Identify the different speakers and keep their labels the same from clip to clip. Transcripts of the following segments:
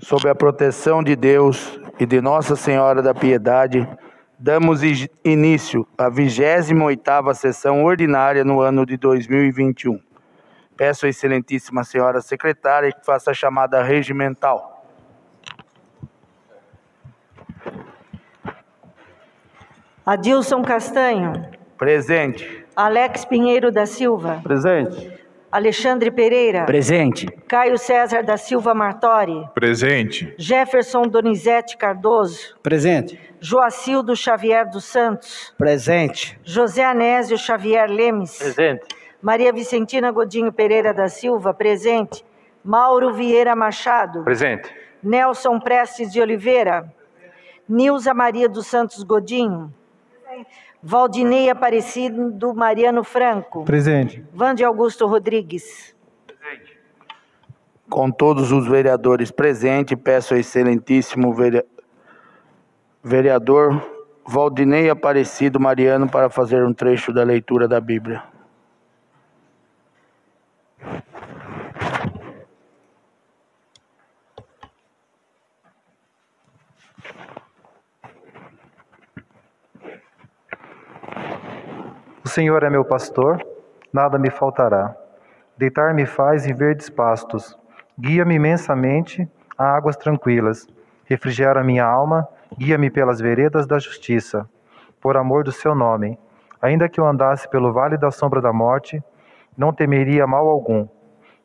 Speaker 1: sob a proteção de Deus e de Nossa Senhora da Piedade, damos início à 28ª sessão ordinária no ano de 2021. Peço à excelentíssima senhora secretária que faça a chamada regimental.
Speaker 2: Adilson Castanho.
Speaker 1: Presente.
Speaker 2: Alex Pinheiro da Silva.
Speaker 1: Presente.
Speaker 2: Alexandre Pereira.
Speaker 3: Presente.
Speaker 2: Caio César da Silva Martori.
Speaker 4: Presente.
Speaker 2: Jefferson Donizete Cardoso.
Speaker 3: Presente.
Speaker 2: Joacildo Xavier dos Santos.
Speaker 3: Presente.
Speaker 2: José Anésio Xavier Lemes.
Speaker 1: Presente.
Speaker 2: Maria Vicentina Godinho Pereira da Silva. Presente. Mauro Vieira Machado.
Speaker 4: Presente.
Speaker 2: Nelson Prestes de Oliveira. Nilza Maria dos Santos Godinho. Valdinei Aparecido Mariano Franco.
Speaker 5: Presente.
Speaker 2: Vande Augusto Rodrigues.
Speaker 1: Com todos os vereadores presentes, peço ao excelentíssimo vereador Valdinei Aparecido Mariano para fazer um trecho da leitura da Bíblia.
Speaker 5: O Senhor é meu pastor, nada me faltará. Deitar-me faz em verdes pastos, guia-me imensamente a águas tranquilas. Refrigera minha alma, guia-me pelas veredas da justiça, por amor do seu nome. Ainda que eu andasse pelo vale da sombra da morte, não temeria mal algum,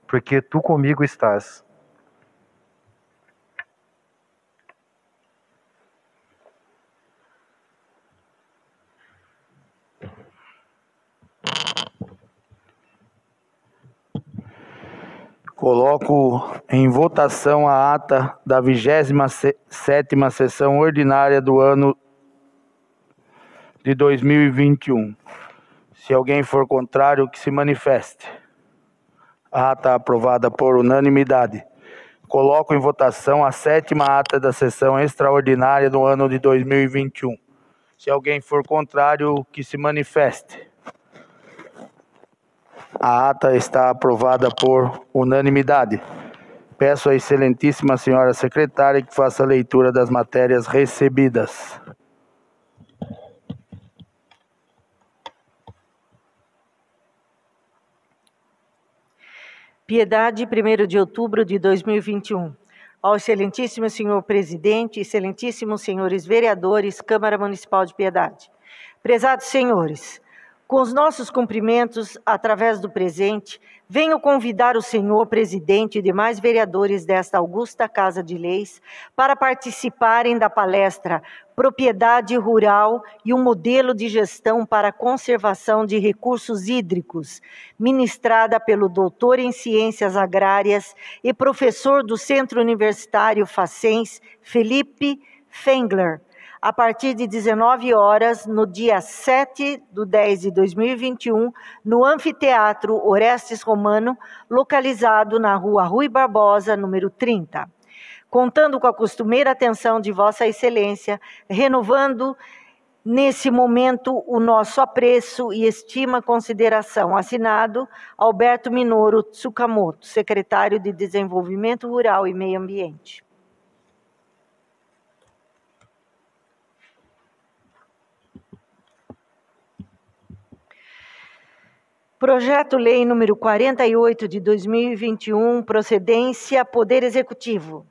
Speaker 5: porque tu comigo estás.
Speaker 1: Coloco em votação a ata da 27ª sessão ordinária do ano de 2021. Se alguém for contrário, que se manifeste. A ata aprovada por unanimidade. Coloco em votação a sétima ata da sessão extraordinária do ano de 2021. Se alguém for contrário, que se manifeste. A ata está aprovada por unanimidade. Peço à excelentíssima senhora secretária que faça a leitura das matérias recebidas.
Speaker 2: Piedade, 1 de outubro de 2021. Ao excelentíssimo senhor presidente, excelentíssimos senhores vereadores, Câmara Municipal de Piedade. Prezados senhores, com os nossos cumprimentos, através do presente, venho convidar o senhor presidente e demais vereadores desta augusta Casa de Leis para participarem da palestra Propriedade Rural e um Modelo de Gestão para a Conservação de Recursos Hídricos, ministrada pelo doutor em Ciências Agrárias e professor do Centro Universitário Facens, Felipe Fengler a partir de 19 horas, no dia 7 de 10 de 2021, no Anfiteatro Orestes Romano, localizado na rua Rui Barbosa, número 30. Contando com a costumeira atenção de Vossa Excelência, renovando nesse momento o nosso apreço e estima consideração. Assinado Alberto Minoro Tsukamoto, secretário de Desenvolvimento Rural e Meio Ambiente. Projeto Lei número 48 de 2021, procedência Poder Executivo.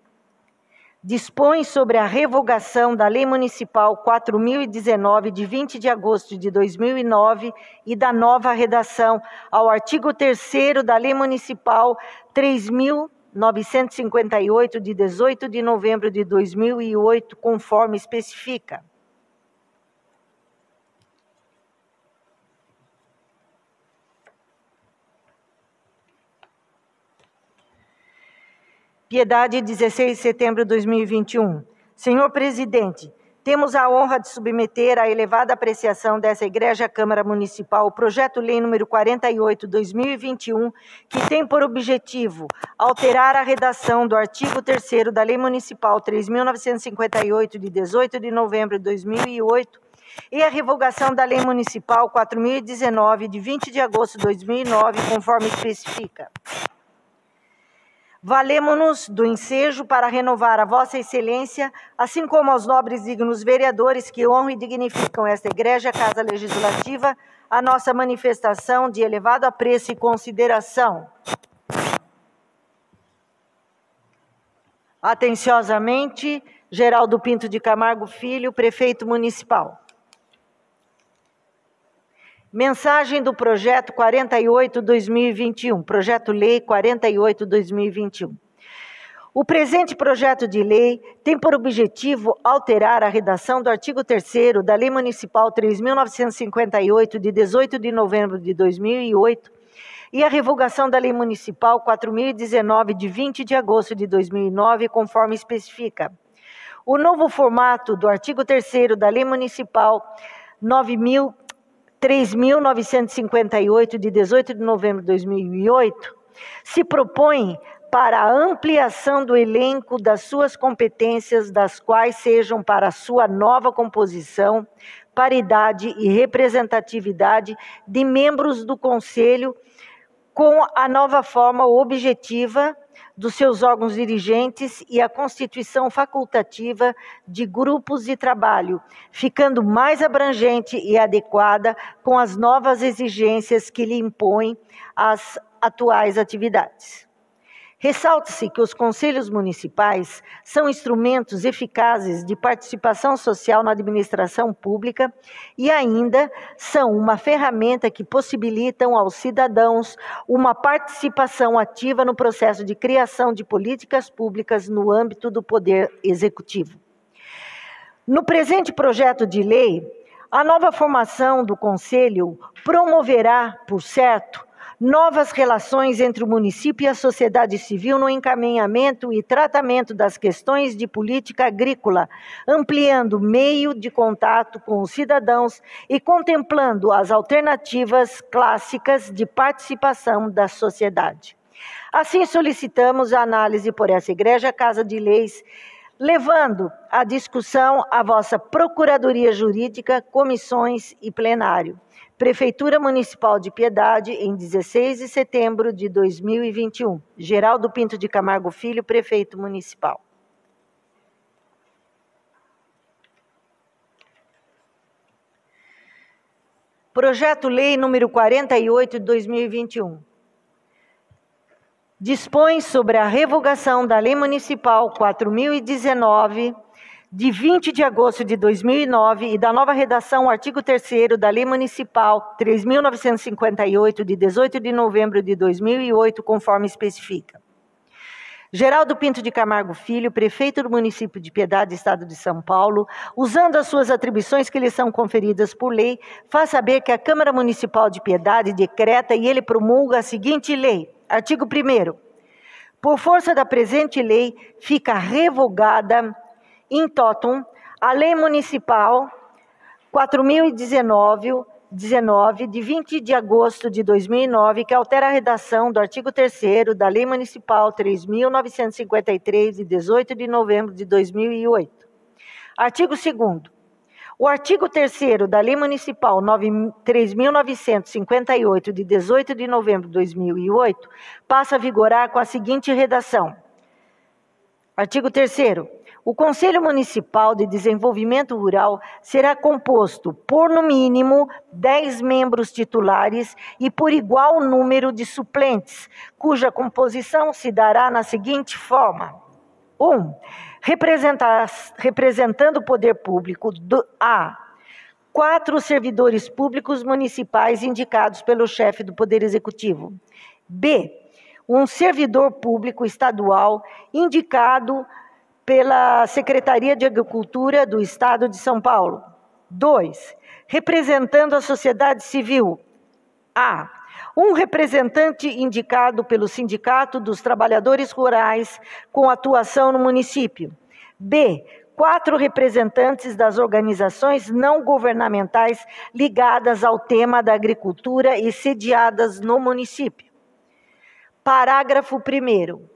Speaker 2: Dispõe sobre a revogação da Lei Municipal 4019 de 20 de agosto de 2009 e da nova redação ao artigo 3 da Lei Municipal 3958 de 18 de novembro de 2008, conforme especifica. Piedade, 16 de setembro de 2021. Senhor presidente, temos a honra de submeter à elevada apreciação dessa Igreja Câmara Municipal o projeto lei número 48 2021, que tem por objetivo alterar a redação do artigo 3 da Lei Municipal 3958 de 18 de novembro de 2008 e a revogação da Lei Municipal 4019 de 20 de agosto de 2009, conforme especifica. Valemo-nos do ensejo para renovar a Vossa Excelência, assim como aos nobres dignos vereadores que honram e dignificam esta Igreja Casa Legislativa, a nossa manifestação de elevado apreço e consideração. Atenciosamente, Geraldo Pinto de Camargo Filho, prefeito municipal. Mensagem do projeto 48/2021, projeto lei 48/2021. O presente projeto de lei tem por objetivo alterar a redação do artigo 3 da Lei Municipal 3.958, de 18 de novembro de 2008, e a revogação da Lei Municipal 4.019, de 20 de agosto de 2009, conforme especifica. O novo formato do artigo 3 da Lei Municipal 9.000 3.958, de 18 de novembro de 2008, se propõe para a ampliação do elenco das suas competências, das quais sejam para a sua nova composição, paridade e representatividade de membros do Conselho, com a nova forma objetiva dos seus órgãos dirigentes e a constituição facultativa de grupos de trabalho, ficando mais abrangente e adequada com as novas exigências que lhe impõem as atuais atividades. Ressalte-se que os conselhos municipais são instrumentos eficazes de participação social na administração pública e ainda são uma ferramenta que possibilitam aos cidadãos uma participação ativa no processo de criação de políticas públicas no âmbito do poder executivo. No presente projeto de lei, a nova formação do conselho promoverá, por certo, novas relações entre o município e a sociedade civil no encaminhamento e tratamento das questões de política agrícola, ampliando meio de contato com os cidadãos e contemplando as alternativas clássicas de participação da sociedade. Assim, solicitamos a análise por essa Igreja Casa de Leis levando a discussão à vossa Procuradoria Jurídica, comissões e plenário. Prefeitura Municipal de Piedade, em 16 de setembro de 2021. Geraldo Pinto de Camargo Filho, prefeito municipal. Projeto Lei número 48 de 2021. Dispõe sobre a revogação da Lei Municipal 4019 de 20 de agosto de 2009 e da nova redação, artigo 3 da Lei Municipal 3.958, de 18 de novembro de 2008, conforme especifica. Geraldo Pinto de Camargo Filho, prefeito do município de Piedade, Estado de São Paulo, usando as suas atribuições que lhe são conferidas por lei, faz saber que a Câmara Municipal de Piedade decreta e ele promulga a seguinte lei. Artigo 1 Por força da presente lei, fica revogada in totum, a Lei Municipal 4019, 19, de 20 de agosto de 2009, que altera a redação do artigo 3 da Lei Municipal 3.953, de 18 de novembro de 2008. Artigo 2 o artigo 3 da Lei Municipal 3.958, de 18 de novembro de 2008, passa a vigorar com a seguinte redação. Artigo 3 o Conselho Municipal de Desenvolvimento Rural será composto por, no mínimo, 10 membros titulares e por igual número de suplentes, cuja composição se dará na seguinte forma: 1. Um, representando o poder público do, a quatro servidores públicos municipais indicados pelo chefe do Poder Executivo. B. Um servidor público estadual indicado pela Secretaria de Agricultura do Estado de São Paulo. 2. Representando a sociedade civil. A. Um representante indicado pelo Sindicato dos Trabalhadores Rurais com atuação no município. B. Quatro representantes das organizações não governamentais ligadas ao tema da agricultura e sediadas no município. Parágrafo 1.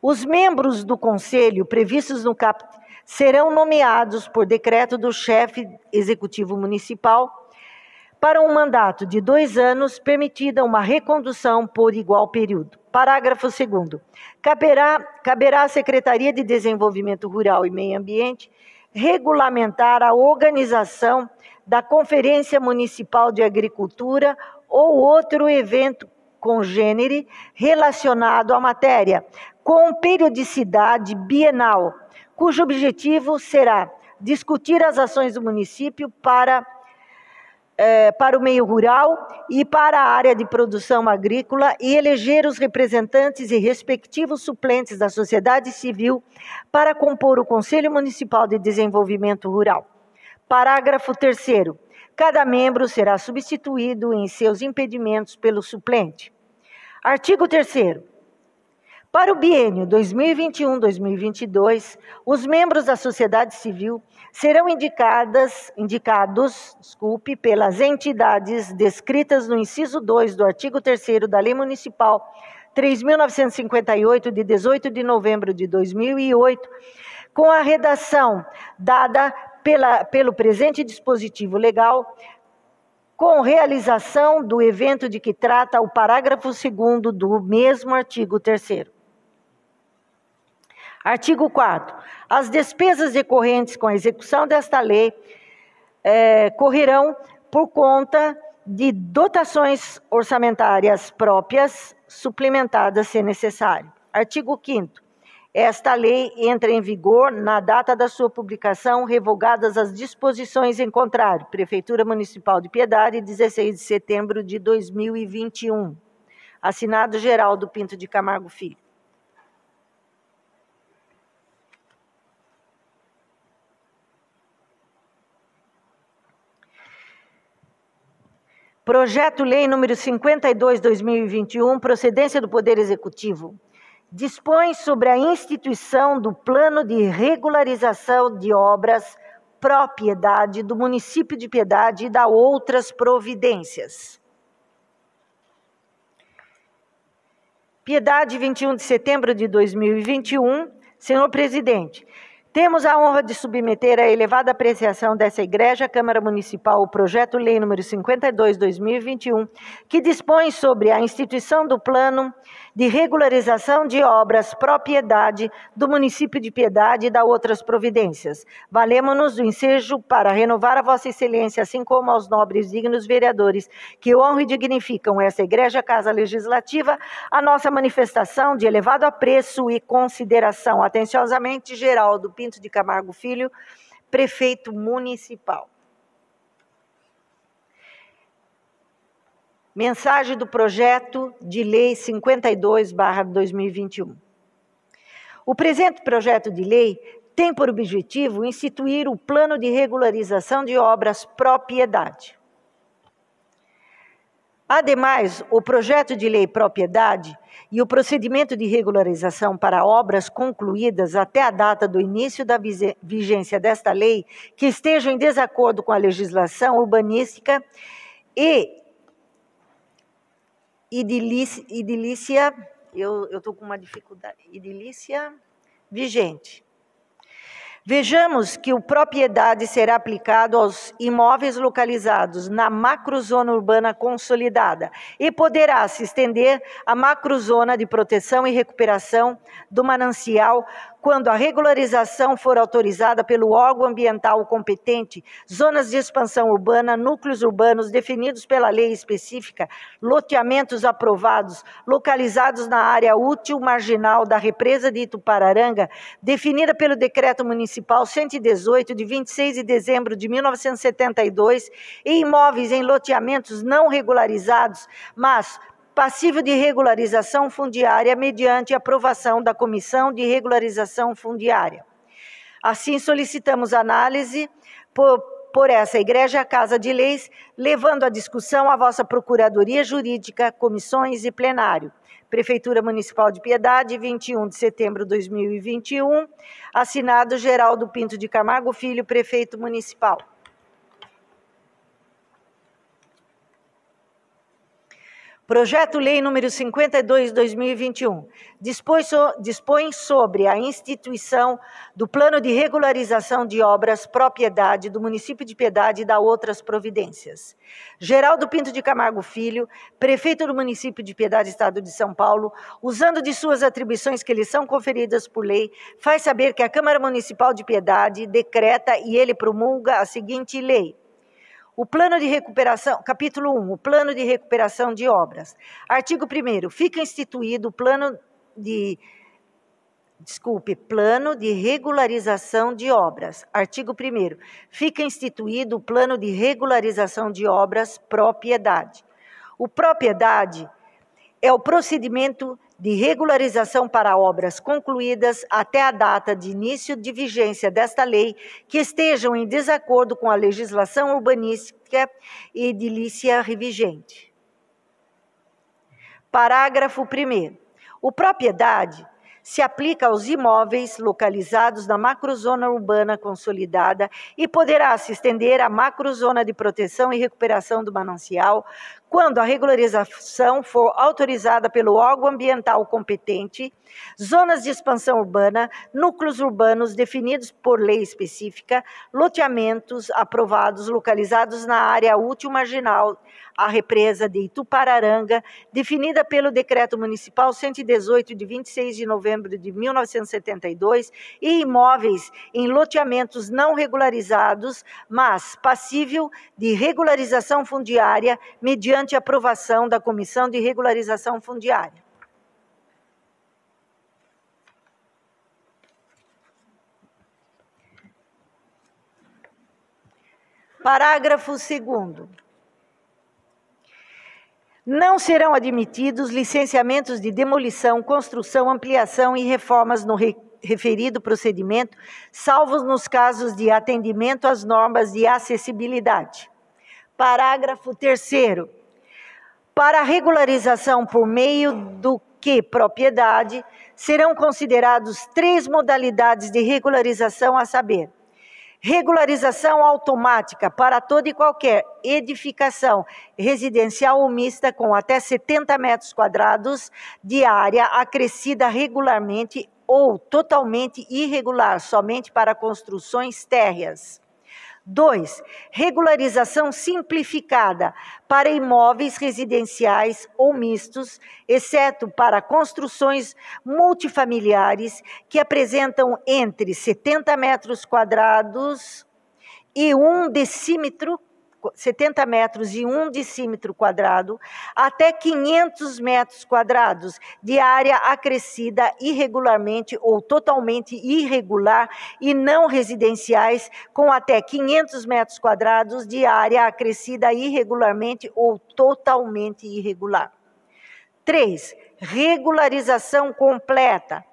Speaker 2: Os membros do conselho previstos no caput serão nomeados por decreto do chefe executivo municipal para um mandato de dois anos, permitida uma recondução por igual período. Parágrafo 2. Caberá, caberá à Secretaria de Desenvolvimento Rural e Meio Ambiente regulamentar a organização da Conferência Municipal de Agricultura ou outro evento congênere relacionado à matéria, com periodicidade bienal, cujo objetivo será discutir as ações do município para, é, para o meio rural e para a área de produção agrícola e eleger os representantes e respectivos suplentes da sociedade civil para compor o Conselho Municipal de Desenvolvimento Rural. Parágrafo 3. Cada membro será substituído em seus impedimentos pelo suplente. Artigo 3. Para o biênio 2021-2022, os membros da sociedade civil serão indicadas, indicados desculpe, pelas entidades descritas no inciso 2 do artigo 3 da Lei Municipal 3.958, de 18 de novembro de 2008, com a redação dada pela, pelo presente dispositivo legal, com realização do evento de que trata o parágrafo 2 do mesmo artigo 3. Artigo 4. As despesas decorrentes com a execução desta lei é, correrão por conta de dotações orçamentárias próprias, suplementadas se necessário. Artigo 5. Esta lei entra em vigor na data da sua publicação, revogadas as disposições em contrário. Prefeitura Municipal de Piedade, 16 de setembro de 2021. Assinado Geraldo Pinto de Camargo Filho. Projeto-Lei número 52/2021, procedência do Poder Executivo dispõe sobre a instituição do plano de regularização de obras propriedade do município de Piedade e da outras providências. Piedade, 21 de setembro de 2021. Senhor presidente, temos a honra de submeter à elevada apreciação dessa Igreja Câmara Municipal o projeto Lei número 52/2021, que dispõe sobre a instituição do plano de regularização de obras propriedade do município de Piedade e da outras providências. Valemos-nos do ensejo para renovar a Vossa Excelência, assim como aos nobres dignos vereadores que honram e dignificam essa Igreja Casa Legislativa, a nossa manifestação de elevado apreço e consideração. Atenciosamente, Geraldo Pinto de Camargo Filho, prefeito municipal. Mensagem do projeto de lei 52/2021. O presente projeto de lei tem por objetivo instituir o plano de regularização de obras propriedade. Ademais, o projeto de lei propriedade e o procedimento de regularização para obras concluídas até a data do início da vigência desta lei que estejam em desacordo com a legislação urbanística e idilícia, eu estou com uma dificuldade, idilícia vigente. Vejamos que o propriedade será aplicado aos imóveis localizados na macrozona urbana consolidada e poderá se estender à macrozona de proteção e recuperação do manancial quando a regularização for autorizada pelo órgão ambiental competente, zonas de expansão urbana, núcleos urbanos definidos pela lei específica, loteamentos aprovados, localizados na área útil marginal da represa de Itupararanga, definida pelo Decreto Municipal 118, de 26 de dezembro de 1972, e imóveis em loteamentos não regularizados, mas passível de regularização fundiária mediante aprovação da Comissão de Regularização Fundiária. Assim, solicitamos análise por, por essa Igreja Casa de Leis, levando a discussão à vossa Procuradoria Jurídica, comissões e plenário. Prefeitura Municipal de Piedade, 21 de setembro de 2021. Assinado Geraldo Pinto de Camargo Filho, Prefeito Municipal. Projeto-Lei número 52 de 2021 dispõe, so, dispõe sobre a instituição do Plano de Regularização de Obras Propriedade do município de Piedade e da outras providências. Geraldo Pinto de Camargo Filho, prefeito do município de Piedade, Estado de São Paulo, usando de suas atribuições que lhe são conferidas por lei, faz saber que a Câmara Municipal de Piedade decreta e ele promulga a seguinte lei o plano de recuperação, capítulo 1, o plano de recuperação de obras. Artigo 1 fica instituído o plano de desculpe, plano de regularização de obras. Artigo 1 fica instituído o plano de regularização de obras propriedade. O propriedade é o procedimento de regularização para obras concluídas até a data de início de vigência desta lei que estejam em desacordo com a legislação urbanística e edilícia revigente. Parágrafo 1 O propriedade se aplica aos imóveis localizados na macrozona urbana consolidada e poderá se estender à macrozona de proteção e recuperação do manancial, quando a regularização for autorizada pelo órgão ambiental competente, zonas de expansão urbana, núcleos urbanos definidos por lei específica, loteamentos aprovados localizados na área útil marginal, a represa de Itupararanga, definida pelo Decreto Municipal 118 de 26 de novembro de 1972, e imóveis em loteamentos não regularizados, mas passível de regularização fundiária mediante mediante aprovação da Comissão de Regularização Fundiária. Parágrafo 2. Não serão admitidos licenciamentos de demolição, construção, ampliação e reformas no referido procedimento, salvo nos casos de atendimento às normas de acessibilidade. Parágrafo 3 para regularização por meio do que propriedade, serão considerados três modalidades de regularização, a saber: regularização automática para toda e qualquer edificação residencial ou mista com até 70 metros quadrados de área acrescida regularmente ou totalmente irregular, somente para construções térreas. 2. Regularização simplificada para imóveis residenciais ou mistos, exceto para construções multifamiliares que apresentam entre 70 metros quadrados e um decímetro 70 metros e um decímetro quadrado, até 500 metros quadrados de área acrescida irregularmente ou totalmente irregular e não residenciais, com até 500 metros quadrados de área acrescida irregularmente ou totalmente irregular. 3. Regularização completa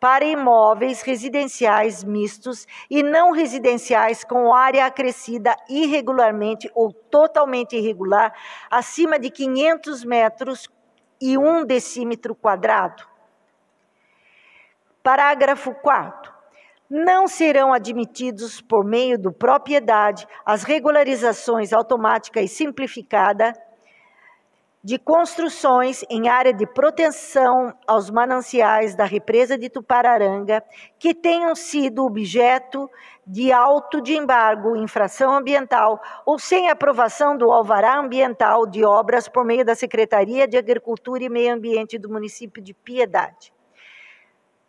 Speaker 2: para imóveis residenciais mistos e não residenciais com área acrescida irregularmente ou totalmente irregular, acima de 500 metros e um decímetro quadrado. Parágrafo 4 não serão admitidos, por meio do propriedade, as regularizações automática e simplificada de construções em área de proteção aos mananciais da represa de Tupararanga que tenham sido objeto de auto de embargo, infração ambiental ou sem aprovação do alvará ambiental de obras por meio da Secretaria de Agricultura e Meio Ambiente do município de Piedade.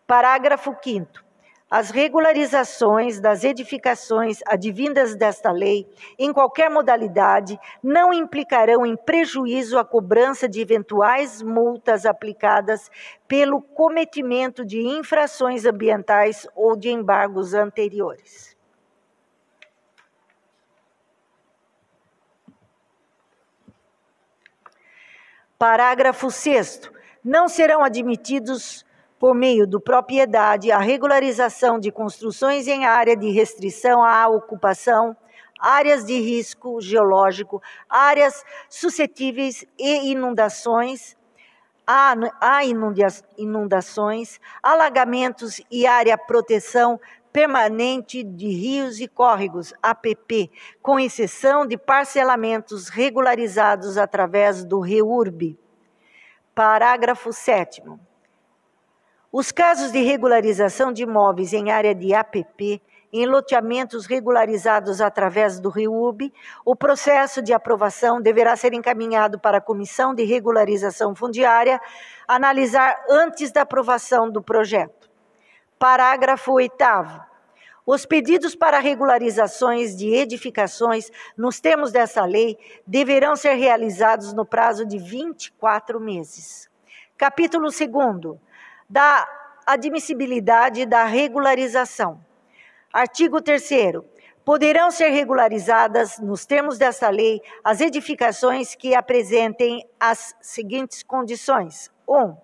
Speaker 2: Parágrafo 5 as regularizações das edificações advindas desta lei, em qualquer modalidade, não implicarão em prejuízo a cobrança de eventuais multas aplicadas pelo cometimento de infrações ambientais ou de embargos anteriores. Parágrafo 6. Não serão admitidos por meio do propriedade, a regularização de construções em área de restrição à ocupação, áreas de risco geológico, áreas suscetíveis e inundações, a inundações, alagamentos e área proteção permanente de rios e córregos, APP, com exceção de parcelamentos regularizados através do REURB. Parágrafo 7. Os casos de regularização de imóveis em área de APP, em loteamentos regularizados através do REUB, o processo de aprovação deverá ser encaminhado para a Comissão de Regularização Fundiária analisar antes da aprovação do projeto. Parágrafo 8. Os pedidos para regularizações de edificações, nos termos dessa lei, deverão ser realizados no prazo de 24 meses. Capítulo 2 da admissibilidade da regularização. Artigo 3 Poderão ser regularizadas, nos termos desta lei, as edificações que apresentem as seguintes condições: 1. Um,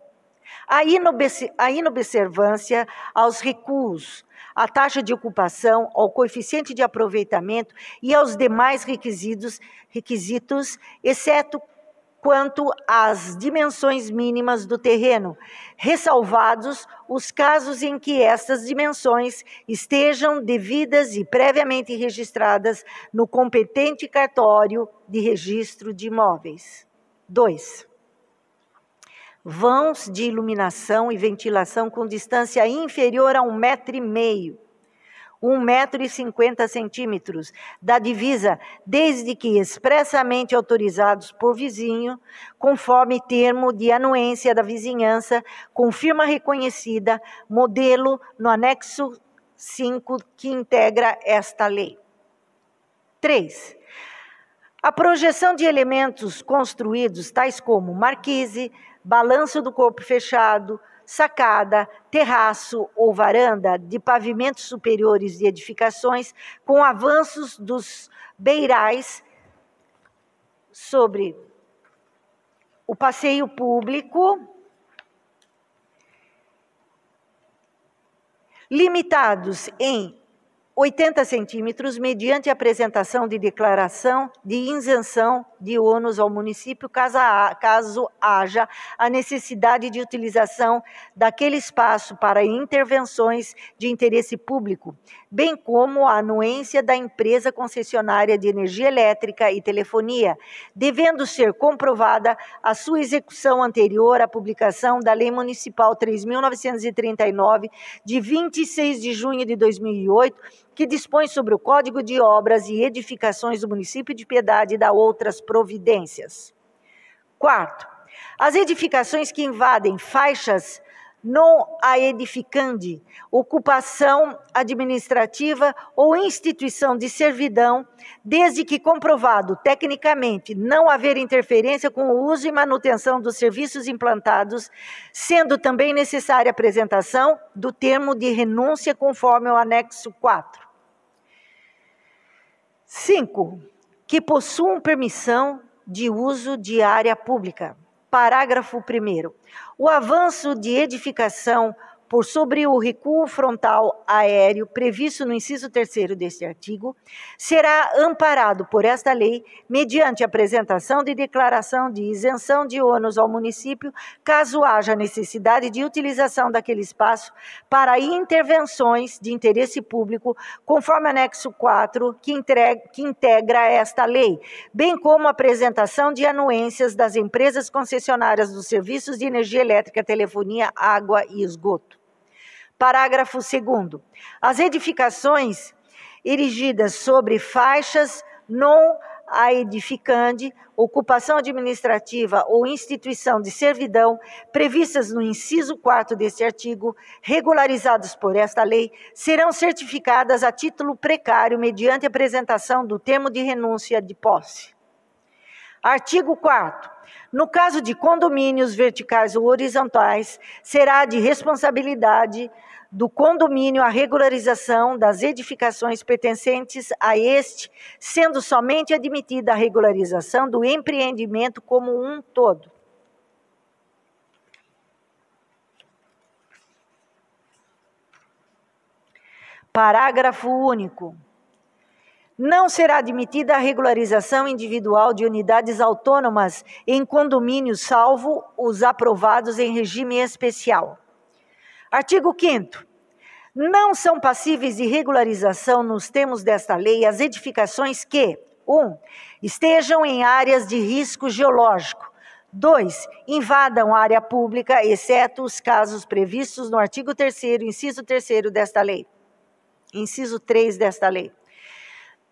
Speaker 2: a inobservância aos recuos à taxa de ocupação, ao coeficiente de aproveitamento e aos demais requisitos, requisitos exceto quanto às dimensões mínimas do terreno, ressalvados os casos em que estas dimensões estejam devidas e previamente registradas no competente cartório de registro de imóveis. 2 vãos de iluminação e ventilação com distância inferior a um metro e meio, um metro e cinquenta centímetros da divisa, desde que expressamente autorizados por vizinho, conforme termo de anuência da vizinhança, com firma reconhecida, modelo no anexo 5 que integra esta lei. 3. A projeção de elementos construídos, tais como marquise, balanço do corpo fechado, sacada, terraço ou varanda de pavimentos superiores de edificações, com avanços dos beirais sobre o passeio público, limitados em 80 centímetros, mediante apresentação de declaração de isenção de ônus ao município, caso, caso haja a necessidade de utilização daquele espaço para intervenções de interesse público, bem como a anuência da empresa concessionária de energia elétrica e telefonia, devendo ser comprovada a sua execução anterior à publicação da Lei Municipal 3.939, de 26 de junho de 2008 que dispõe sobre o Código de Obras e Edificações do município de Piedade e da outras providências. Quarto, as edificações que invadem faixas non a edificandi, ocupação administrativa ou instituição de servidão, desde que comprovado tecnicamente não haver interferência com o uso e manutenção dos serviços implantados, sendo também necessária a apresentação do termo de renúncia conforme o anexo 4. 5. Que possuam permissão de uso de área pública. Parágrafo 1. O avanço de edificação por sobre o recuo frontal aéreo previsto no inciso 3 deste artigo, será amparado por esta lei mediante apresentação de declaração de isenção de ônus ao município, caso haja necessidade de utilização daquele espaço para intervenções de interesse público, conforme anexo 4, que, entrega, que integra esta lei, bem como apresentação de anuências das empresas concessionárias dos serviços de energia elétrica, telefonia, água e esgoto. Parágrafo 2. As edificações erigidas sobre faixas non a edificande, ocupação administrativa ou instituição de servidão previstas no inciso 4 deste artigo, regularizadas por esta lei, serão certificadas a título precário mediante apresentação do termo de renúncia de posse. Artigo 4 no caso de condomínios verticais ou horizontais, será de responsabilidade do condomínio a regularização das edificações pertencentes a este, sendo somente admitida a regularização do empreendimento como um todo. Parágrafo único. Não será admitida a regularização individual de unidades autônomas em condomínios, salvo os aprovados em regime especial. Artigo 5. Não são passíveis de regularização nos termos desta lei as edificações que, 1. Um, estejam em áreas de risco geológico. 2. Invadam área pública, exceto os casos previstos no artigo 3 inciso 3 desta lei. Inciso 3 desta lei.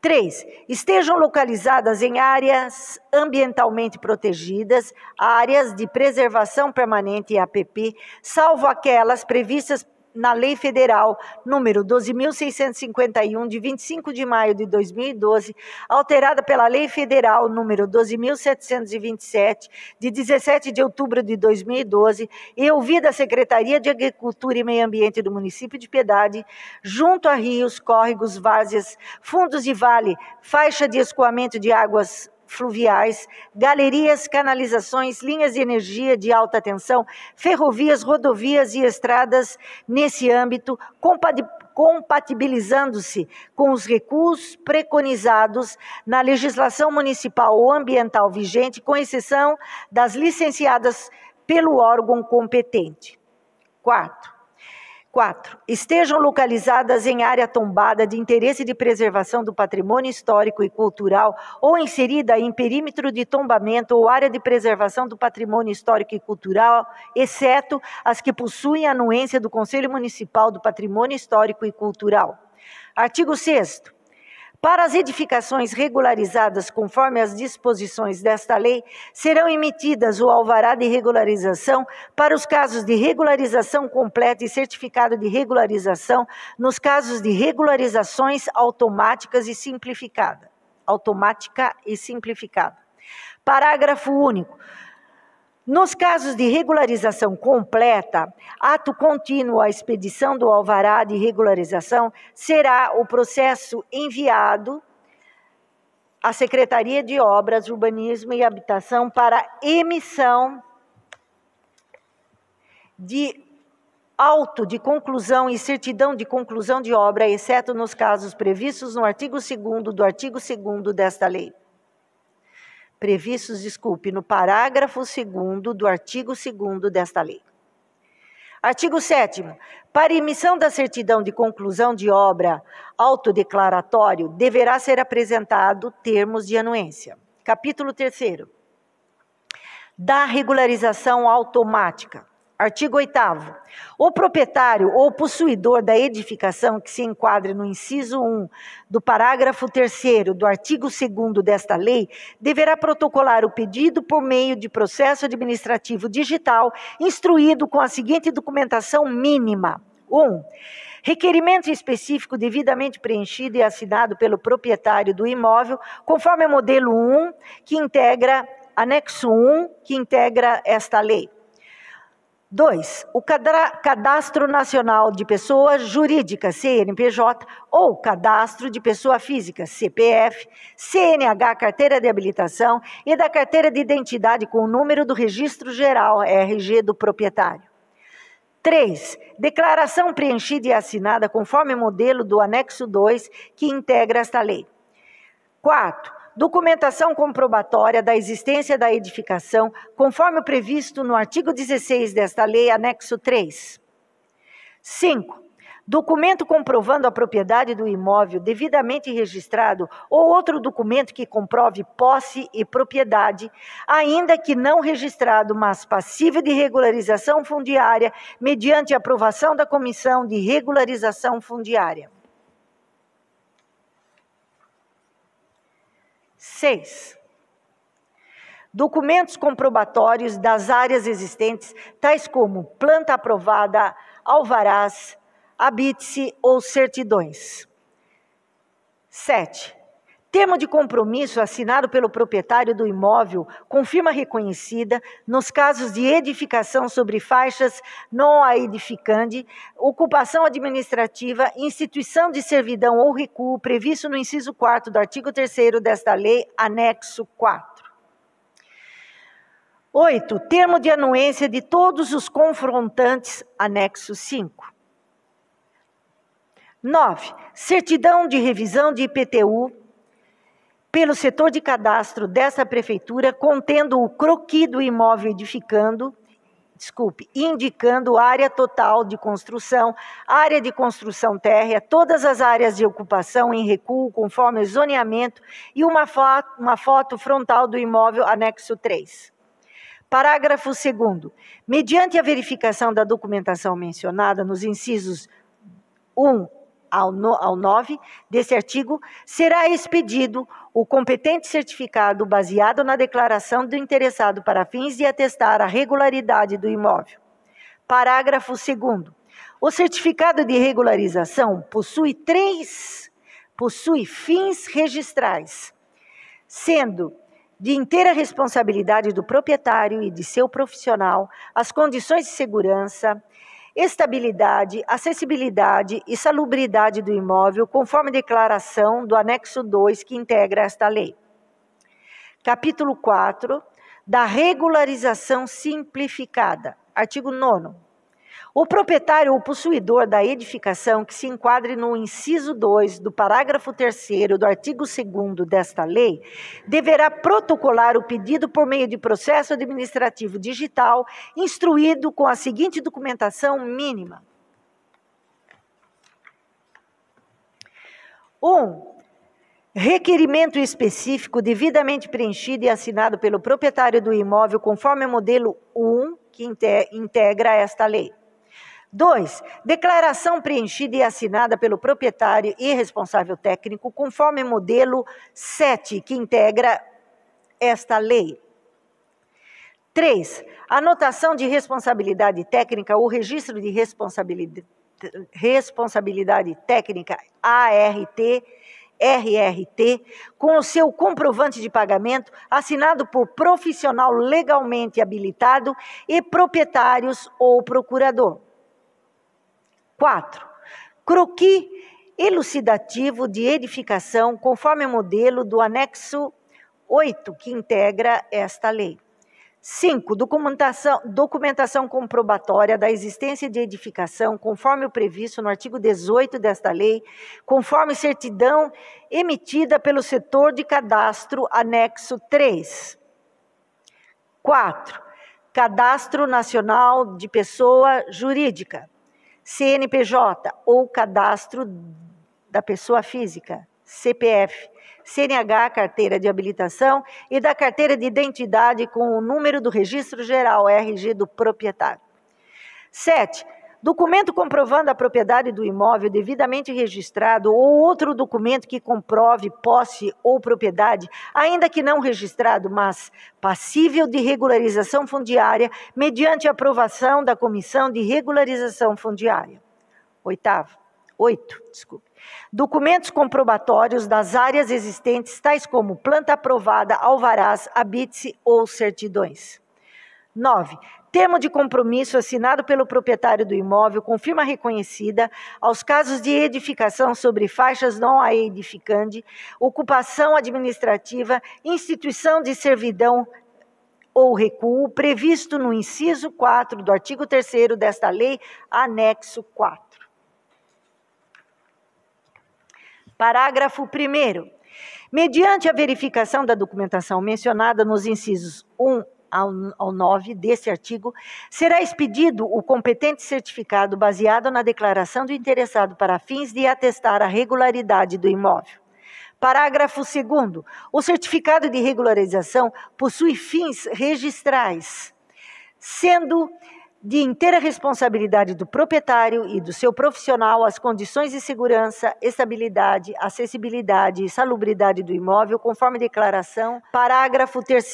Speaker 2: 3. Estejam localizadas em áreas ambientalmente protegidas, áreas de preservação permanente APP, salvo aquelas previstas na Lei Federal número 12.651, de 25 de maio de 2012, alterada pela Lei Federal número 12.727, de 17 de outubro de 2012, e ouvida a Secretaria de Agricultura e Meio Ambiente do município de Piedade, junto a rios, córregos, várzeas, fundos de vale, faixa de escoamento de águas fluviais, galerias, canalizações, linhas de energia de alta tensão, ferrovias, rodovias e estradas nesse âmbito, compatibilizando-se com os recursos preconizados na legislação municipal ou ambiental vigente, com exceção das licenciadas pelo órgão competente. Quarto, 4. Estejam localizadas em área tombada de interesse de preservação do patrimônio histórico e cultural ou inserida em perímetro de tombamento ou área de preservação do patrimônio histórico e cultural, exceto as que possuem anuência do Conselho Municipal do Patrimônio Histórico e Cultural. Artigo 6 para as edificações regularizadas conforme as disposições desta lei, serão emitidas o alvará de regularização para os casos de regularização completa e certificado de regularização nos casos de regularizações automáticas e simplificada. Automática e simplificada. Parágrafo único. Nos casos de regularização completa, ato contínuo à expedição do alvará de regularização, será o processo enviado à Secretaria de Obras, Urbanismo e Habitação para emissão de auto de conclusão e certidão de conclusão de obra, exceto nos casos previstos no artigo 2 do artigo 2 desta lei previstos, desculpe, no parágrafo 2 do artigo 2 desta lei. Artigo 7 Para emissão da certidão de conclusão de obra autodeclaratório, deverá ser apresentado termos de anuência. Capítulo 3 Da regularização automática. Artigo 8 O proprietário ou possuidor da edificação que se enquadre no inciso 1 do parágrafo 3 do artigo 2 desta lei deverá protocolar o pedido por meio de processo administrativo digital instruído com a seguinte documentação mínima: 1. Requerimento específico devidamente preenchido e assinado pelo proprietário do imóvel, conforme o modelo 1, que integra anexo 1, que integra esta lei. 2. O Cadastro Nacional de Pessoa Jurídica, CNPJ, ou Cadastro de Pessoa Física, CPF, CNH, Carteira de Habilitação e da Carteira de Identidade com o número do Registro Geral, RG, do proprietário. 3. Declaração preenchida e assinada conforme o modelo do anexo 2 que integra esta lei. 4 documentação comprobatória da existência da edificação, conforme previsto no artigo 16 desta lei, anexo 3. 5. Documento comprovando a propriedade do imóvel devidamente registrado ou outro documento que comprove posse e propriedade, ainda que não registrado, mas passível de regularização fundiária, mediante aprovação da Comissão de Regularização Fundiária. 6. Documentos comprobatórios das áreas existentes, tais como planta aprovada, alvarás, habite ou certidões. 7. Termo de compromisso assinado pelo proprietário do imóvel com firma reconhecida nos casos de edificação sobre faixas não a edificande, ocupação administrativa, instituição de servidão ou recuo previsto no inciso 4 do artigo 3 desta lei, anexo 4. 8. Termo de anuência de todos os confrontantes, anexo 5. 9. Certidão de revisão de IPTU pelo setor de cadastro dessa prefeitura, contendo o croqui do imóvel edificando, desculpe, indicando área total de construção, área de construção térrea, todas as áreas de ocupação em recuo conforme o zoneamento e uma foto, uma foto frontal do imóvel anexo 3. Parágrafo 2. Mediante a verificação da documentação mencionada nos incisos 1 ao, no, ao 9 desse artigo, será expedido o competente certificado baseado na declaração do interessado para fins de atestar a regularidade do imóvel. Parágrafo 2. O certificado de regularização possui três possui fins registrais, sendo de inteira responsabilidade do proprietário e de seu profissional as condições de segurança, estabilidade, acessibilidade e salubridade do imóvel, conforme declaração do anexo 2 que integra esta lei. Capítulo 4 da regularização simplificada. Artigo 9 o proprietário ou possuidor da edificação que se enquadre no inciso 2 do parágrafo 3 do artigo 2 desta lei deverá protocolar o pedido por meio de processo administrativo digital, instruído com a seguinte documentação mínima: 1. Um, requerimento específico devidamente preenchido e assinado pelo proprietário do imóvel conforme o modelo 1 que integra esta lei. 2. Declaração preenchida e assinada pelo proprietário e responsável técnico, conforme modelo 7, que integra esta lei. 3. Anotação de responsabilidade técnica ou registro de responsabilidade, responsabilidade técnica, ART, RRT, com o seu comprovante de pagamento, assinado por profissional legalmente habilitado e proprietários ou procurador. 4. Croqui elucidativo de edificação, conforme o modelo do anexo 8, que integra esta lei. 5. Documentação, documentação comprobatória da existência de edificação, conforme o previsto no artigo 18 desta lei, conforme certidão emitida pelo setor de cadastro, anexo 3. 4. Cadastro Nacional de Pessoa Jurídica. CNPJ ou cadastro da pessoa física, CPF, CNH, carteira de habilitação e da carteira de identidade com o número do registro geral, RG do proprietário. 7. Documento comprovando a propriedade do imóvel devidamente registrado ou outro documento que comprove posse ou propriedade, ainda que não registrado, mas passível de regularização fundiária, mediante aprovação da Comissão de Regularização Fundiária. Oitavo. Oito, desculpe. Documentos comprobatórios das áreas existentes, tais como planta aprovada, alvarás, habite ou certidões. 9. Termo de compromisso assinado pelo proprietário do imóvel com firma reconhecida aos casos de edificação sobre faixas não a edificande, ocupação administrativa, instituição de servidão ou recuo previsto no inciso 4 do artigo 3 desta lei, anexo 4. Parágrafo 1. Mediante a verificação da documentação mencionada nos incisos 1 ao, ao 9 deste artigo, será expedido o competente certificado baseado na declaração do interessado para fins de atestar a regularidade do imóvel. Parágrafo 2. O certificado de regularização possui fins registrais, sendo de inteira responsabilidade do proprietário e do seu profissional as condições de segurança, estabilidade, acessibilidade e salubridade do imóvel, conforme declaração. Parágrafo 3.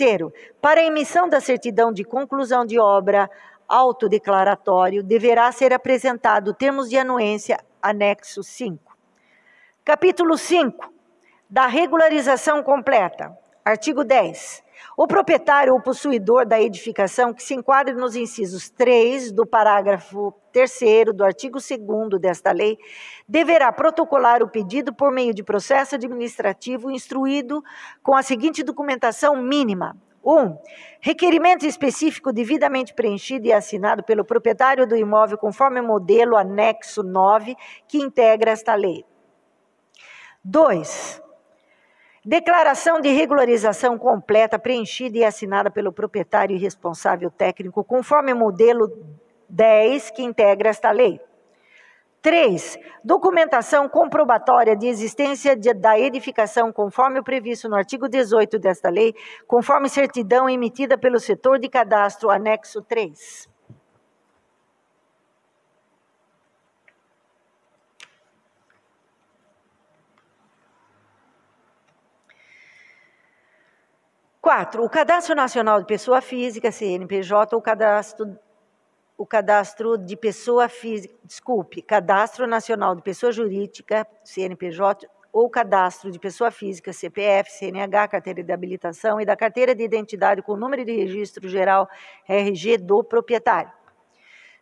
Speaker 2: Para a emissão da certidão de conclusão de obra autodeclaratório, deverá ser apresentado termos de anuência, anexo 5. Capítulo 5. Da regularização completa. Artigo 10. O proprietário ou possuidor da edificação que se enquadre nos incisos 3 do parágrafo 3 do artigo 2 desta lei, deverá protocolar o pedido por meio de processo administrativo instruído com a seguinte documentação mínima: 1. Um, requerimento específico devidamente preenchido e assinado pelo proprietário do imóvel conforme o modelo anexo 9 que integra esta lei. 2 Declaração de regularização completa, preenchida e assinada pelo proprietário e responsável técnico, conforme o modelo 10 que integra esta lei. 3. Documentação comprobatória de existência de, da edificação, conforme o previsto no artigo 18 desta lei, conforme certidão emitida pelo setor de cadastro, anexo 3. Quatro, o Cadastro Nacional de Pessoa Física, CNPJ, ou cadastro, o cadastro de pessoa física, desculpe, Cadastro Nacional de Pessoa Jurídica, CNPJ, ou cadastro de pessoa física, CPF, CNH, carteira de habilitação e da carteira de identidade com número de registro geral RG do proprietário.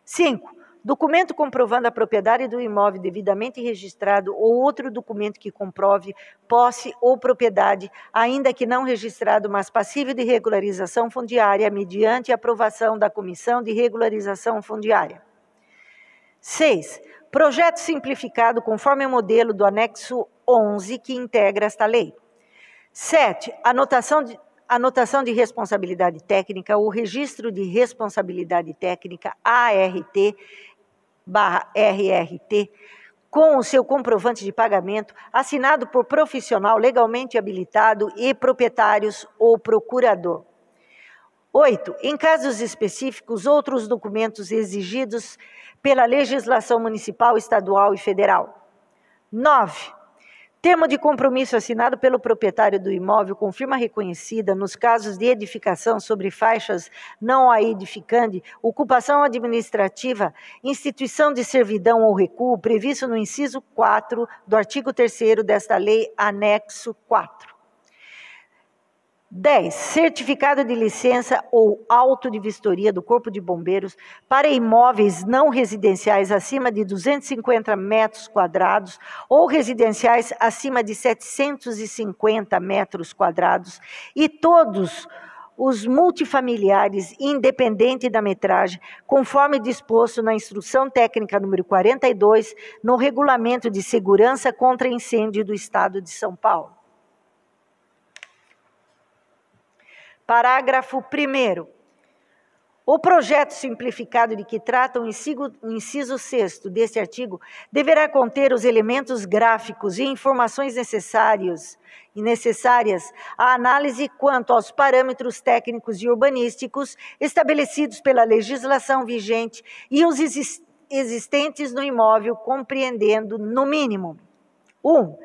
Speaker 2: 5 documento comprovando a propriedade do imóvel devidamente registrado ou outro documento que comprove posse ou propriedade, ainda que não registrado, mas passível de regularização fundiária, mediante aprovação da Comissão de Regularização Fundiária. 6. Projeto simplificado conforme o modelo do anexo 11 que integra esta lei. 7. Anotação de, anotação de responsabilidade técnica, o registro de responsabilidade técnica, ART, RRT, com o seu comprovante de pagamento, assinado por profissional legalmente habilitado e proprietários ou procurador. 8. Em casos específicos, outros documentos exigidos pela legislação municipal, estadual e federal. 9. Termo de compromisso assinado pelo proprietário do imóvel com firma reconhecida nos casos de edificação sobre faixas não a edificande, ocupação administrativa, instituição de servidão ou recuo previsto no inciso 4 do artigo 3 desta lei, anexo 4. 10. Certificado de licença ou auto de vistoria do Corpo de Bombeiros para imóveis não residenciais acima de 250 metros quadrados ou residenciais acima de 750 metros quadrados e todos os multifamiliares, independente da metragem, conforme disposto na Instrução Técnica número 42, no Regulamento de Segurança contra Incêndio do Estado de São Paulo. Parágrafo 1. O projeto simplificado de que trata o inciso, o inciso 6 deste artigo deverá conter os elementos gráficos e informações necessários e necessárias à análise quanto aos parâmetros técnicos e urbanísticos estabelecidos pela legislação vigente e os existentes no imóvel, compreendendo, no mínimo, 1. Um,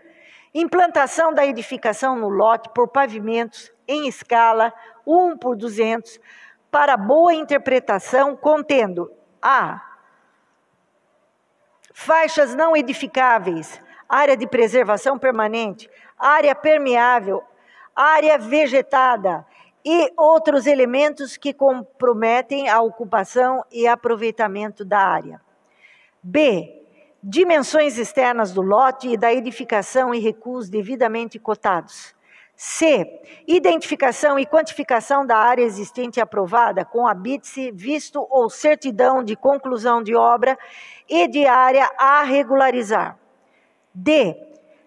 Speaker 2: implantação da edificação no lote por pavimentos em escala 1 por 200, para boa interpretação, contendo a faixas não edificáveis, área de preservação permanente, área permeável, área vegetada e outros elementos que comprometem a ocupação e aproveitamento da área. B. Dimensões externas do lote e da edificação e recuos devidamente cotados. C. Identificação e quantificação da área existente aprovada com a BITSE, visto ou certidão de conclusão de obra e de área a regularizar. D.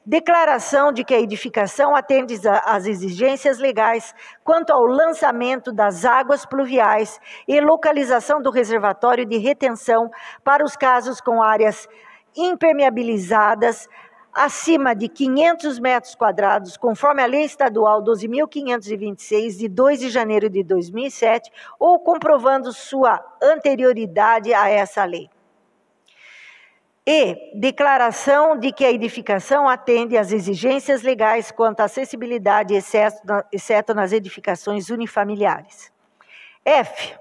Speaker 2: Declaração de que a edificação atende às exigências legais quanto ao lançamento das águas pluviais e localização do reservatório de retenção para os casos com áreas impermeabilizadas acima de 500 metros quadrados, conforme a Lei Estadual 12.526, de 2 de janeiro de 2007, ou comprovando sua anterioridade a essa lei. E declaração de que a edificação atende às exigências legais quanto à acessibilidade, exceto nas edificações unifamiliares. F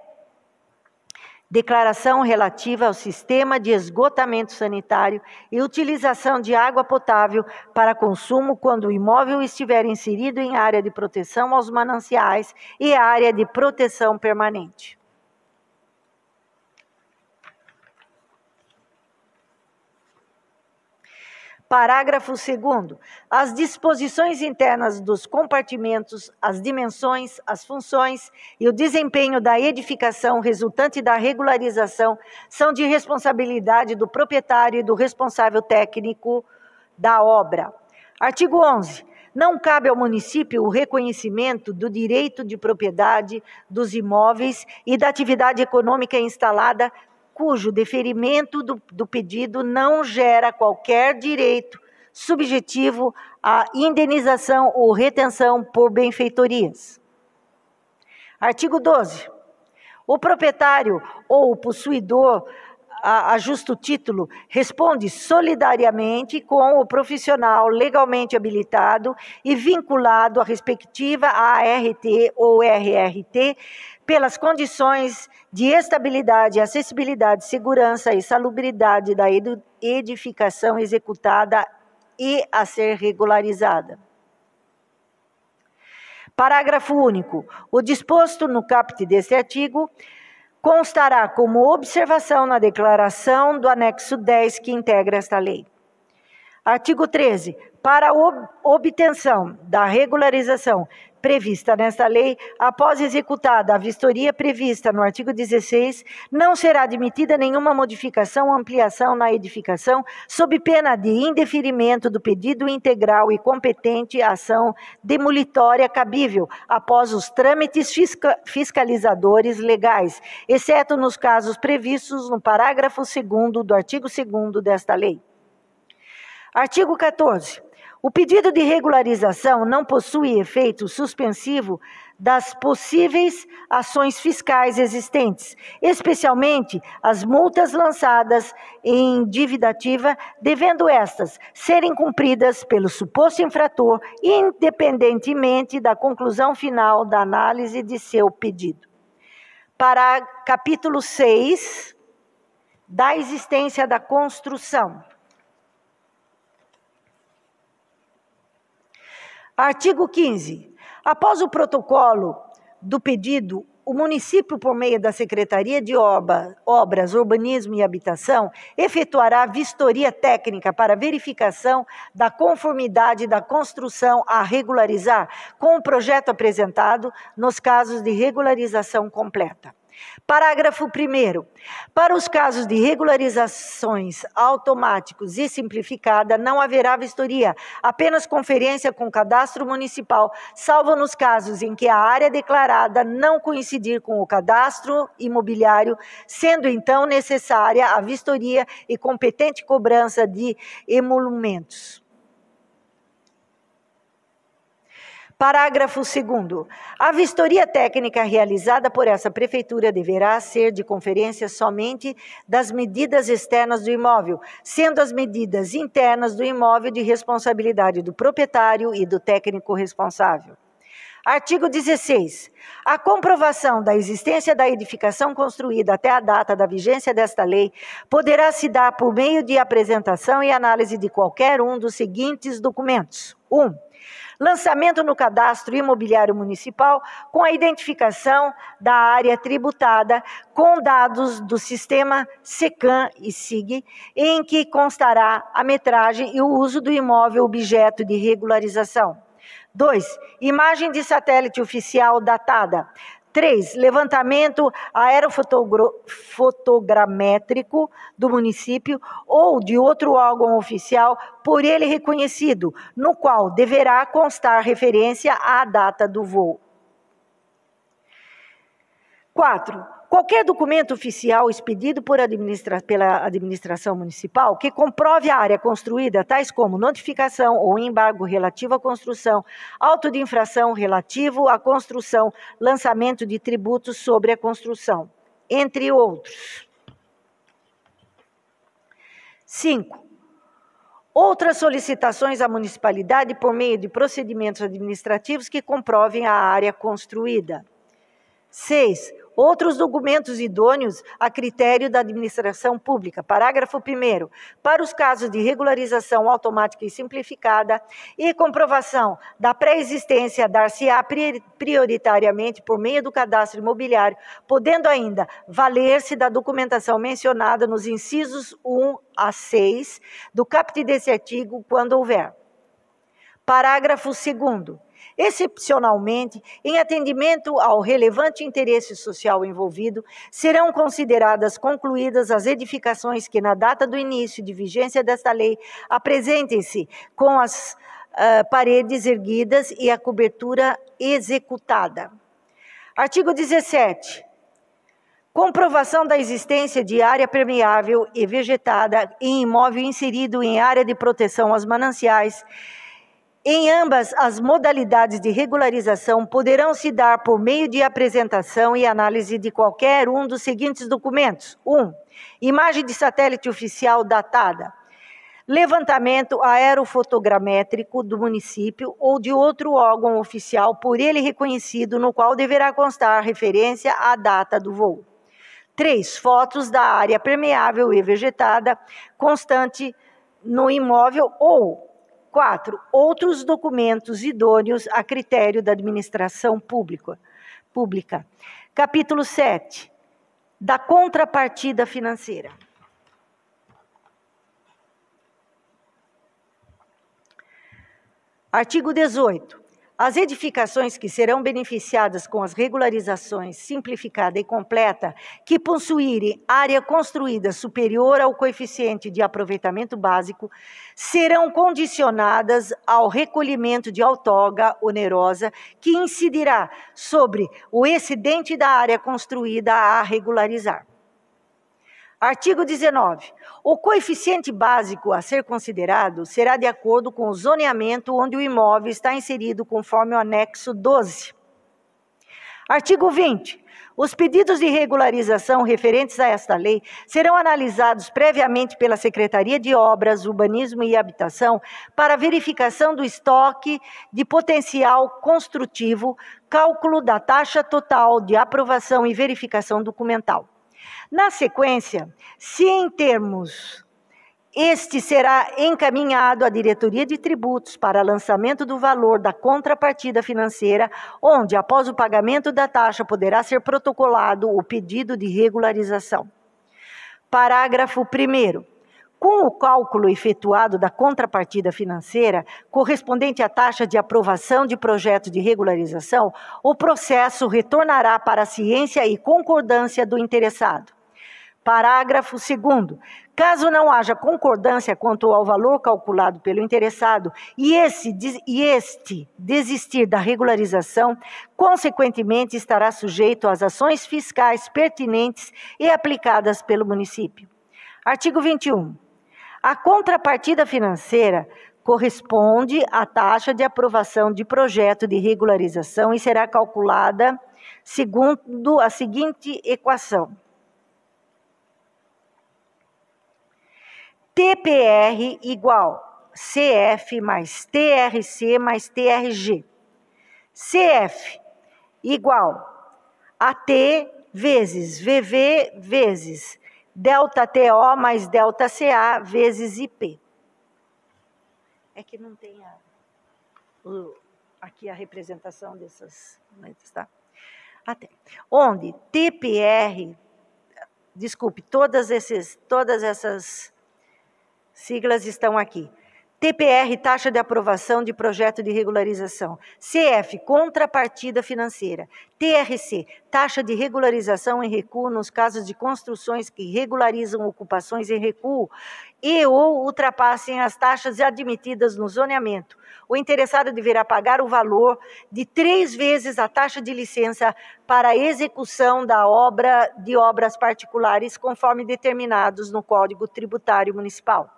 Speaker 2: declaração relativa ao sistema de esgotamento sanitário e utilização de água potável para consumo quando o imóvel estiver inserido em área de proteção aos mananciais e área de proteção permanente. Parágrafo 2. As disposições internas dos compartimentos, as dimensões, as funções e o desempenho da edificação resultante da regularização são de responsabilidade do proprietário e do responsável técnico da obra. Artigo 11. Não cabe ao município o reconhecimento do direito de propriedade dos imóveis e da atividade econômica instalada cujo deferimento do, do pedido não gera qualquer direito subjetivo à indenização ou retenção por benfeitorias. Artigo 12. O proprietário ou o possuidor a, a justo título responde solidariamente com o profissional legalmente habilitado e vinculado à respectiva ART ou RRT pelas condições de estabilidade, acessibilidade, segurança e salubridade da edificação executada e a ser regularizada. Parágrafo único. O disposto no caput deste artigo constará como observação na declaração do anexo 10 que integra esta lei. Artigo 13. Para ob obtenção da regularização prevista nesta lei, após executada a vistoria prevista no artigo 16, não será admitida nenhuma modificação ou ampliação na edificação, sob pena de indeferimento do pedido integral e competente ação demolitória cabível, após os trâmites fisca fiscalizadores legais, exceto nos casos previstos no parágrafo 2 do artigo 2 desta lei. Artigo 14. O pedido de regularização não possui efeito suspensivo das possíveis ações fiscais existentes, especialmente as multas lançadas em dívida ativa, devendo estas serem cumpridas pelo suposto infrator, independentemente da conclusão final da análise de seu pedido. Para capítulo 6 da existência da construção. Artigo 15. Após o protocolo do pedido, o município, por meio da Secretaria de Obra, Obras, Urbanismo e Habitação, efetuará vistoria técnica para verificação da conformidade da construção a regularizar com o projeto apresentado nos casos de regularização completa. Parágrafo 1. Para os casos de regularizações automáticos e simplificada, não haverá vistoria, apenas conferência com o cadastro municipal, salvo nos casos em que a área declarada não coincidir com o cadastro imobiliário, sendo então necessária a vistoria e competente cobrança de emolumentos. Parágrafo 2. A vistoria técnica realizada por essa prefeitura deverá ser de conferência somente das medidas externas do imóvel, sendo as medidas internas do imóvel de responsabilidade do proprietário e do técnico responsável. Artigo 16. A comprovação da existência da edificação construída até a data da vigência desta lei poderá se dar por meio de apresentação e análise de qualquer um dos seguintes documentos: 1. Um, lançamento no cadastro imobiliário municipal com a identificação da área tributada com dados do sistema SECAM e SIG, em que constará a metragem e o uso do imóvel objeto de regularização. 2. Imagem de satélite oficial datada. 3. Levantamento aerofotogramétrico do município ou de outro órgão oficial por ele reconhecido, no qual deverá constar referência à data do voo. 4 qualquer documento oficial expedido administra pela administração municipal que comprove a área construída, tais como notificação ou embargo relativo à construção, auto de infração relativo à construção, lançamento de tributos sobre a construção, entre outros. 5. Outras solicitações à municipalidade por meio de procedimentos administrativos que comprovem a área construída. 6 Outros documentos idôneos a critério da administração pública. Parágrafo 1. Para os casos de regularização automática e simplificada e comprovação da pré-existência, dar-se-á prioritariamente por meio do cadastro imobiliário, podendo ainda valer-se da documentação mencionada nos incisos 1 a 6 do caput desse artigo, quando houver. Parágrafo 2. Excepcionalmente, em atendimento ao relevante interesse social envolvido, serão consideradas concluídas as edificações que, na data do início de vigência desta lei, apresentem-se com as uh, paredes erguidas e a cobertura executada. Artigo 17. Comprovação da existência de área permeável e vegetada em imóvel inserido em área de proteção aos mananciais. Em ambas as modalidades de regularização poderão se dar por meio de apresentação e análise de qualquer um dos seguintes documentos: 1. Um, imagem de satélite oficial datada. Levantamento aerofotogramétrico do município ou de outro órgão oficial por ele reconhecido, no qual deverá constar referência à data do voo. Três, fotos da área permeável e vegetada constante no imóvel ou quatro, outros documentos idôneos a critério da administração pública. pública. Capítulo 7. Da contrapartida financeira. Artigo 18. As edificações que serão beneficiadas com as regularizações simplificada e completa, que possuírem área construída superior ao coeficiente de aproveitamento básico, serão condicionadas ao recolhimento de outorga onerosa, que incidirá sobre o excedente da área construída a regularizar. Artigo 19. O coeficiente básico a ser considerado será de acordo com o zoneamento onde o imóvel está inserido, conforme o anexo 12. Artigo 20. Os pedidos de regularização referentes a esta lei serão analisados previamente pela Secretaria de Obras, Urbanismo e Habitação para verificação do estoque de potencial construtivo, cálculo da taxa total de aprovação e verificação documental. Na sequência, se em termos este será encaminhado à diretoria de tributos para lançamento do valor da contrapartida financeira, onde, após o pagamento da taxa, poderá ser protocolado o pedido de regularização. Parágrafo 1. Com o cálculo efetuado da contrapartida financeira correspondente à taxa de aprovação de projeto de regularização, o processo retornará para a ciência e concordância do interessado. Parágrafo 2. Caso não haja concordância quanto ao valor calculado pelo interessado e, esse, e este desistir da regularização, consequentemente estará sujeito às ações fiscais pertinentes e aplicadas pelo município. Artigo 21. A contrapartida financeira corresponde à taxa de aprovação de projeto de regularização e será calculada segundo a seguinte equação: TPR igual CF mais TRC mais TRG. CF igual AT vezes VV vezes delta TO mais delta CA vezes IP. É que não tem a, o, aqui a representação dessas letras, tá? Até. Onde TPR, desculpe, todas, esses, todas essas siglas estão aqui. TPR, taxa de aprovação de projeto de regularização. CF, contrapartida financeira. TRC, taxa de regularização em recuo nos casos de construções que regularizam ocupações em recuo e ou ultrapassem as taxas admitidas no zoneamento. O interessado deverá pagar o valor de três vezes a taxa de licença para execução da obra de obras particulares, conforme determinados no Código Tributário Municipal.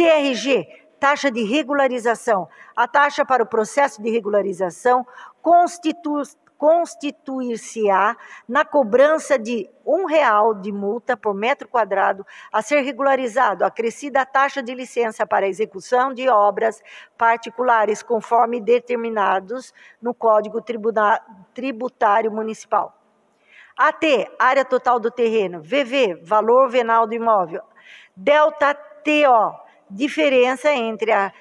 Speaker 2: TRG, taxa de regularização. A taxa para o processo de regularização constitu constituir-se-á na cobrança de um real de multa por metro quadrado a ser regularizado, acrescida a taxa de licença para execução de obras particulares, conforme determinados no Código Tributário Municipal. AT, área total do terreno. VV, valor venal do imóvel. Delta TO, diferença entre a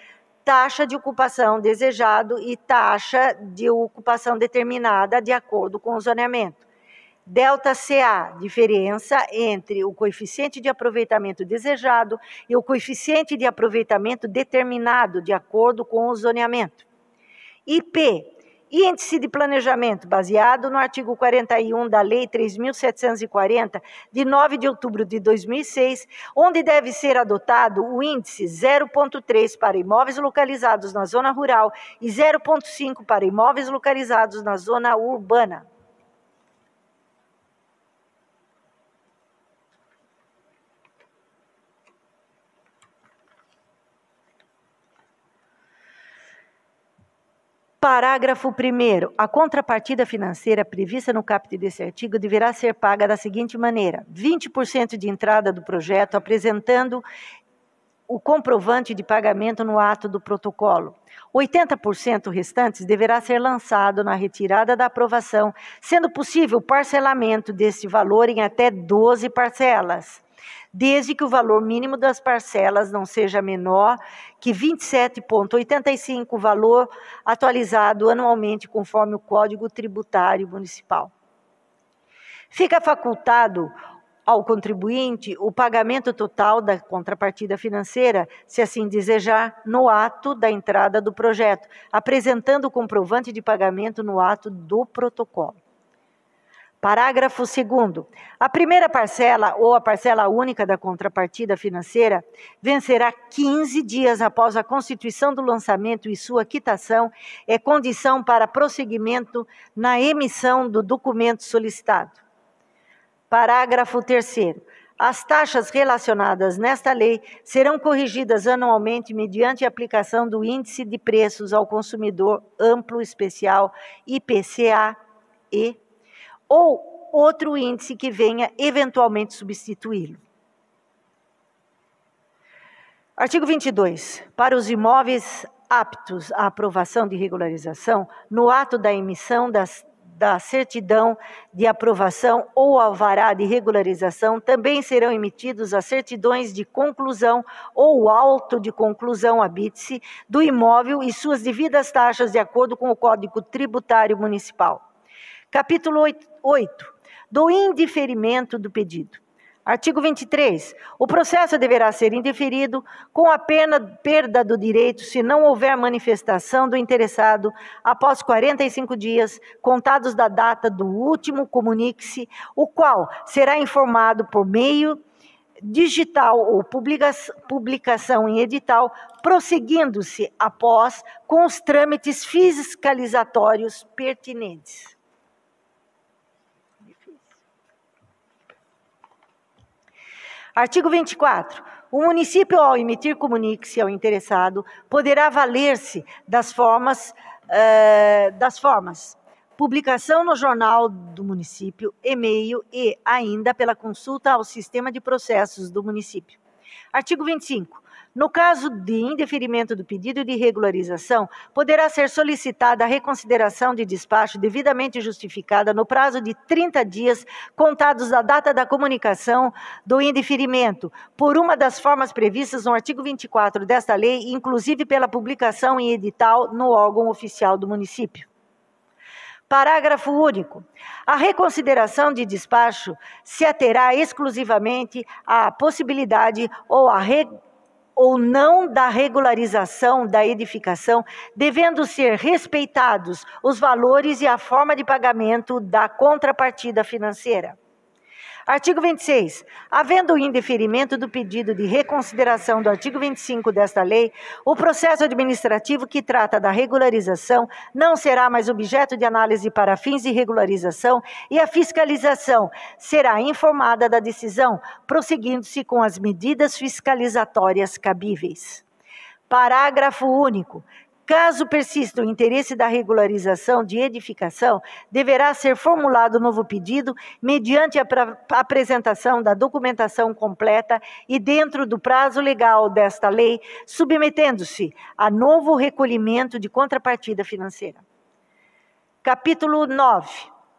Speaker 2: taxa de ocupação desejado e taxa de ocupação determinada de acordo com o zoneamento. Delta CA, diferença entre o coeficiente de aproveitamento desejado e o coeficiente de aproveitamento determinado de acordo com o zoneamento. IP, Índice de planejamento, baseado no artigo 41 da Lei 3.740, de 9 de outubro de 2006, onde deve ser adotado o índice 0,3 para imóveis localizados na zona rural e 0,5 para imóveis localizados na zona urbana. Parágrafo 1. A contrapartida financeira prevista no caput desse artigo deverá ser paga da seguinte maneira: 20% de entrada do projeto, apresentando o comprovante de pagamento no ato do protocolo. 80% restantes deverá ser lançado na retirada da aprovação, sendo possível parcelamento deste valor em até 12 parcelas desde que o valor mínimo das parcelas não seja menor que 27,85, valor atualizado anualmente conforme o Código Tributário Municipal. Fica facultado ao contribuinte o pagamento total da contrapartida financeira, se assim desejar, no ato da entrada do projeto, apresentando o comprovante de pagamento no ato do protocolo. Parágrafo 2. A primeira parcela ou a parcela única da contrapartida financeira vencerá 15 dias após a constituição do lançamento e sua quitação é condição para prosseguimento na emissão do documento solicitado. Parágrafo 3. As taxas relacionadas nesta lei serão corrigidas anualmente mediante aplicação do Índice de Preços ao Consumidor Amplo Especial IPCA-E ou outro índice que venha eventualmente substituí-lo. Artigo 22. Para os imóveis aptos à aprovação de regularização, no ato da emissão das, da certidão de aprovação ou alvará de regularização, também serão emitidos as certidões de conclusão ou auto de conclusão habite-se do imóvel e suas devidas taxas de acordo com o Código Tributário Municipal. Capítulo 8. Do indeferimento do pedido. Artigo 23. O processo deverá ser indeferido com a pena perda do direito se não houver manifestação do interessado após 45 dias, contados da data do último comunique-se, o qual será informado por meio digital ou publicação em edital, prosseguindo-se após com os trâmites fiscalizatórios pertinentes. Artigo 24. O município, ao emitir comunique-se ao interessado, poderá valer-se das formas, uh, das formas publicação no jornal do município, e-mail e ainda pela consulta ao sistema de processos do município. Artigo 25. No caso de indeferimento do pedido de regularização, poderá ser solicitada a reconsideração de despacho devidamente justificada no prazo de 30 dias contados da data da comunicação do indeferimento, por uma das formas previstas no artigo 24 desta lei, inclusive pela publicação em edital no órgão oficial do município. Parágrafo único. A reconsideração de despacho se aterá exclusivamente à possibilidade ou à re ou não da regularização da edificação, devendo ser respeitados os valores e a forma de pagamento da contrapartida financeira. Artigo 26. Havendo o indeferimento do pedido de reconsideração do artigo 25 desta lei, o processo administrativo que trata da regularização não será mais objeto de análise para fins de regularização e a fiscalização será informada da decisão, prosseguindo-se com as medidas fiscalizatórias cabíveis. Parágrafo único. Caso persista o interesse da regularização de edificação, deverá ser formulado novo pedido mediante a apresentação da documentação completa e dentro do prazo legal desta lei, submetendo-se a novo recolhimento de contrapartida financeira. Capítulo 9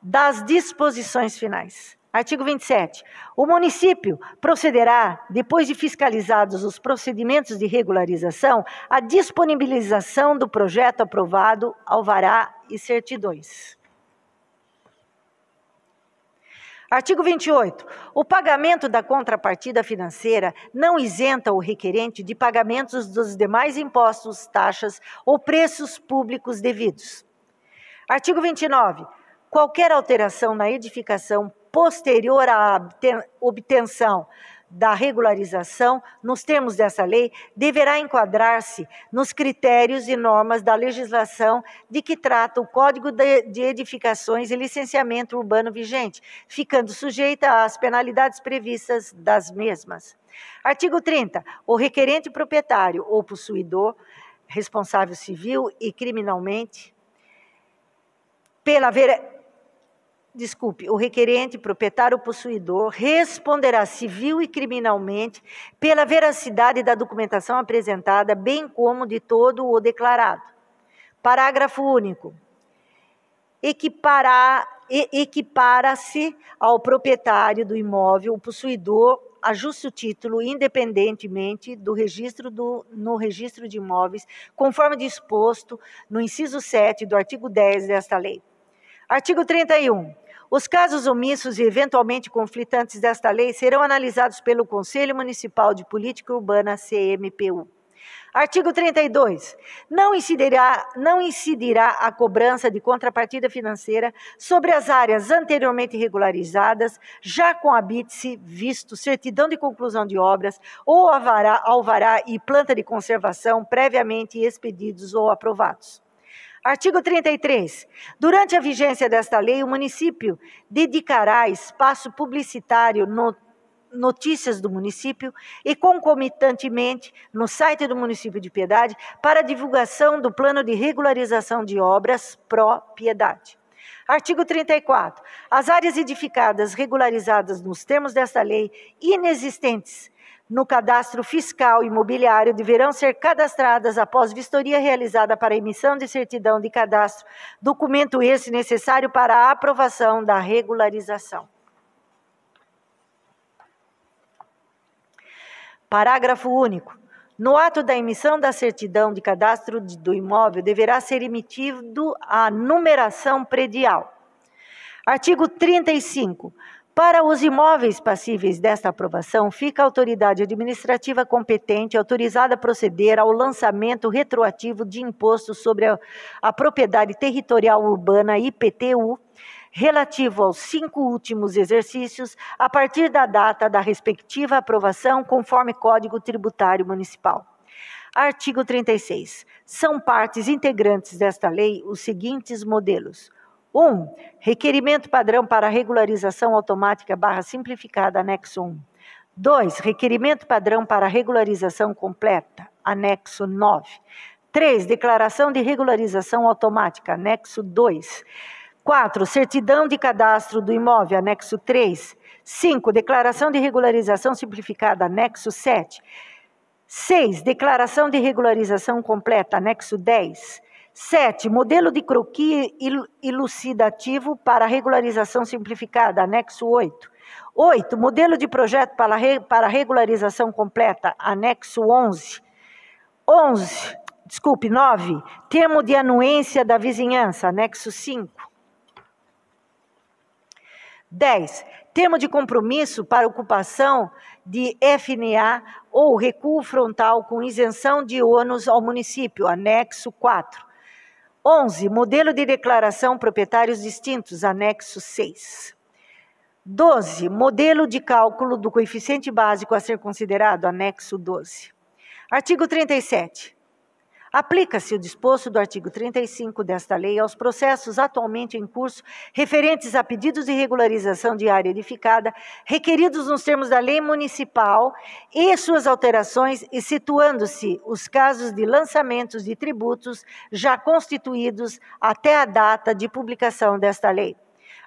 Speaker 2: das disposições finais. Artigo 27. O município procederá, depois de fiscalizados os procedimentos de regularização, à disponibilização do projeto aprovado, alvará e certidões. Artigo 28. O pagamento da contrapartida financeira não isenta o requerente de pagamentos dos demais impostos, taxas ou preços públicos devidos. Artigo 29. Qualquer alteração na edificação posterior à obtenção da regularização, nos termos dessa lei, deverá enquadrar-se nos critérios e normas da legislação de que trata o Código de Edificações e Licenciamento Urbano vigente, ficando sujeita às penalidades previstas das mesmas. Artigo 30. O requerente proprietário ou possuidor, responsável civil e criminalmente, pela ver... Desculpe, o requerente, proprietário ou possuidor, responderá civil e criminalmente pela veracidade da documentação apresentada, bem como de todo o declarado. Parágrafo único. Equipara-se ao proprietário do imóvel, o possuidor, ajuste o título independentemente do registro do, no registro de imóveis, conforme disposto no inciso 7 do artigo 10 desta lei. Artigo 31. Os casos omissos e eventualmente conflitantes desta lei serão analisados pelo Conselho Municipal de Política Urbana, CMPU. Artigo 32. Não incidirá, não incidirá a cobrança de contrapartida financeira sobre as áreas anteriormente regularizadas, já com habite-se, visto, certidão de conclusão de obras ou alvará, alvará e planta de conservação previamente expedidos ou aprovados. Artigo 33. Durante a vigência desta lei, o município dedicará espaço publicitário no notícias do município e, concomitantemente, no site do município de Piedade, para divulgação do plano de regularização de obras pró-piedade. Artigo 34. As áreas edificadas regularizadas nos termos desta lei, inexistentes no cadastro fiscal imobiliário, deverão ser cadastradas após vistoria realizada para emissão de certidão de cadastro, documento esse necessário para a aprovação da regularização. Parágrafo único. No ato da emissão da certidão de cadastro do imóvel, deverá ser emitido a numeração predial. Artigo 35. Para os imóveis passíveis desta aprovação, fica a autoridade administrativa competente autorizada a proceder ao lançamento retroativo de imposto sobre a, a propriedade territorial urbana IPTU relativo aos cinco últimos exercícios, a partir da data da respectiva aprovação, conforme Código Tributário Municipal. Artigo 36. São partes integrantes desta lei os seguintes modelos. 1. Um, requerimento padrão para regularização automática barra simplificada, anexo 1. 2. Requerimento padrão para regularização completa, anexo 9. 3. Declaração de regularização automática, anexo 2. 4. Certidão de cadastro do imóvel, anexo 3. 5. Declaração de regularização simplificada, anexo 7. 6. Declaração de regularização completa, anexo 10. 7. Modelo de croquis elucidativo para regularização simplificada, anexo 8. 8. Modelo de projeto para, para regularização completa, anexo 11. 11. Desculpe, 9. Termo de anuência da vizinhança, anexo 5. 10. Termo de compromisso para ocupação de FNA ou recuo frontal com isenção de ônus ao município, anexo 4. 11. Modelo de declaração proprietários distintos, anexo 6. 12. Modelo de cálculo do coeficiente básico a ser considerado, anexo 12. Artigo 37. Aplica-se o disposto do artigo 35 desta lei aos processos atualmente em curso referentes a pedidos de regularização de área edificada requeridos nos termos da lei municipal e suas alterações, e situando-se os casos de lançamentos de tributos já constituídos até a data de publicação desta lei.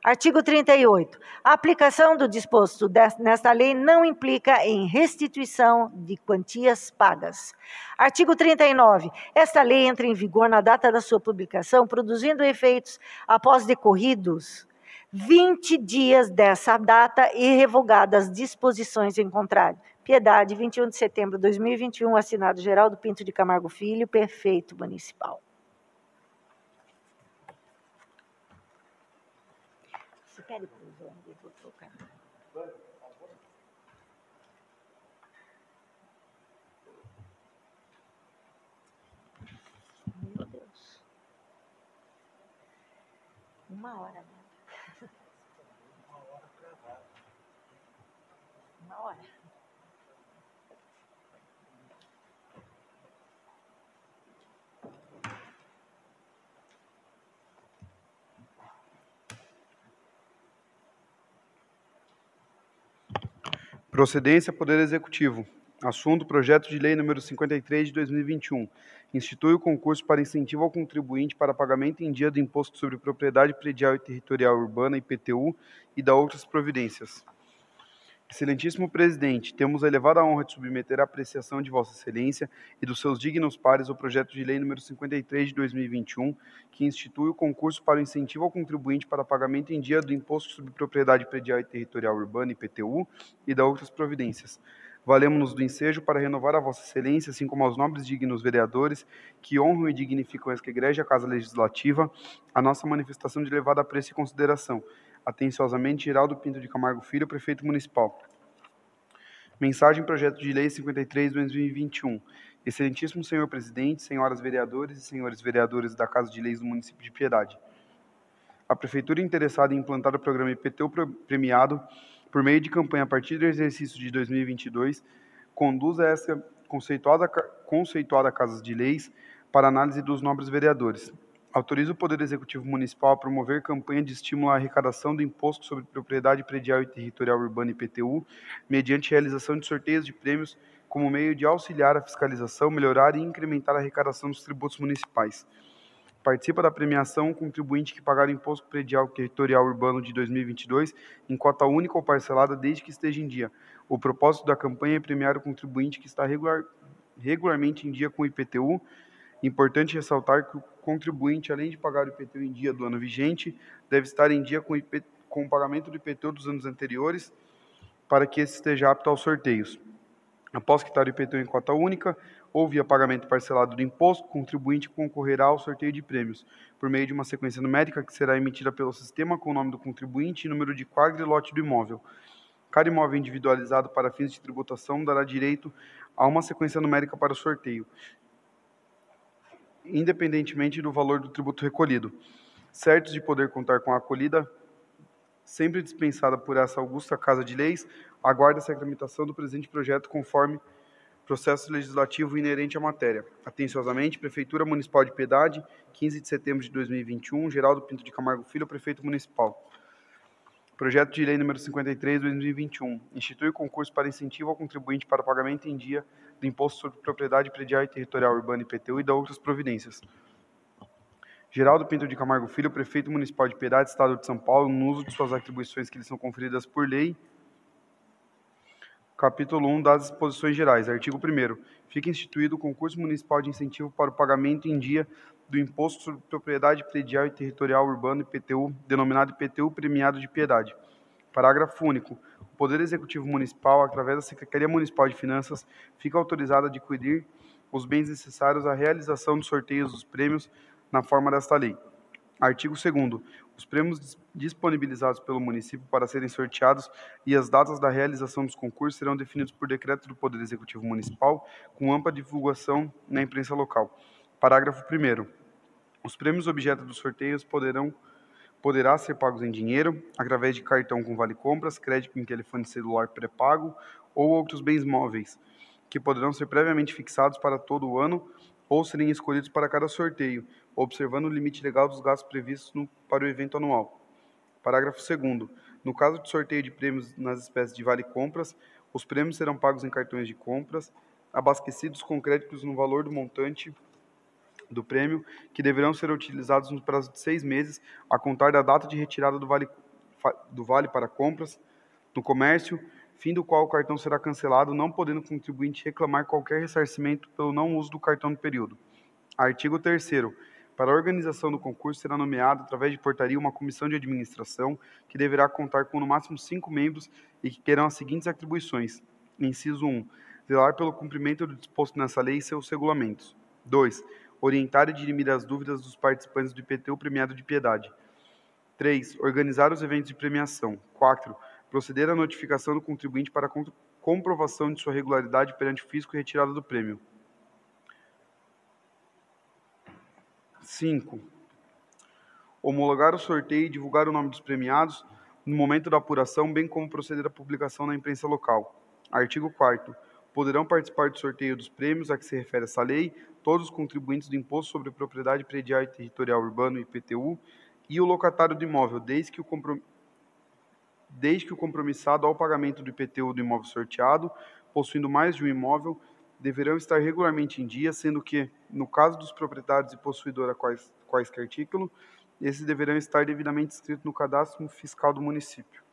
Speaker 2: Artigo 38. A aplicação do disposto nesta lei não implica em restituição de quantias pagas. Artigo 39. Esta lei entra em vigor na data da sua publicação, produzindo efeitos após decorridos 20 dias dessa data e revogadas disposições em contrário. Piedade, 21 de setembro de 2021, assinado Geraldo Pinto de Camargo Filho, prefeito municipal. pede para o João, eu vou trocar. Meu Deus. Uma hora, né? Uma hora cravada. Uma hora.
Speaker 3: Procedência, Poder Executivo. Assunto: Projeto de Lei número 53 de 2021. Institui o concurso para incentivo ao contribuinte para pagamento em dia do Imposto sobre Propriedade Predial e Territorial Urbana, IPTU, e da outras providências. Excelentíssimo presidente, temos a elevada honra de submeter à apreciação de Vossa Excelência e dos seus dignos pares o projeto de lei número 53 de 2021, que institui o concurso para o incentivo ao contribuinte para pagamento em dia do Imposto sobre Propriedade Predial e Territorial Urbana, IPTU, e da outras providências. Valemos-nos do ensejo para renovar a Vossa Excelência, assim como aos nobres dignos vereadores, que honram e dignificam esta Igreja, a Casa Legislativa, a nossa manifestação de elevada apreço e consideração Atenciosamente, Geraldo Pinto de Camargo Filho, Prefeito Municipal. Mensagem Projeto de Lei 53 de 2021. Excelentíssimo senhor presidente, senhoras vereadores e senhores vereadores da Casa de Leis do município de Piedade. A prefeitura interessada em implantar o programa IPTU premiado por meio de campanha a partir do exercício de 2022 conduz a essa conceituada, conceituada Casa de Leis para análise dos nobres vereadores, Autoriza o Poder Executivo Municipal a promover campanha de estímulo à arrecadação do Imposto sobre Propriedade Predial e Territorial Urbana IPTU, mediante realização de sorteios de prêmios como meio de auxiliar a fiscalização, melhorar e incrementar a arrecadação dos tributos municipais. Participa da premiação o contribuinte que pagar o Imposto Predial Territorial Urbano de 2022 em cota única ou parcelada desde que esteja em dia. O propósito da campanha é premiar o contribuinte que está regular, regularmente em dia com o IPTU, Importante ressaltar que o contribuinte, além de pagar o IPTU em dia do ano vigente, deve estar em dia com, IP, com o pagamento do IPTU dos anos anteriores, para que esse esteja apto aos sorteios. Após quitar o IPTU em cota única ou via pagamento parcelado do imposto, o contribuinte concorrerá ao sorteio de prêmios, por meio de uma sequência numérica que será emitida pelo sistema com o nome do contribuinte e número de quadro e lote do imóvel. Cada imóvel individualizado para fins de tributação dará direito a uma sequência numérica para o sorteio, independentemente do valor do tributo recolhido. Certos de poder contar com a acolhida, sempre dispensada por essa augusta Casa de Leis, aguarda-se a tramitação do presente projeto conforme processo legislativo inerente à matéria. Atenciosamente, Prefeitura Municipal de Piedade, 15 de setembro de 2021, Geraldo Pinto de Camargo Filho, Prefeito Municipal. Projeto de Lei número 53, 2021. Institui concurso para incentivo ao contribuinte para pagamento em dia do Imposto sobre Propriedade Predial e Territorial Urbana IPTU e da outras providências. Geraldo Pinto de Camargo Filho, Prefeito Municipal de Piedade, Estado de São Paulo, no uso de suas atribuições que lhe são conferidas por lei. Capítulo 1 das disposições gerais. Artigo 1 Fica instituído o concurso municipal de incentivo para o pagamento em dia do Imposto sobre Propriedade Predial e Territorial Urbano IPTU, denominado IPTU Premiado de Piedade. Parágrafo único. O Poder Executivo Municipal, através da Secretaria Municipal de Finanças, fica autorizado a adquirir os bens necessários à realização dos sorteios dos prêmios na forma desta lei. Artigo 2 Os prêmios disponibilizados pelo município para serem sorteados e as datas da realização dos concursos serão definidos por decreto do Poder Executivo Municipal, com ampla divulgação na imprensa local. Parágrafo 1 os prêmios objeto dos sorteios poderão poderá ser pagos em dinheiro, através de cartão com vale compras, crédito em telefone celular pré-pago ou outros bens móveis, que poderão ser previamente fixados para todo o ano ou serem escolhidos para cada sorteio, observando o limite legal dos gastos previstos no, para o evento anual. Parágrafo 2 No caso de sorteio de prêmios nas espécies de vale compras, os prêmios serão pagos em cartões de compras, abastecidos com créditos no valor do montante do prêmio, que deverão ser utilizados no prazo de seis meses, a contar da data de retirada do vale, do vale para compras no comércio, fim do qual o cartão será cancelado, não podendo o contribuinte reclamar qualquer ressarcimento pelo não uso do cartão no período. Artigo 3 para a organização do concurso será nomeada, através de portaria, uma comissão de administração que deverá contar com no máximo cinco membros e que terão as seguintes atribuições. Inciso 1. Zelar pelo cumprimento do disposto nessa lei e seus regulamentos. 2 orientar e dirimir as dúvidas dos participantes do IPTU Premiado de Piedade. 3. Organizar os eventos de premiação. 4. Proceder à notificação do contribuinte para comprovação de sua regularidade perante o fisco e retirada do prêmio. 5. Homologar o sorteio e divulgar o nome dos premiados no momento da apuração, bem como proceder à publicação na imprensa local. Artigo 4 Poderão participar do sorteio dos prêmios a que se refere essa lei todos os contribuintes do Imposto sobre Propriedade Predial e Territorial Urbano, IPTU, e o locatário do imóvel, desde que o, desde que o compromissado ao pagamento do IPTU do imóvel sorteado possuindo mais de um imóvel, deverão estar regularmente em dia, sendo que, no caso dos proprietários e possuidor a quais, quaisquer título, esses deverão estar devidamente inscritos no cadastro fiscal do município.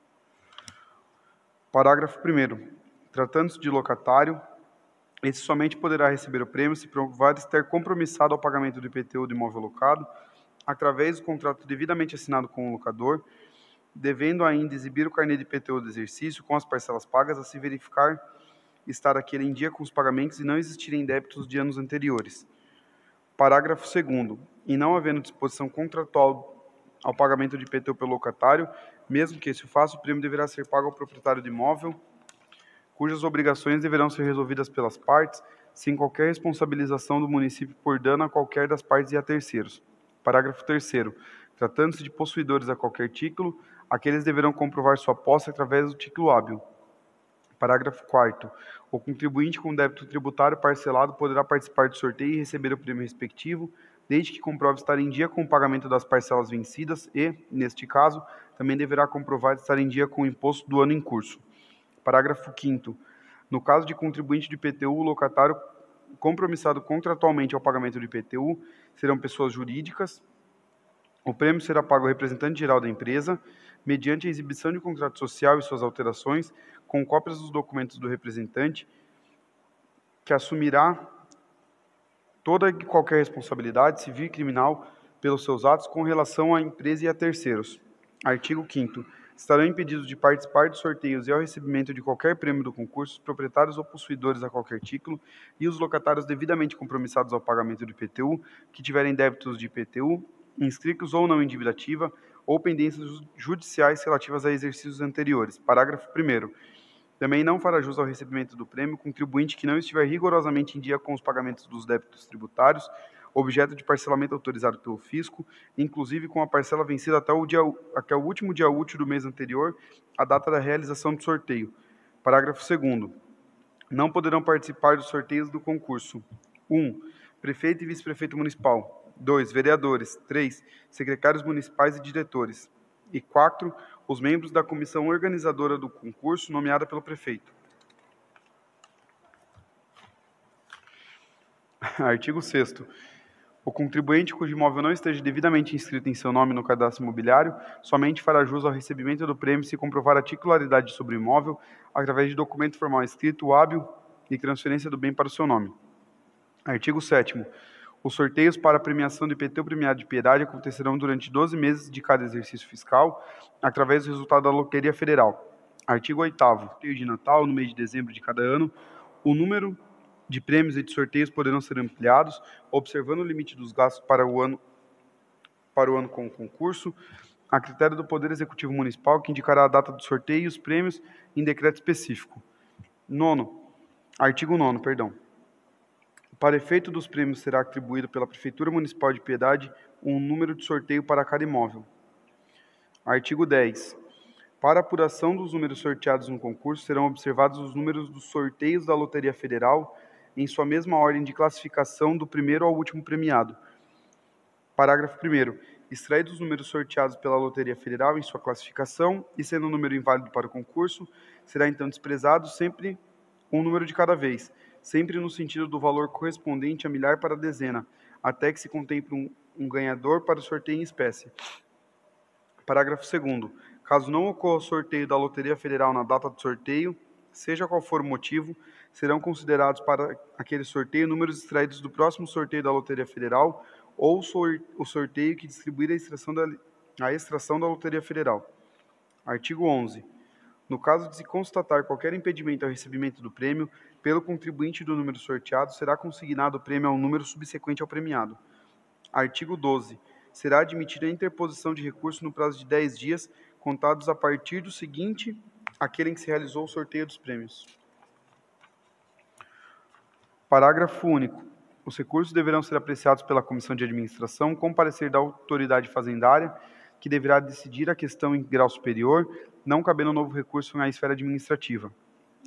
Speaker 3: Parágrafo 1 Tratando-se de locatário, esse somente poderá receber o prêmio se provar estar compromissado ao pagamento do IPTU do imóvel locado, através do contrato devidamente assinado com o locador, devendo ainda exibir o carnê de IPTU do exercício com as parcelas pagas a se verificar estar aquele em dia com os pagamentos e não existirem débitos de anos anteriores. Parágrafo 2 E não havendo disposição contratual ao pagamento de IPTU pelo locatário, mesmo que esse o faça, o prêmio deverá ser pago ao proprietário do imóvel, cujas obrigações deverão ser resolvidas pelas partes, sem qualquer responsabilização do município por dano a qualquer das partes e a terceiros. Parágrafo 3 Tratando-se de possuidores a qualquer título, aqueles deverão comprovar sua posse através do título hábil. Parágrafo 4 O contribuinte com débito tributário parcelado poderá participar do sorteio e receber o prêmio respectivo, desde que comprove estar em dia com o pagamento das parcelas vencidas e, neste caso, também deverá comprovar estar em dia com o imposto do ano em curso. Parágrafo 5 No caso de contribuinte de IPTU, o locatário compromissado contratualmente ao pagamento do IPTU serão pessoas jurídicas. O prêmio será pago ao representante geral da empresa, mediante a exibição de contrato social e suas alterações, com cópias dos documentos do representante, que assumirá toda e qualquer responsabilidade civil e criminal pelos seus atos com relação à empresa e a terceiros. Artigo 5 Estarão impedidos de participar de sorteios e ao recebimento de qualquer prêmio do concurso os proprietários ou possuidores a qualquer título e os locatários devidamente compromissados ao pagamento do IPTU, que tiverem débitos de IPTU, inscritos ou não em dívida ativa, ou pendências judiciais relativas a exercícios anteriores. Parágrafo 1 também não fará jus ao recebimento do prêmio contribuinte que não estiver rigorosamente em dia com os pagamentos dos débitos tributários, objeto de parcelamento autorizado pelo fisco, inclusive com a parcela vencida até o, dia, até o último dia útil do mês anterior à data da realização do sorteio. Parágrafo 2 Não poderão participar dos sorteios do concurso. 1. Um, prefeito e vice-prefeito municipal. 2. Vereadores. 3. Secretários municipais e diretores. E 4. Os membros da comissão organizadora do concurso, nomeada pelo prefeito. Artigo 6 o contribuinte cujo imóvel não esteja devidamente inscrito em seu nome no cadastro imobiliário somente fará jus ao recebimento do prêmio se comprovar a titularidade sobre o imóvel através de documento formal escrito, hábil e transferência do bem para o seu nome. Artigo 7 os sorteios para a premiação do IPTU premiado de piedade acontecerão durante 12 meses de cada exercício fiscal, através do resultado da Loteria Federal. Artigo 8 sorteio de Natal, no mês de dezembro de cada ano, o número de prêmios e de sorteios poderão ser ampliados, observando o limite dos gastos para o ano, para o ano com o concurso, a critério do Poder Executivo Municipal, que indicará a data do sorteio e os prêmios em decreto específico. Nono, artigo 9, perdão. Para efeito dos prêmios, será atribuído pela Prefeitura Municipal de Piedade um número de sorteio para cada imóvel. Artigo 10. Para apuração dos números sorteados no concurso, serão observados os números dos sorteios da Loteria Federal em sua mesma ordem de classificação do primeiro ao último premiado. Parágrafo 1. Extraídos os números sorteados pela Loteria Federal em sua classificação e sendo um número inválido para o concurso, será então desprezado sempre um número de cada vez sempre no sentido do valor correspondente a milhar para a dezena, até que se contemple um, um ganhador para o sorteio em espécie. Parágrafo 2 Caso não ocorra o sorteio da Loteria Federal na data do sorteio, seja qual for o motivo, serão considerados para aquele sorteio números extraídos do próximo sorteio da Loteria Federal ou o sorteio que distribuir a extração da, a extração da Loteria Federal. Artigo 11. No caso de se constatar qualquer impedimento ao recebimento do prêmio, pelo contribuinte do número sorteado, será consignado o prêmio ao número subsequente ao premiado. Artigo 12. Será admitida a interposição de recurso no prazo de 10 dias, contados a partir do seguinte aquele em que se realizou o sorteio dos prêmios. Parágrafo único. Os recursos deverão ser apreciados pela Comissão de Administração com parecer da autoridade fazendária, que deverá decidir a questão em grau superior, não cabendo novo recurso na esfera administrativa.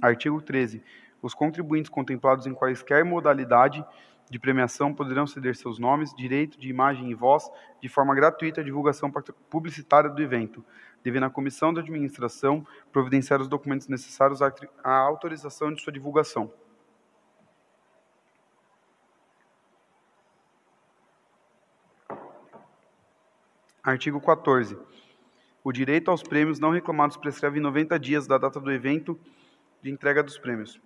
Speaker 3: Artigo 13 os contribuintes contemplados em quaisquer modalidade de premiação poderão ceder seus nomes, direito de imagem e voz de forma gratuita à divulgação publicitária do evento, devendo a comissão de administração providenciar os documentos necessários à autorização de sua divulgação. Artigo 14. O direito aos prêmios não reclamados prescreve 90 dias da data do evento de entrega dos prêmios.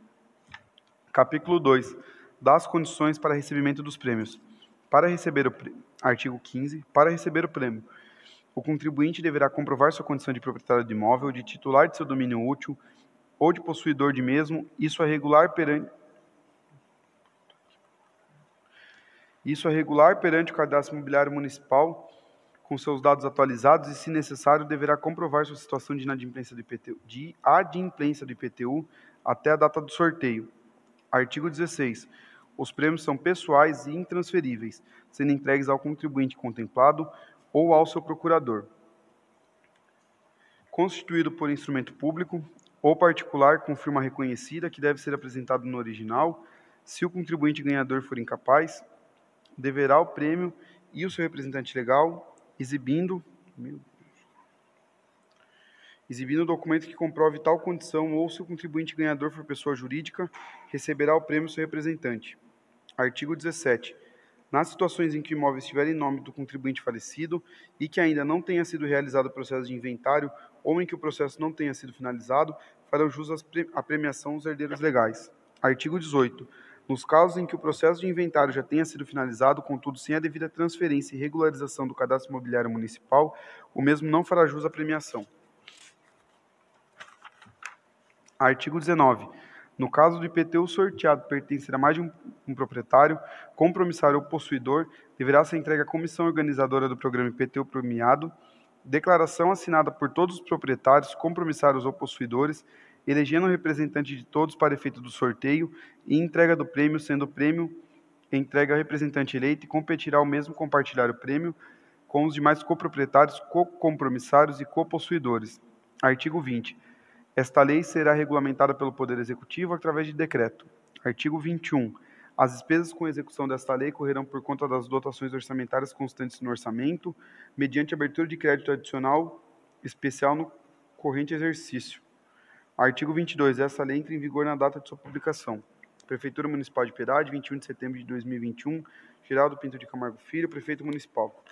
Speaker 3: Capítulo 2. Das condições para recebimento dos prêmios. Para receber o prêmio, artigo 15. Para receber o prêmio, o contribuinte deverá comprovar sua condição de proprietário de imóvel, de titular de seu domínio útil ou de possuidor de mesmo, isso é regular perante isso é regular perante o cadastro imobiliário municipal com seus dados atualizados e, se necessário, deverá comprovar sua situação de inadimplência do IPTU, de adimplência do IPTU até a data do sorteio. Artigo 16. Os prêmios são pessoais e intransferíveis, sendo entregues ao contribuinte contemplado ou ao seu procurador. Constituído por instrumento público ou particular com firma reconhecida que deve ser apresentado no original, se o contribuinte ganhador for incapaz, deverá o prêmio e o seu representante legal, exibindo exibindo o documento que comprove tal condição ou se o contribuinte ganhador for pessoa jurídica, receberá o prêmio seu representante. Artigo 17. Nas situações em que o imóvel estiver em nome do contribuinte falecido e que ainda não tenha sido realizado o processo de inventário ou em que o processo não tenha sido finalizado, farão jus à premiação os herdeiros legais. Artigo 18. Nos casos em que o processo de inventário já tenha sido finalizado, contudo sem a devida transferência e regularização do cadastro imobiliário municipal, o mesmo não fará jus à premiação. Artigo 19. No caso do IPTU sorteado pertencer a mais de um, um, proprietário, compromissário ou possuidor, deverá ser entregue à comissão organizadora do programa IPTU premiado declaração assinada por todos os proprietários, compromissários ou possuidores, elegendo o representante de todos para efeito do sorteio e entrega do prêmio, sendo o prêmio entregue ao representante eleito e competirá o mesmo compartilhar o prêmio com os demais coproprietários, co-compromissários e copossuidores. Artigo 20. Esta lei será regulamentada pelo Poder Executivo através de decreto. Artigo 21. As despesas com execução desta lei correrão por conta das dotações orçamentárias constantes no orçamento, mediante abertura de crédito adicional especial no corrente exercício. Artigo 22. Essa lei entra em vigor na data de sua publicação. Prefeitura Municipal de Piedade, 21 de setembro de 2021. Geraldo Pinto de Camargo Filho, Prefeito Municipal.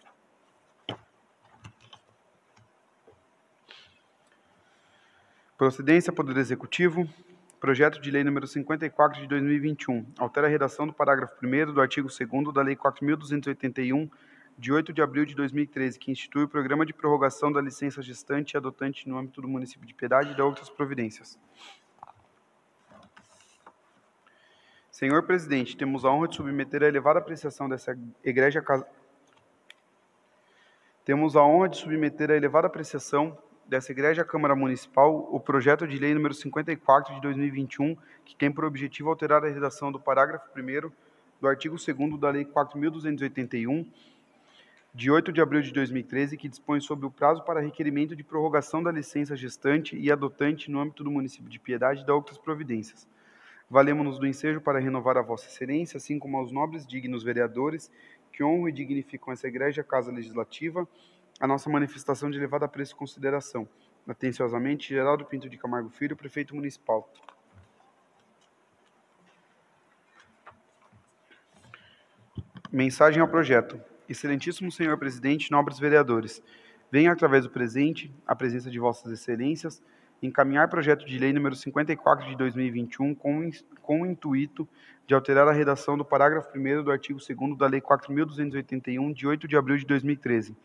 Speaker 3: Procedência, Poder Executivo. Projeto de Lei número 54 de 2021. Altera a redação do parágrafo 1 do artigo 2 da Lei 4.281, de 8 de abril de 2013, que institui o Programa de Prorrogação da Licença Gestante e Adotante no âmbito do município de Piedade e da outras providências. Senhor Presidente, temos a honra de submeter a elevada apreciação dessa Igreja. Temos a honra de submeter a elevada apreciação dessa Igreja Câmara Municipal o projeto de lei número 54 de 2021, que tem por objetivo alterar a redação do parágrafo 1 do artigo 2 da Lei 4.281, de 8 de abril de 2013, que dispõe sobre o prazo para requerimento de prorrogação da licença gestante e adotante no âmbito do município de Piedade e da outras providências. Valemos-nos do ensejo para renovar a Vossa Excelência, assim como aos nobres dignos vereadores que honram e dignificam essa Igreja Casa Legislativa, a nossa manifestação de elevada apreço e consideração. Atenciosamente, Geraldo Pinto de Camargo Filho, Prefeito Municipal. Mensagem ao projeto. Excelentíssimo Senhor Presidente, nobres vereadores, venho através do presente, a presença de Vossas Excelências, encaminhar projeto de lei número 54 de 2021 com, com o intuito de alterar a redação do parágrafo 1 do artigo 2 da Lei 4.281, de 8 de abril de 2013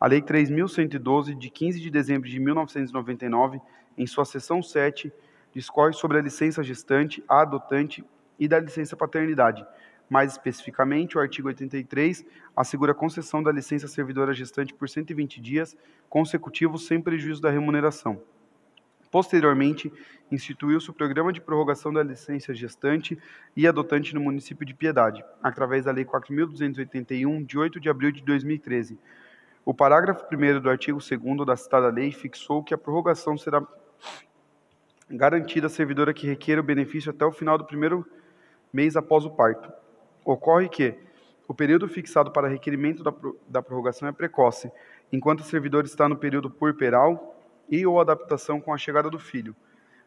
Speaker 3: a Lei 3.112, de 15 de dezembro de 1999, em sua seção 7, discorre sobre a licença gestante, a adotante e da licença paternidade. Mais especificamente, o artigo 83 assegura a concessão da licença servidora gestante por 120 dias consecutivos sem prejuízo da remuneração. Posteriormente, instituiu-se o programa de prorrogação da licença gestante e adotante no município de Piedade, através da Lei 4.281, de 8 de abril de 2013, o parágrafo 1 do artigo 2 da citada lei fixou que a prorrogação será garantida à servidora que requer o benefício até o final do primeiro mês após o parto. Ocorre que o período fixado para requerimento da, da prorrogação é precoce, enquanto o servidor está no período puerperal e ou adaptação com a chegada do filho.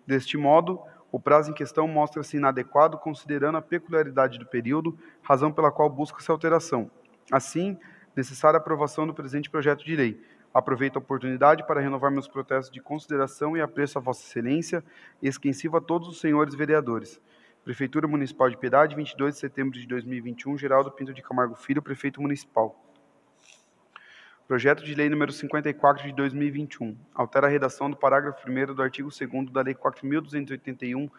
Speaker 3: Deste modo, o prazo em questão mostra-se inadequado considerando a peculiaridade do período, razão pela qual busca-se alteração. Assim, necessária aprovação do presente projeto de lei. Aproveito a oportunidade para renovar meus protestos de consideração e apreço a Vossa Excelência extensivo a todos os senhores vereadores. Prefeitura Municipal de Piedade, 22 de setembro de 2021, Geraldo Pinto de Camargo Filho, Prefeito Municipal. Projeto de Lei número 54 de 2021. Altera a redação do parágrafo 1 do artigo 2 da Lei 4.281,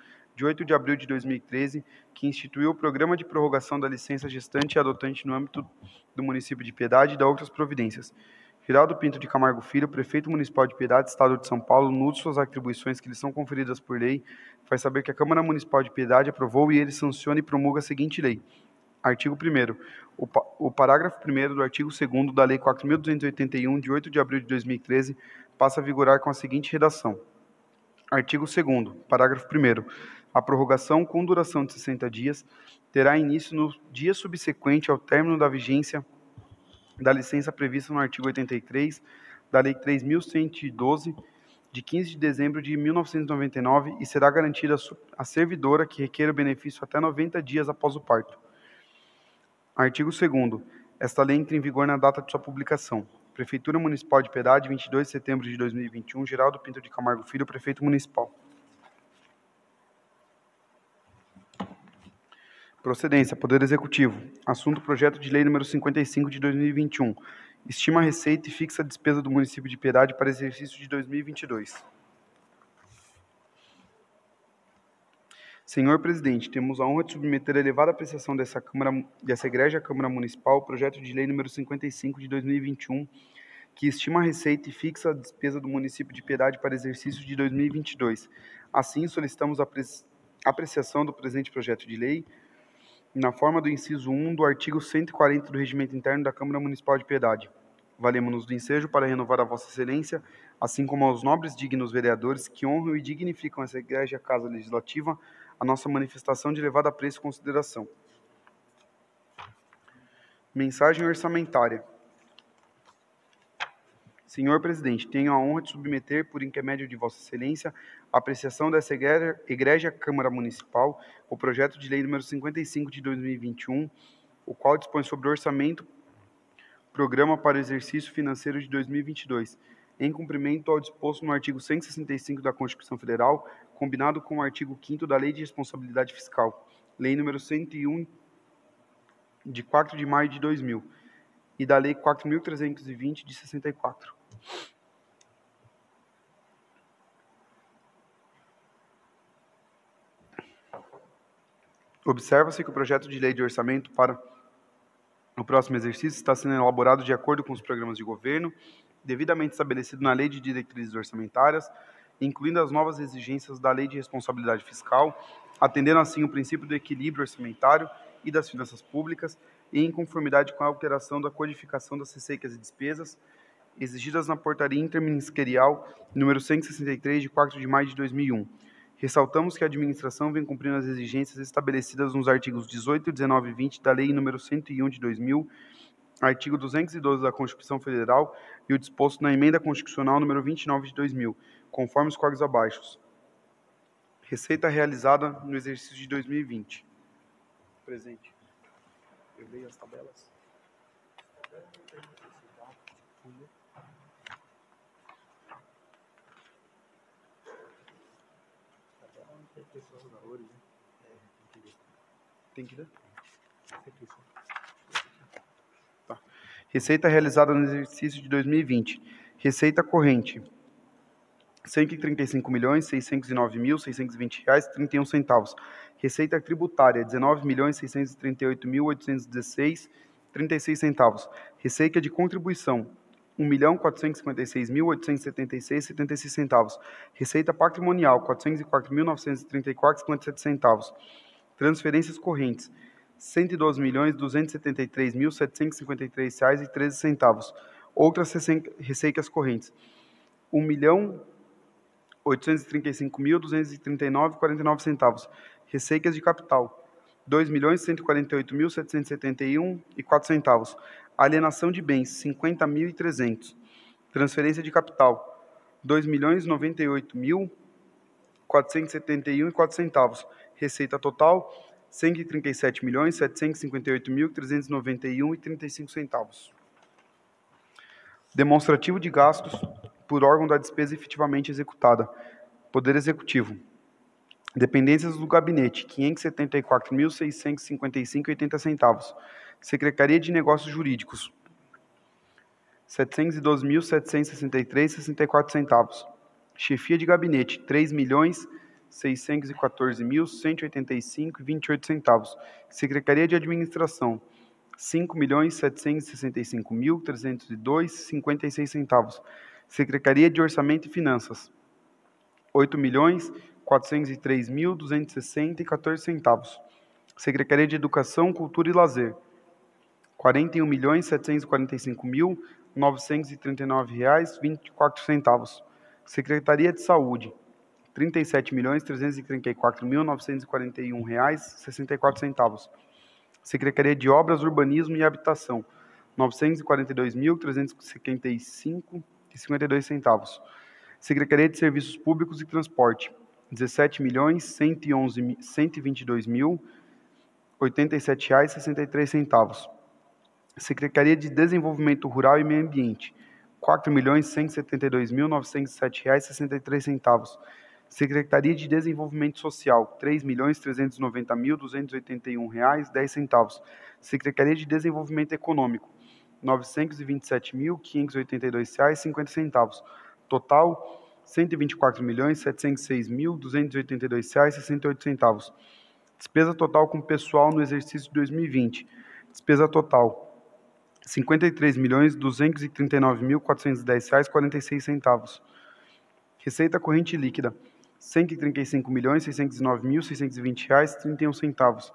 Speaker 3: de 8 de abril de 2013, que instituiu o Programa de Prorrogação da Licença Gestante e Adotante no âmbito do município de Piedade e da outras providências. Geraldo Pinto de Camargo Filho, Prefeito Municipal de Piedade, Estado de São Paulo, no uso suas atribuições que lhe são conferidas por lei, faz saber que a Câmara Municipal de Piedade aprovou e ele sanciona e promulga a seguinte lei. Artigo 1 o, o parágrafo 1 do artigo 2 da Lei 4.281, de 8 de abril de 2013, passa a vigorar com a seguinte redação. Artigo 2 parágrafo 1 A prorrogação com duração de 60 dias terá início no dia subsequente ao término da vigência da licença prevista no artigo 83 da Lei 3.112, de 15 de dezembro de 1999, e será garantida à servidora que requer o benefício até 90 dias após o parto. Artigo 2 Esta lei entra em vigor na data de sua publicação. Prefeitura Municipal de Piedade, 22 de setembro de 2021, Geraldo Pinto de Camargo Filho, Prefeito Municipal. Procedência, Poder Executivo. Assunto, projeto de lei número 55 de 2021. Estima a receita e fixa a despesa do município de Piedade para exercício de 2022. Senhor Presidente, temos a honra de submeter a elevada apreciação dessa Câmara, dessa Igreja Câmara Municipal, o projeto de lei número 55 de 2021, que estima a receita e fixa a despesa do município de Piedade para exercício de 2022. Assim, solicitamos a apreciação do presente projeto de lei, na forma do inciso 1 do artigo 140 do Regimento Interno da Câmara Municipal de Piedade. Valemos-nos do ensejo para renovar a Vossa Excelência, assim como aos nobres dignos vereadores que honram e dignificam essa Igreja Casa Legislativa, a nossa manifestação de elevada apreço e consideração. Mensagem orçamentária. Senhor Presidente, tenho a honra de submeter, por intermédio de Vossa Excelência, a apreciação dessa igreja, Câmara Municipal, o projeto de lei número 55 de 2021, o qual dispõe sobre o orçamento programa para o exercício financeiro de 2022, em cumprimento ao disposto no artigo 165 da Constituição Federal, combinado com o artigo 5 da Lei de Responsabilidade Fiscal, Lei número 101 de 4 de maio de 2000 e da Lei 4320 de 64. Observa-se que o projeto de lei de orçamento para o próximo exercício está sendo elaborado de acordo com os programas de governo, devidamente estabelecido na Lei de Diretrizes Orçamentárias, incluindo as novas exigências da Lei de Responsabilidade Fiscal, atendendo assim o princípio do equilíbrio orçamentário e das finanças públicas, e em conformidade com a alteração da codificação das receitas e despesas, exigidas na Portaria Interministerial número 163, de 4 de maio de 2001. Ressaltamos que a administração vem cumprindo as exigências estabelecidas nos artigos 18, 19 e 20 da Lei número 101 de 2000, artigo 212 da Constituição Federal e o disposto na Emenda Constitucional número 29 de 2000, conforme os códigos abaixo. Receita realizada no exercício de 2020. Presente. Eu leio as tabelas. Tem que ver? Tá. Receita realizada no exercício de 2020. Receita corrente. 135.609.620 reais 31 centavos. Receita tributária, R$ 19.638.816 36 centavos. Receita de contribuição, R$ 1.456.876,76 centavos. Receita patrimonial, R$ 404.934,57 centavos. Transferências correntes, 112.273.753,13 reais centavos. Outras receitas correntes, R$ 1.835.239,49 centavos. Receitas de capital, 2.148.771 e 4 centavos. Alienação de bens, 50.300. Transferência de capital, 2.098.471 e 4 centavos. Receita total, 137.758.391 e 35 centavos. Demonstrativo de gastos por órgão da despesa efetivamente executada. Poder Executivo. Dependências do Gabinete, 574.655,80 centavos. Secretaria de Negócios Jurídicos, 712.763,64 centavos. Chefia de Gabinete, 3.614.185,28 centavos. Secretaria de Administração, 5.765.302,56 centavos. Secretaria de Orçamento e Finanças, 8.403.260,14 centavos. Secretaria de Educação, Cultura e Lazer, R$ 41.745.939,24. Secretaria de Saúde, R$ 37.334.941,64. Secretaria de Obras, Urbanismo e Habitação, R$ 942.355,52. Secretaria de Serviços Públicos e Transporte, R$ 17.111.122.087,63. Secretaria de Desenvolvimento Rural e Meio Ambiente, R$ 4.172.907,63. Secretaria de Desenvolvimento Social, R$ 3.390.281,10. Secretaria de Desenvolvimento Econômico, R$ 927.582,50. Total, R$ 124.706.282,68. Despesa total com pessoal no exercício de 2020. Despesa total, R$ 53.239.410,46. Receita corrente líquida, R$ 135.609.620,31,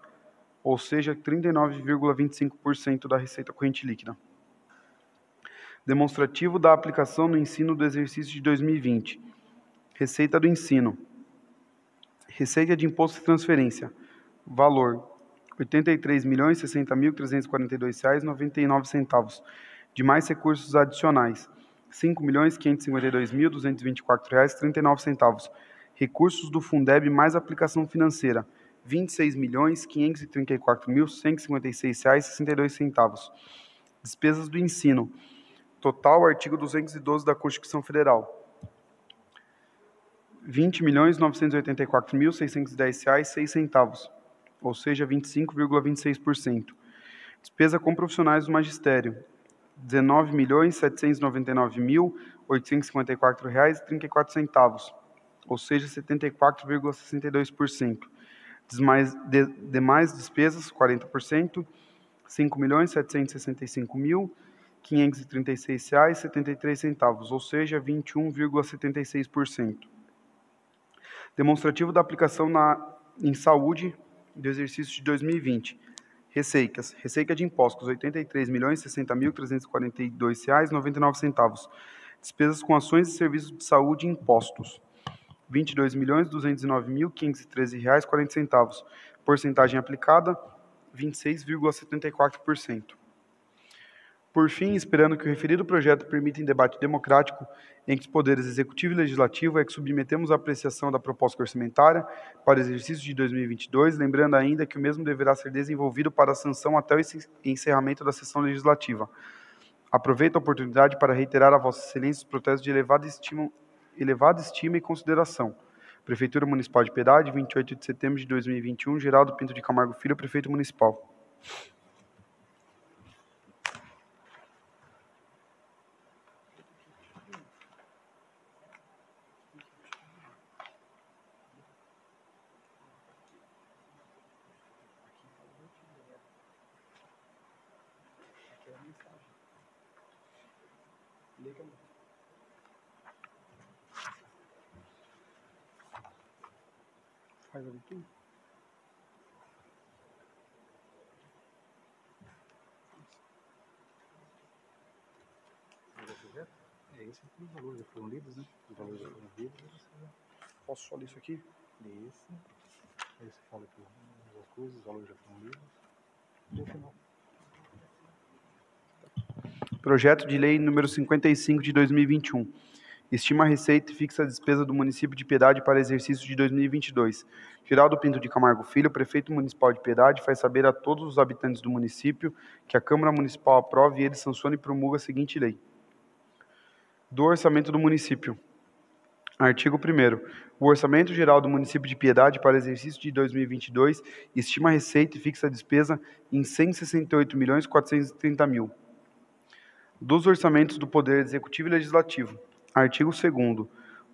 Speaker 3: ou seja, 39,25% da receita corrente líquida. Demonstrativo da aplicação no ensino do exercício de 2020. Receita do ensino. Receita de imposto de transferência. Valor R$ 83.060.342,99. Demais recursos adicionais, R$ 5.552.224,39. Recursos do Fundeb mais aplicação financeira, R$ 26.534.156,62. Despesas do ensino. Total, artigo 212 da Constituição Federal. R$ 20.984.610,06 ou seja, 25,26%. Despesa com profissionais do magistério, R$ 19.799.854,34, ou seja, 74,62%. Demais, de, demais despesas, 40%, R$ 5.765.536,73, ou seja, 21,76%. Demonstrativo da aplicação na, em saúde, do exercício de 2020. Receitas. Receita de impostos, R$ 83.060.342,99. Despesas com ações e serviços de saúde e impostos, 22.209.513,40. Porcentagem aplicada, 26,74%. Por fim, esperando que o referido projeto permita em debate democrático entre os poderes executivo e legislativo, é que submetemos a apreciação da proposta orçamentária para o exercício de 2022, lembrando ainda que o mesmo deverá ser desenvolvido para a sanção até o encerramento da sessão legislativa. Aproveito a oportunidade para reiterar a Vossa Excelência os protestos de elevada estima, elevada estima e consideração. Prefeitura Municipal de Piedade, 28 de setembro de 2021, Geraldo Pinto de Camargo Filho, Prefeito Municipal. Faz a leitura.
Speaker 5: É, esse aqui os valores já foram lidos, né? Os valores já foram lidos.
Speaker 3: Posso só ler isso aqui?
Speaker 5: Isso. Aí você fala aqui.
Speaker 3: Projeto de Lei número 55 de 2021. Estima a receita e fixa a despesa do município de Piedade para exercício de 2022. Geraldo Pinto de Camargo Filho, prefeito municipal de Piedade, faz saber a todos os habitantes do município que a Câmara Municipal aprove e ele sancione e promulga a seguinte lei. Do orçamento do município. Artigo 1 O Orçamento Geral do Município de Piedade para exercício de 2022 estima a receita e fixa a despesa em R$ 168.430 mil. Dos orçamentos do Poder Executivo e Legislativo. Artigo 2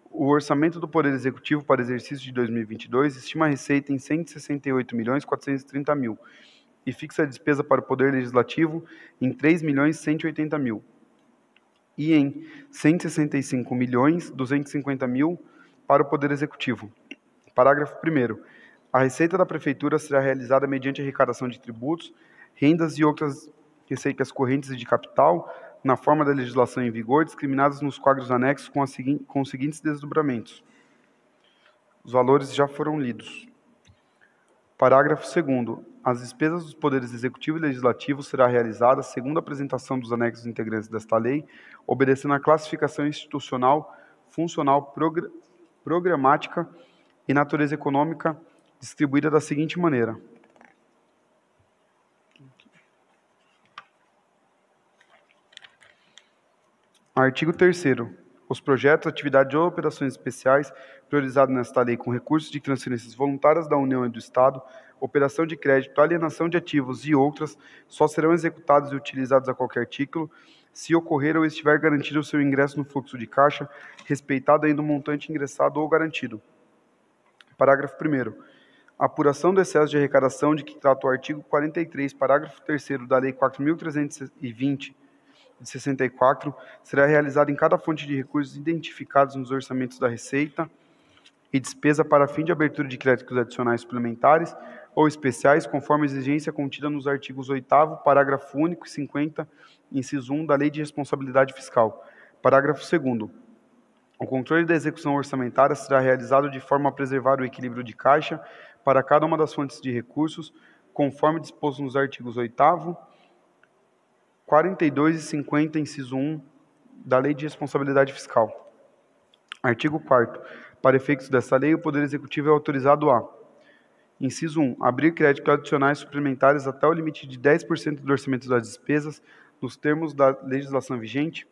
Speaker 3: O orçamento do Poder Executivo para exercício de 2022 estima a receita em R$ 168.430 mil e fixa a despesa para o Poder Legislativo em R$ 3.180 mil e em R$ 165.250 mil para o Poder Executivo. Parágrafo 1 A receita da Prefeitura será realizada mediante arrecadação de tributos, rendas e outras receitas correntes e de capital, na forma da legislação em vigor, discriminadas nos quadros anexos com, segui com os seguintes desdobramentos. Os valores já foram lidos. Parágrafo 2 As despesas dos poderes executivo e legislativo será realizada segundo a apresentação dos anexos integrantes desta lei, obedecendo à classificação institucional, funcional, progr programática e natureza econômica distribuída da seguinte maneira: Artigo 3 Os projetos, atividades ou operações especiais priorizados nesta lei com recursos de transferências voluntárias da União e do Estado, operação de crédito, alienação de ativos e outras, só serão executados e utilizados a qualquer título se ocorrer ou estiver garantido o seu ingresso no fluxo de caixa, respeitado ainda o montante ingressado ou garantido. Parágrafo 1 apuração do excesso de arrecadação de que trata o artigo 43, parágrafo 3 da Lei 4.320, de 64 será realizada em cada fonte de recursos identificados nos orçamentos da Receita e despesa para fim de abertura de créditos adicionais suplementares ou especiais, conforme a exigência contida nos artigos 8 parágrafo único e 50, inciso 1 da Lei de Responsabilidade Fiscal. Parágrafo 2 o controle da execução orçamentária será realizado de forma a preservar o equilíbrio de caixa para cada uma das fontes de recursos, conforme disposto nos artigos 8 42 e 50, inciso 1 da Lei de Responsabilidade Fiscal. Artigo 4 Para efeitos dessa lei, o Poder Executivo é autorizado a Inciso 1. Abrir créditos adicionais suplementares até o limite de 10% do orçamento das despesas, nos termos da legislação vigente.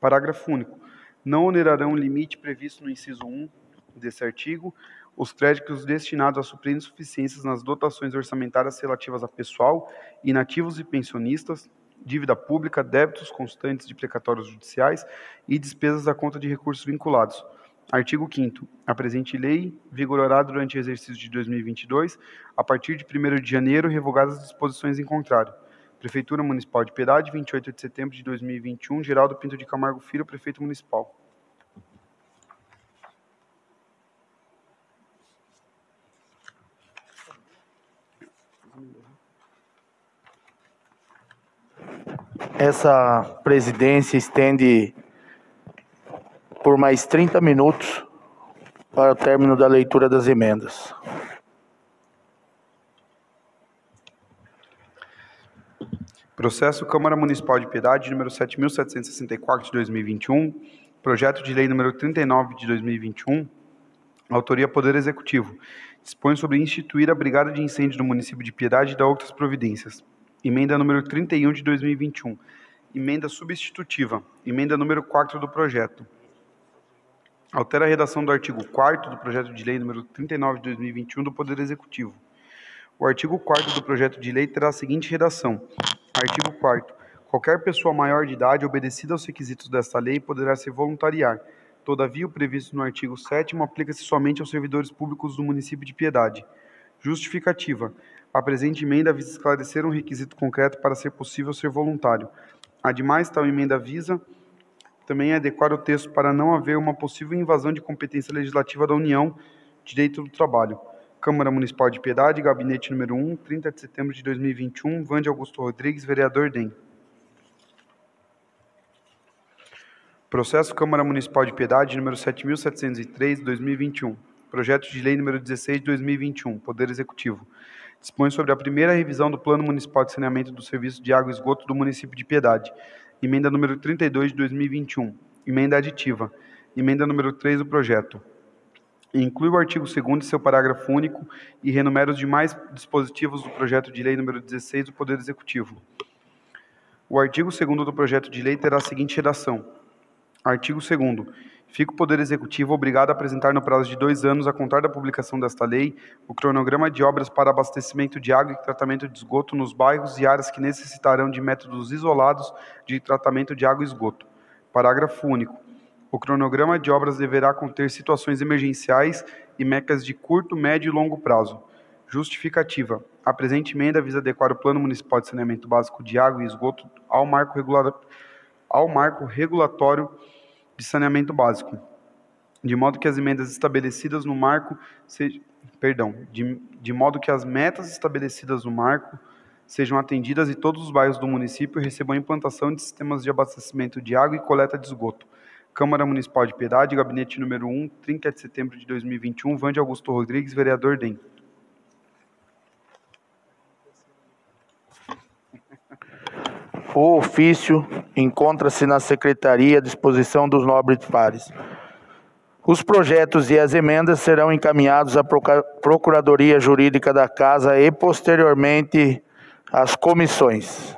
Speaker 3: Parágrafo único. Não onerarão o limite previsto no inciso 1 desse artigo os créditos destinados a suprir insuficiências nas dotações orçamentárias relativas a pessoal, inativos e pensionistas, dívida pública, débitos constantes de precatórios judiciais e despesas da conta de recursos vinculados. Artigo 5 A presente lei vigorará durante o exercício de 2022, a partir de 1 de janeiro, revogadas as disposições em contrário. Prefeitura Municipal de Piedade, 28 de setembro de 2021, Geraldo Pinto de Camargo Filho, Prefeito Municipal.
Speaker 1: Essa presidência estende por mais 30 minutos para o término da leitura das emendas.
Speaker 3: Processo Câmara Municipal de Piedade, número 7.764 de 2021, projeto de lei número 39 de 2021, autoria Poder Executivo, dispõe sobre instituir a Brigada de Incêndio do município de Piedade e da outras providências. Emenda número 31 de 2021. Emenda substitutiva. Emenda número 4 do projeto. Altera a redação do artigo 4 do projeto de lei número 39 de 2021 do Poder Executivo. O artigo 4 do projeto de lei terá a seguinte redação: Artigo 4 Qualquer pessoa maior de idade obedecida aos requisitos desta lei poderá se voluntariar. Todavia, o previsto no artigo 7 aplica-se somente aos servidores públicos do município de Piedade. Justificativa. A presente emenda visa esclarecer um requisito concreto para ser possível ser voluntário. Ademais, tal emenda visa também adequar o texto para não haver uma possível invasão de competência legislativa da União, direito do trabalho. Câmara Municipal de Piedade, gabinete número 1, 30 de setembro de 2021, Vande Augusto Rodrigues, vereador DEM. Processo Câmara Municipal de Piedade, número 7703, 2021. Projeto de Lei número 16 de 2021, Poder Executivo. Dispõe sobre a primeira revisão do Plano Municipal de Saneamento do Serviço de Água e Esgoto do município de Piedade. Emenda número 32 de 2021. Emenda aditiva. Emenda número 3 do projeto. Inclui o artigo 2 e seu parágrafo único e renumera os demais dispositivos do projeto de lei número 16 do Poder Executivo. O artigo 2 do projeto de lei terá a seguinte redação: Artigo 2. Fica o Poder Executivo obrigado a apresentar no prazo de dois anos, a contar da publicação desta lei, o cronograma de obras para abastecimento de água e tratamento de esgoto nos bairros e áreas que necessitarão de métodos isolados de tratamento de água e esgoto. Parágrafo único. O cronograma de obras deverá conter situações emergenciais e metas de curto, médio e longo prazo. Justificativa. A presente emenda visa adequar o Plano Municipal de Saneamento Básico de Água e Esgoto ao marco, regular... ao marco regulatório de saneamento básico, de modo que as emendas estabelecidas no marco sejam, perdão, de, de modo que as metas estabelecidas no marco sejam atendidas e todos os bairros do município recebam a implantação de sistemas de abastecimento de água e coleta de esgoto, Câmara Municipal de Piedade, gabinete número 1, 30 de setembro de 2021, Vande Augusto Rodrigues, vereador DEM.
Speaker 1: O ofício encontra-se na secretaria à disposição dos nobres pares. Os projetos e as emendas serão encaminhados à Procuradoria Jurídica da Casa e posteriormente às comissões.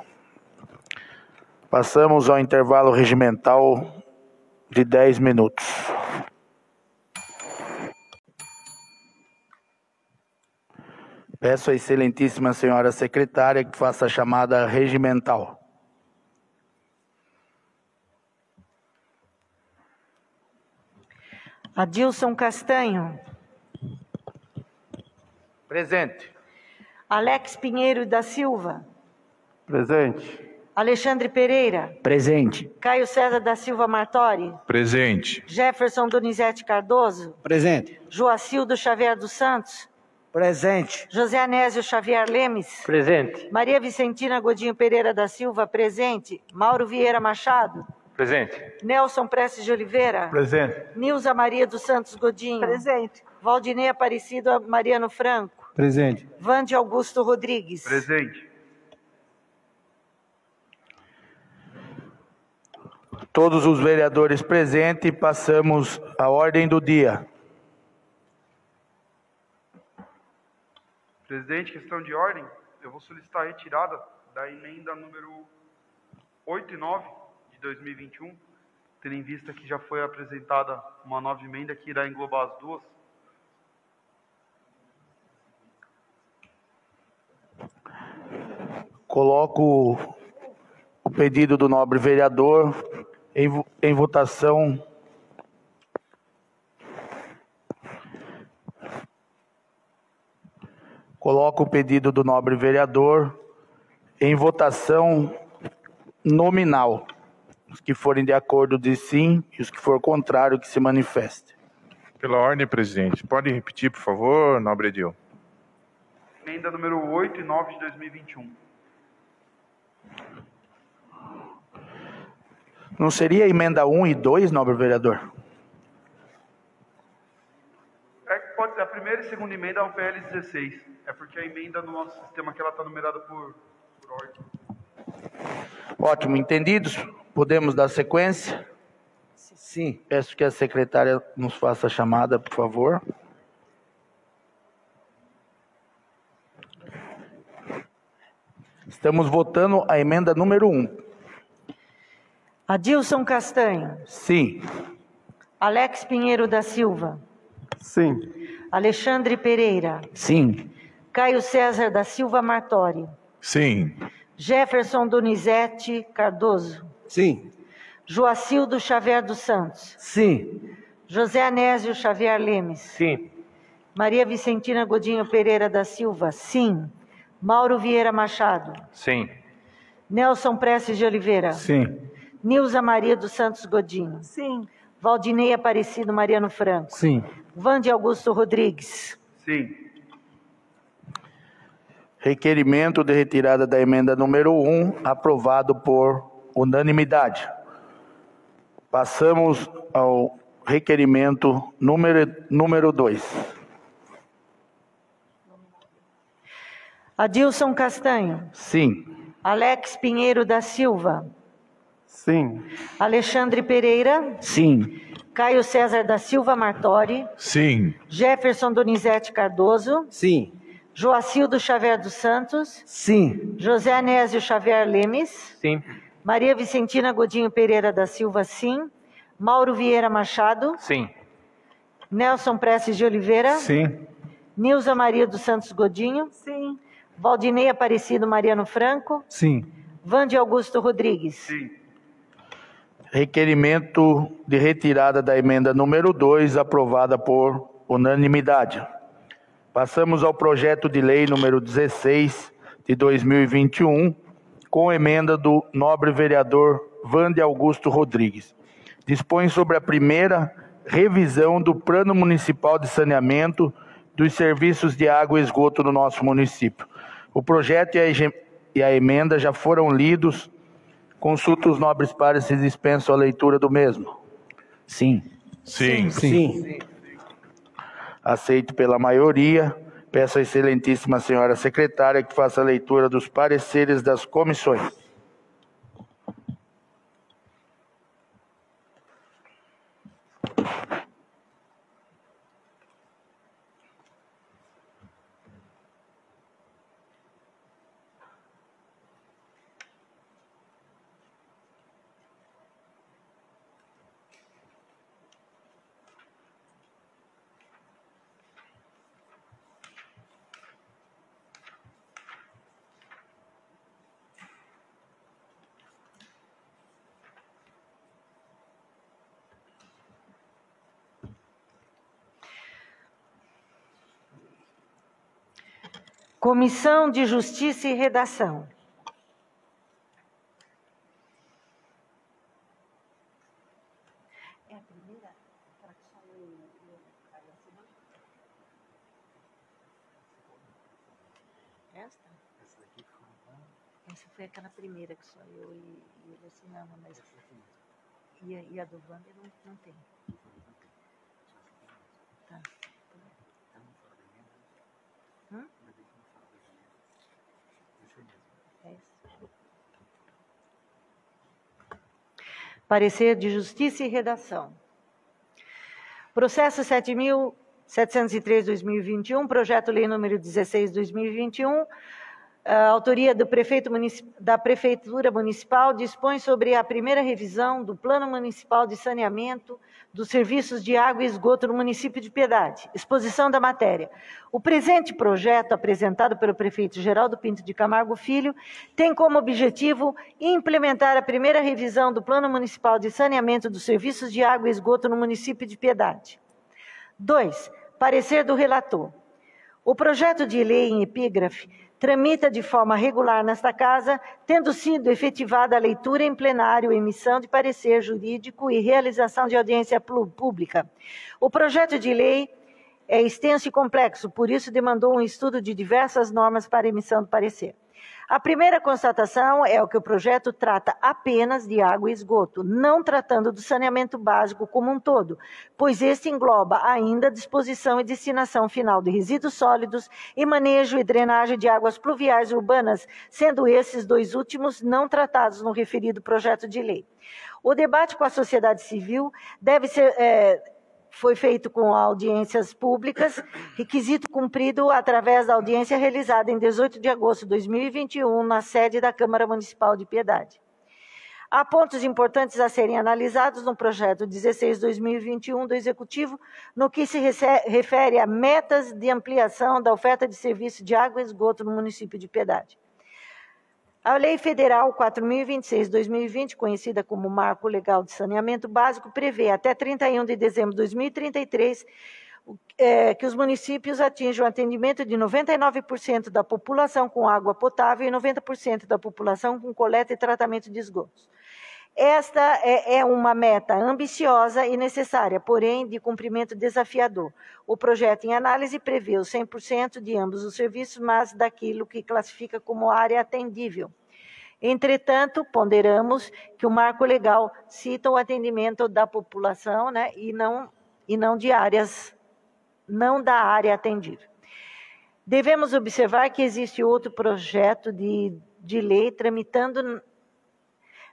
Speaker 1: Passamos ao intervalo regimental de 10 minutos. Peço à excelentíssima senhora secretária que faça a chamada regimental.
Speaker 2: Adilson Castanho.
Speaker 1: Presente.
Speaker 2: Alex Pinheiro da Silva.
Speaker 5: Presente.
Speaker 2: Alexandre Pereira.
Speaker 4: Presente.
Speaker 2: Caio César da Silva Martori.
Speaker 6: Presente.
Speaker 2: Jefferson Donizete Cardoso.
Speaker 4: Presente.
Speaker 2: Joacildo Xavier dos Santos.
Speaker 4: Presente.
Speaker 2: José Anésio Xavier Lemes.
Speaker 4: Presente.
Speaker 2: Maria Vicentina Godinho Pereira da Silva, presente. Mauro Vieira Machado.
Speaker 6: Presente.
Speaker 2: Nelson Prestes de Oliveira.
Speaker 5: Presente.
Speaker 2: Nilza Maria dos Santos Godinho.
Speaker 7: Presente.
Speaker 2: Valdinei Aparecido Mariano Franco.
Speaker 5: Presente.
Speaker 2: Vande Augusto Rodrigues.
Speaker 3: Presente.
Speaker 1: Todos os vereadores presentes, passamos à ordem do dia.
Speaker 3: Presidente, questão de ordem, eu vou solicitar a retirada da emenda número 8 e 9 de 2021, tendo em vista que já foi apresentada uma nova emenda que irá englobar as duas.
Speaker 1: Coloco o pedido do nobre vereador em, em votação. Coloco o pedido do nobre vereador em votação nominal. Os que forem de acordo de sim e os que for contrário que se manifestem.
Speaker 6: Pela ordem, presidente. Pode repetir, por favor, nobre Edil?
Speaker 3: Emenda número 8 e 9 de 2021.
Speaker 1: Não seria emenda 1 e 2, nobre vereador?
Speaker 3: É que pode ser a primeira e segunda emenda é um PL 16. É porque a emenda no nosso sistema que ela está numerada por, por ordem.
Speaker 1: Ótimo, entendidos? Podemos dar sequência?
Speaker 4: Sim.
Speaker 1: Peço que a secretária nos faça a chamada, por favor. Estamos votando a emenda número 1.
Speaker 2: Adilson Castanho.
Speaker 1: Sim.
Speaker 2: Alex Pinheiro da Silva.
Speaker 5: Sim.
Speaker 2: Alexandre Pereira.
Speaker 4: Sim.
Speaker 2: Caio César da Silva Martori.
Speaker 6: Sim.
Speaker 2: Jefferson Donizete Cardoso.
Speaker 4: Sim.
Speaker 2: Joacildo Xavier dos Santos.
Speaker 4: Sim.
Speaker 2: José Anésio Xavier Lemes.
Speaker 4: Sim.
Speaker 2: Maria Vicentina Godinho Pereira da Silva. Sim. Mauro Vieira Machado.
Speaker 6: Sim.
Speaker 2: Nelson Prestes de Oliveira.
Speaker 5: Sim.
Speaker 2: Nilza Maria dos Santos Godinho.
Speaker 7: Sim.
Speaker 2: Valdinei Aparecido Mariano Franco.
Speaker 5: Sim.
Speaker 2: Vande Augusto Rodrigues.
Speaker 3: Sim.
Speaker 1: Requerimento de retirada da emenda número 1, aprovado por unanimidade. Passamos ao requerimento número número 2.
Speaker 2: Adilson Castanho.
Speaker 1: Sim.
Speaker 2: Alex Pinheiro da Silva.
Speaker 3: Sim.
Speaker 2: Alexandre Pereira.
Speaker 1: Sim.
Speaker 2: Caio César da Silva Martori.
Speaker 6: Sim.
Speaker 2: Jefferson Donizete Cardoso.
Speaker 4: Sim.
Speaker 2: Joacildo Xavier dos Santos.
Speaker 4: Sim.
Speaker 2: José Anésio Xavier Lemes.
Speaker 4: Sim.
Speaker 2: Maria Vicentina Godinho Pereira da Silva, sim. Mauro Vieira Machado.
Speaker 4: Sim.
Speaker 2: Nelson Prestes de Oliveira.
Speaker 6: Sim.
Speaker 2: Nilza Maria dos Santos Godinho.
Speaker 7: Sim.
Speaker 2: Valdinei Aparecido Mariano Franco.
Speaker 5: Sim.
Speaker 2: Vande Augusto Rodrigues.
Speaker 3: Sim.
Speaker 1: Requerimento de retirada da emenda número 2, aprovada por unanimidade. Passamos ao projeto de lei número 16 de 2021, com emenda do nobre vereador Vande Augusto Rodrigues. Dispõe sobre a primeira revisão do Plano Municipal de Saneamento dos Serviços de Água e Esgoto no nosso município. O projeto e a, emenda já foram lidos. Consulta os nobres pares se dispensam a leitura do mesmo.
Speaker 4: Sim.
Speaker 6: Sim.
Speaker 4: Sim.
Speaker 1: Aceito pela maioria. Peço à excelentíssima senhora secretária que faça a leitura dos pareceres das comissões.
Speaker 2: Comissão de Justiça e Redação. Esta? Essa foi aquela primeira que só eu e, e ele assinamos, mas. E a, e a do Wander não, não tem. Tá. Hum? É isso. Parecer de Justiça e Redação. Processo 7.703-2021, projeto-lei número 16-2021, a autoria da Prefeitura Municipal dispõe sobre a primeira revisão do Plano Municipal de Saneamento dos Serviços de Água e Esgoto no município de Piedade. Exposição da matéria. O presente projeto, apresentado pelo prefeito Geraldo Pinto de Camargo Filho, tem como objetivo implementar a primeira revisão do Plano Municipal de Saneamento dos Serviços de Água e Esgoto no município de Piedade. 2. Parecer do relator. O projeto de lei em epígrafe tramita de forma regular nesta Casa, tendo sido efetivada a leitura em plenário, emissão de parecer jurídico e realização de audiência pública. O projeto de lei é extenso e complexo, por isso demandou um estudo de diversas normas para emissão do parecer. A primeira constatação é o que o projeto trata apenas de água e esgoto, não tratando do saneamento básico como um todo, pois este engloba ainda a disposição e destinação final de resíduos sólidos e manejo e drenagem de águas pluviais urbanas, sendo esses dois últimos não tratados no referido projeto de lei. O debate com a sociedade civil deve ser. eh, foi feito com audiências públicas, requisito cumprido através da audiência realizada em 18 de agosto de 2021 na sede da Câmara Municipal de Piedade. Há pontos importantes a serem analisados no projeto 16-2021 do Executivo, no que se refere a metas de ampliação da oferta de serviço de água e esgoto no município de Piedade. A Lei Federal 4026-2020, conhecida como Marco Legal de Saneamento Básico, prevê até 31 de dezembro de 2033 o- eh, que os municípios atinjam o atendimento de 99% da população com água potável e 90% da população com coleta e tratamento de esgotos. Esta é, é uma meta ambiciosa e necessária, porém de cumprimento desafiador. O projeto em análise prevê o 100% de ambos os serviços, mas daquilo que classifica como área atendível. Entretanto, ponderamos que o marco legal cita o atendimento da população né, e, não, e não de áreas, não da área atendida. Devemos observar que existe outro projeto de, de lei tramitando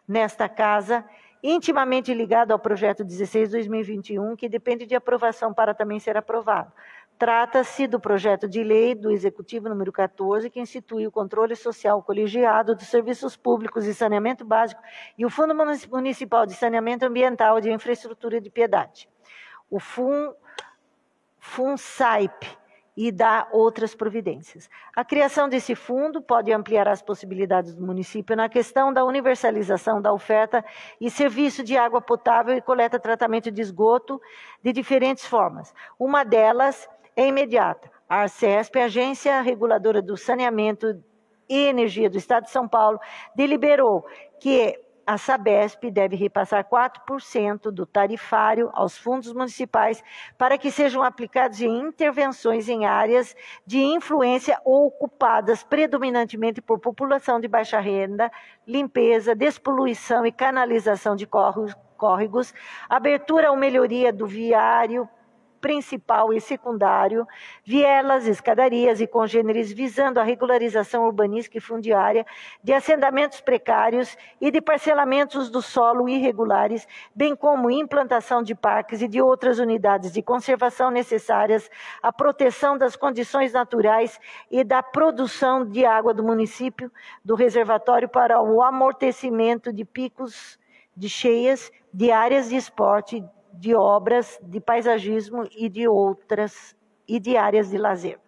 Speaker 2: nesta casa, intimamente ligado ao projeto 16-2021, que depende de aprovação para também ser aprovado. Trata-se do projeto de lei do Executivo número 14, que institui o controle social colegiado dos serviços públicos de saneamento básico e o Fundo Municipal de Saneamento Ambiental e de Infraestrutura de Piedade. O FUN, FUNSAIP, e dar outras providências. A criação desse fundo pode ampliar as possibilidades do município na questão da universalização da oferta e serviço de água potável e coleta tratamento de esgoto de diferentes formas. Uma delas é imediata. A Arcesp, Agência Reguladora do Saneamento e Energia do Estado de São Paulo, deliberou que a Sabesp deve repassar 4% do tarifário aos fundos municipais para que sejam aplicados em intervenções em áreas de influência ocupadas predominantemente por população de baixa renda, limpeza, despoluição e canalização de córregos, abertura ou melhoria do viário principal e secundário, vielas, escadarias e congêneres visando a regularização urbanística e fundiária de assentamentos precários e de parcelamentos do solo irregulares, bem como implantação de parques e de outras unidades de conservação necessárias à proteção das condições naturais e da produção de água do município, do reservatório para o amortecimento de picos de cheias, de áreas de esporte, de obras de paisagismo e de outras e de áreas de lazer.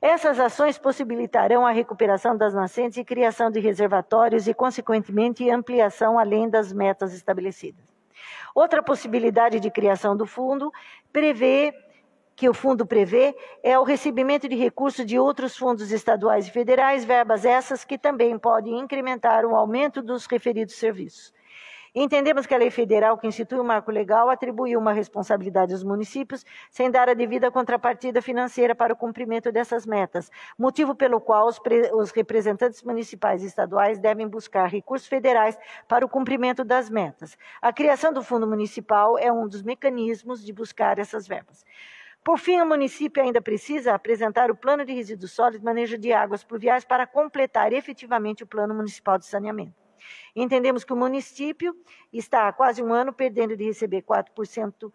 Speaker 2: Essas ações possibilitarão a recuperação das nascentes e criação de reservatórios e, consequentemente, ampliação além das metas estabelecidas. Outra possibilidade de criação do fundo prevê que o fundo prevê é o recebimento de recursos de outros fundos estaduais e federais, verbas essas que também podem incrementar o aumento dos referidos serviços. Entendemos que a lei federal que institui o marco legal atribuiu uma responsabilidade aos municípios sem dar a devida contrapartida financeira para o cumprimento dessas metas, motivo pelo qual os, os representantes municipais e estaduais devem buscar recursos federais para o cumprimento das metas. A criação do Fundo Municipal é um dos mecanismos de buscar essas verbas. Por fim, o município ainda precisa apresentar o plano de resíduos sólidos e manejo de águas pluviais para completar efetivamente o plano municipal de saneamento. Entendemos que o município está há quase um ano perdendo de receber 4%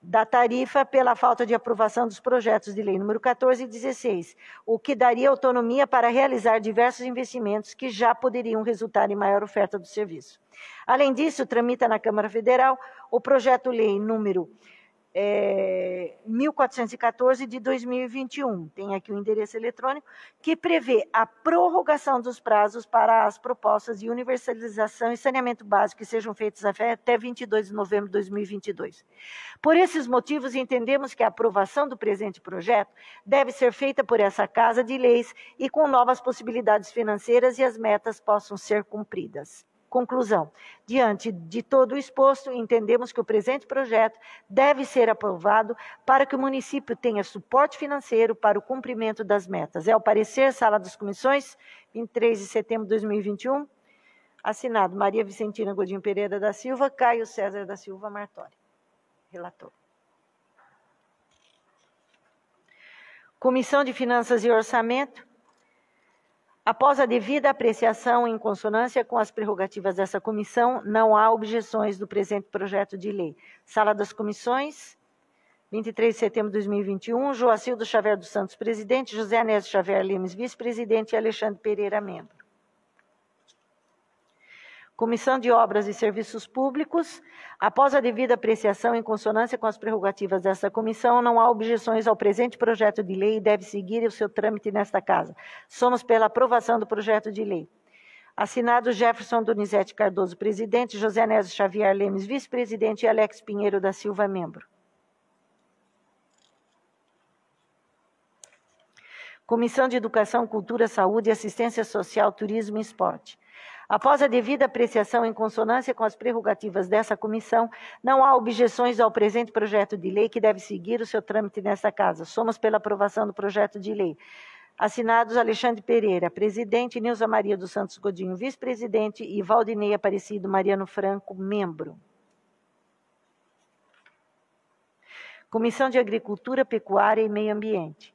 Speaker 2: da tarifa pela falta de aprovação dos projetos de lei número 14 e 16, o que daria autonomia para realizar diversos investimentos que já poderiam resultar em maior oferta do serviço. Além disso, tramita na Câmara Federal o projeto lei número é, 1414 de 2021, tem aqui o endereço eletrônico, que prevê a prorrogação dos prazos para as propostas de universalização e saneamento básico que sejam feitas até 22 de novembro de 2022. Por esses motivos, entendemos que a aprovação do presente projeto deve ser feita por essa Casa de Leis e com novas possibilidades financeiras e as metas possam ser cumpridas. Conclusão: diante de todo o exposto, entendemos que o presente projeto deve ser aprovado para que o município tenha suporte financeiro para o cumprimento das metas. É o parecer, Sala das Comissões, 23 de setembro de 2021. Assinado Maria Vicentina Godinho Pereira da Silva, Caio César da Silva Martori. Relator. Comissão de Finanças e Orçamento Após a devida apreciação em consonância com as prerrogativas dessa comissão, não há objeções do presente projeto de lei. Sala das Comissões, 23 de setembro de 2021, Joacildo Xavier dos Santos, presidente, José Anésio Xavier Lemes, vice-presidente e Alexandre Pereira, membro. Comissão de Obras e Serviços Públicos, após a devida apreciação em consonância com as prerrogativas dessa comissão, não há objeções ao presente projeto de lei e deve seguir o seu trâmite nesta casa. Somos pela aprovação do projeto de lei. Assinado Jefferson Donizete Cardoso, presidente, José Nésio Xavier Lemes, vice-presidente e Alex Pinheiro da Silva, membro. Comissão de Educação, Cultura, Saúde, Assistência Social, Turismo e Esporte. Após a devida apreciação em consonância com as prerrogativas dessa comissão, não há objeções ao presente projeto de lei que deve seguir o seu trâmite nesta casa. Somos pela aprovação do projeto de lei. Assinados Alexandre Pereira, presidente, Nilza Maria dos Santos Godinho, vice-presidente, e Valdinei Aparecido Mariano Franco, membro. Comissão de Agricultura, Pecuária e Meio Ambiente.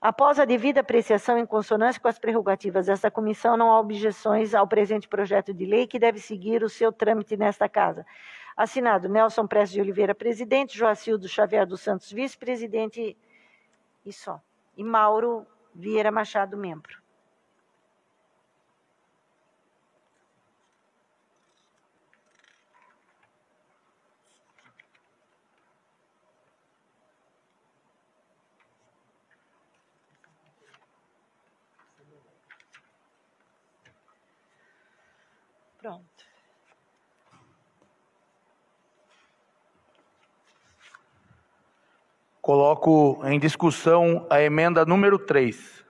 Speaker 2: Após a devida apreciação em consonância com as prerrogativas desta comissão, não há objeções ao presente projeto de lei que deve seguir o seu trâmite nesta casa. Assinado Nelson Prestes de Oliveira, presidente, Joacildo Xavier dos Santos, vice-presidente e só. E Mauro Vieira Machado, membro. Pronto.
Speaker 1: Coloco em discussão a emenda número 3.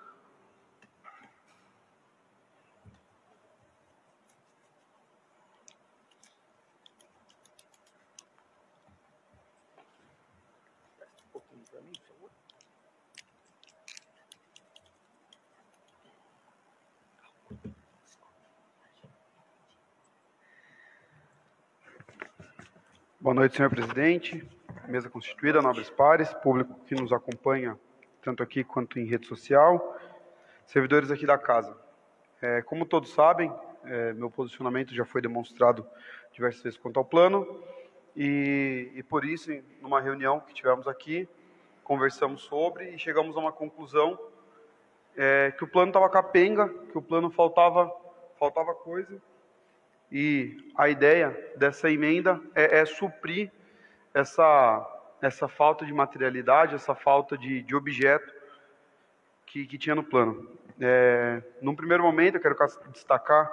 Speaker 3: Noite, senhor presidente, mesa constituída, nobres pares, público que nos acompanha tanto aqui quanto em rede social, servidores aqui da casa. É, como todos sabem, é, meu posicionamento já foi demonstrado diversas vezes quanto ao plano, e, e por isso, numa reunião que tivemos aqui, conversamos sobre e chegamos a uma conclusão é, que o plano estava capenga, que o plano faltava, faltava coisa, e a ideia dessa emenda é, é suprir essa, essa falta de materialidade, essa falta de, de objeto que, que tinha no plano. É, num primeiro momento, eu quero destacar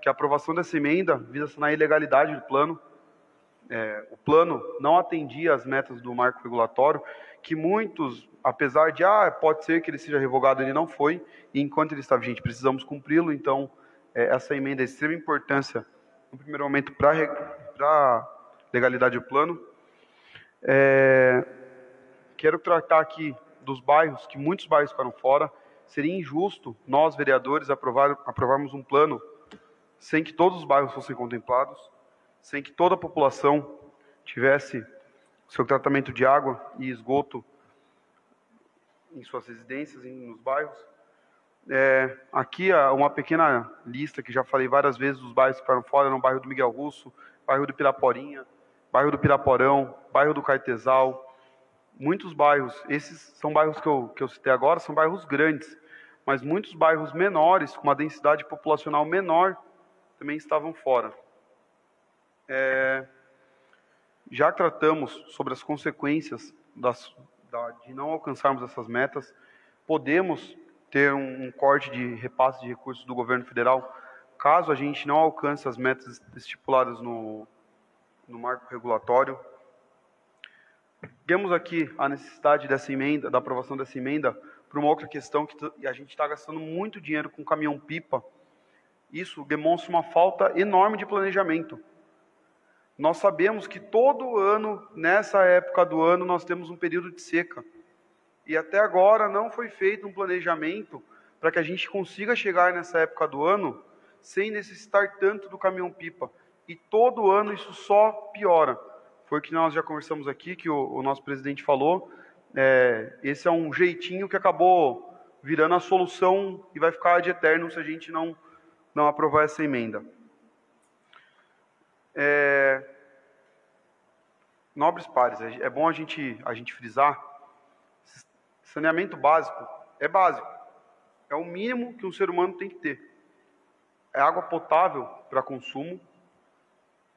Speaker 3: que a aprovação dessa emenda visa sanar a ilegalidade do plano. É, o plano não atendia às metas do marco regulatório, que muitos, apesar de, ah, pode ser que ele seja revogado, ele não foi, e enquanto ele está vigente, precisamos cumpri-lo, então, é, essa emenda é de extrema importância no primeiro momento, para a legalidade do plano. É, quero tratar aqui dos bairros, que muitos bairros ficaram fora. Seria injusto nós, vereadores, aprovar, aprovarmos um plano sem que todos os bairros fossem contemplados, sem que toda a população tivesse seu tratamento de água e esgoto em suas residências, nos bairros. É, aqui uma pequena lista que já falei várias vezes dos bairros que ficaram fora, no bairro do Miguel Russo, bairro do Piraporinha, bairro do Piraporão, bairro do Caetesal, muitos bairros, esses são bairros que eu, que eu citei agora, são bairros grandes, mas muitos bairros menores, com uma densidade populacional menor, também estavam fora. É, já tratamos sobre as consequências das, da, de não alcançarmos essas metas, podemos ter um, um corte de repasse de recursos do governo federal, caso a gente não alcance as metas estipuladas no, no marco regulatório. Temos aqui a necessidade dessa emenda, da aprovação dessa emenda, por uma outra questão que a gente está gastando muito dinheiro com caminhão-pipa. Isso demonstra uma falta enorme de planejamento. Nós sabemos que todo ano, nessa época do ano, nós temos um período de seca. E até agora não foi feito um planejamento para que a gente consiga chegar nessa época do ano sem necessitar tanto do caminhão-pipa. E todo ano isso só piora. Foi o que nós já conversamos aqui, que o, o nosso presidente falou. É, esse é um jeitinho que acabou virando a solução e vai ficar de eterno se a gente não, não aprovar essa emenda. É, nobres pares, é, é bom a gente, a gente frisar Saneamento básico é básico. É o mínimo que um ser humano tem que ter. É água potável para consumo,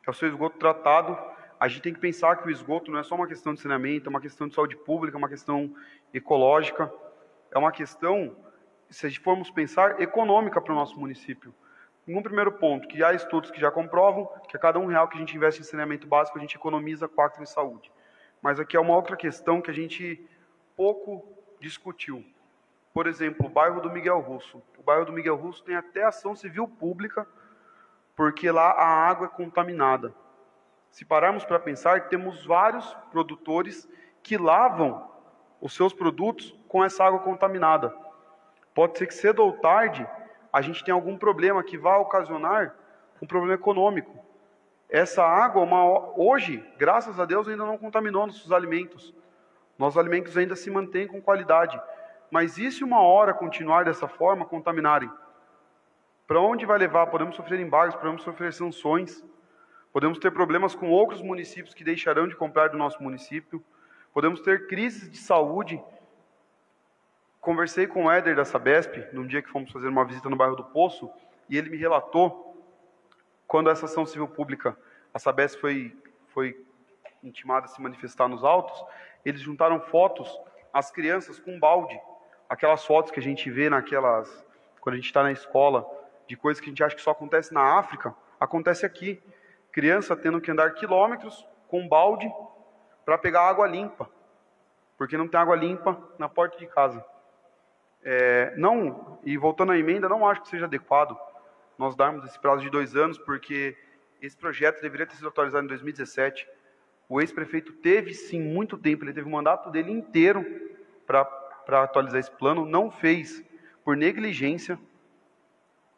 Speaker 3: é o seu esgoto tratado. A gente tem que pensar que o esgoto não é só uma questão de saneamento, é uma questão de saúde pública, é uma questão ecológica, é uma questão, se formos pensar, econômica para o nosso município. Um primeiro ponto, que há estudos que já comprovam que a cada um real que a gente investe em saneamento básico, a gente economiza quatro em saúde. Mas aqui é uma outra questão que a gente pouco discutiu. Por exemplo, o bairro do Miguel Russo. O bairro do Miguel Russo tem até ação civil pública, porque lá a água é contaminada. Se pararmos para pensar, temos vários produtores que lavam os seus produtos com essa água contaminada. Pode ser que cedo ou tarde a gente tenha algum problema que vá ocasionar um problema econômico. Essa água, uma, hoje, graças a Deus, ainda não contaminou nossos alimentos. Nossos alimentos ainda se mantêm com qualidade. Mas e se uma hora continuar dessa forma, contaminarem? Para onde vai levar? Podemos sofrer embargos, podemos sofrer sanções, podemos ter problemas com outros municípios que deixarão de comprar do nosso município, podemos ter crises de saúde. Conversei com o Éder da Sabesp, num dia que fomos fazer uma visita no bairro do Poço, e ele me relatou quando essa ação civil pública, a Sabesp foi, foi intimada a se manifestar nos autos, eles juntaram fotos, as crianças com balde, aquelas fotos que a gente vê naquelas, quando a gente está na escola, de coisas que a gente acha que só acontece na África, acontece aqui. Criança tendo que andar quilômetros com balde para pegar água limpa, porque não tem água limpa na porta de casa. É, não, e voltando à emenda, não acho que seja adequado nós darmos esse prazo de dois anos, porque esse projeto deveria ter sido atualizado em 2017. O ex-prefeito teve sim muito tempo, ele teve o mandato dele inteiro para atualizar esse plano, não fez por negligência.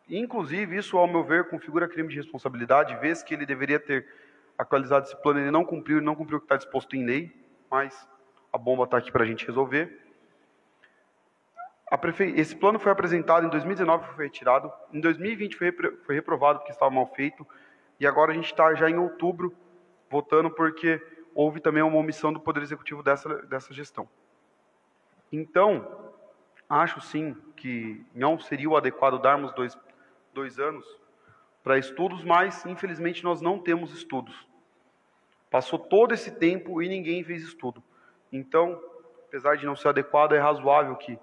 Speaker 3: Inclusive, isso, ao meu ver, configura crime de responsabilidade, vez que ele deveria ter atualizado esse plano, ele não cumpriu, ele não cumpriu o que está disposto em lei, mas a bomba está aqui para a gente resolver. Prefe... Esse plano foi apresentado em 2019, foi retirado. Em 2020 foi, repro... foi reprovado porque estava mal feito. E agora a gente está já em outubro votando porque houve também uma omissão do Poder Executivo dessa, dessa gestão. Então, acho sim que não seria o adequado darmos dois, dois anos para estudos, mas infelizmente nós não temos estudos. Passou todo esse tempo e ninguém fez estudo. Então, apesar de não ser adequado, é razoável que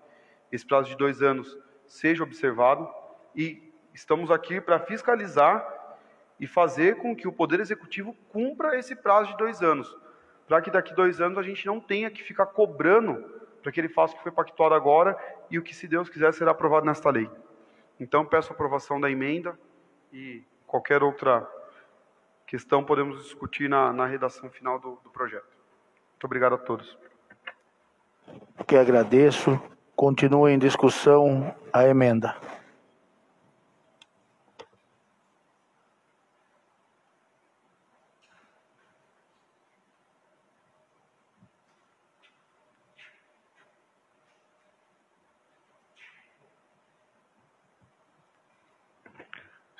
Speaker 3: esse prazo de dois anos seja observado e estamos aqui para fiscalizar e fazer com que o Poder Executivo cumpra esse prazo de dois anos, para que daqui dois anos a gente não tenha que ficar cobrando para que ele faça o que foi pactuado agora e o que, se Deus quiser, será aprovado nesta lei. Então, peço aprovação da emenda e qualquer outra questão podemos discutir na, na redação final do, do projeto. Muito obrigado a todos.
Speaker 1: Que agradeço. Continua em discussão a emenda.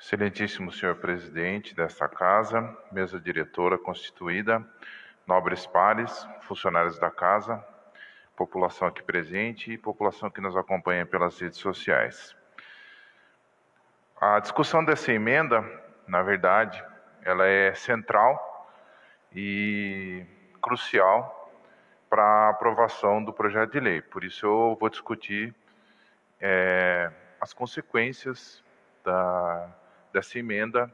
Speaker 6: Excelentíssimo senhor presidente desta casa, mesa diretora constituída, nobres pares, funcionários da casa, população aqui presente e população que nos acompanha pelas redes sociais. A discussão dessa emenda, na verdade, ela é central e crucial para a aprovação do projeto de lei. Por isso eu vou discutir é, as consequências da, dessa emenda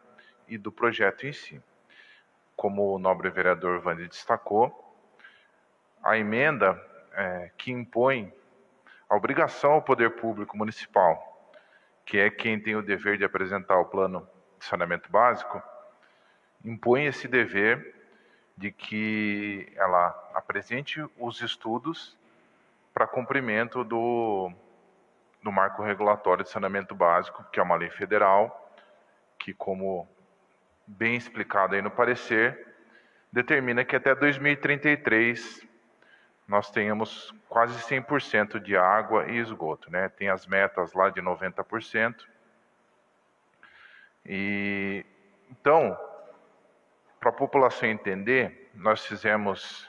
Speaker 6: e do projeto em si. Como o nobre vereador Vande destacou, a emenda é, que impõe a obrigação ao poder público municipal, que é quem tem o dever de apresentar o plano de saneamento básico, impõe esse dever de que ela apresente os estudos para cumprimento do, do marco regulatório de saneamento básico, que é uma lei federal, que, como bem explicado aí no parecer, determina que até 2033 nós tenhamos quase 100% de água e esgoto. Né? Tem as metas lá de 90%. E, então, para a população entender, nós fizemos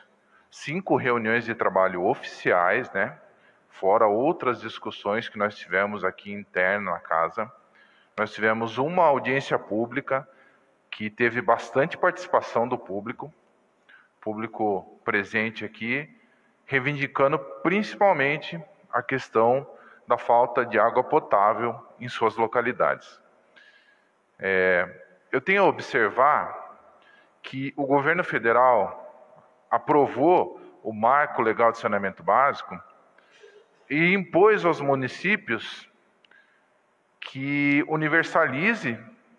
Speaker 6: cinco reuniões de trabalho oficiais, né? fora outras discussões que nós tivemos aqui interna na casa. Nós tivemos uma audiência pública que teve bastante participação do público, público presente aqui, reivindicando principalmente a questão da falta de água potável em suas localidades. É, eu tenho a observar que o governo federal aprovou o marco legal de saneamento básico e impôs aos municípios que universalize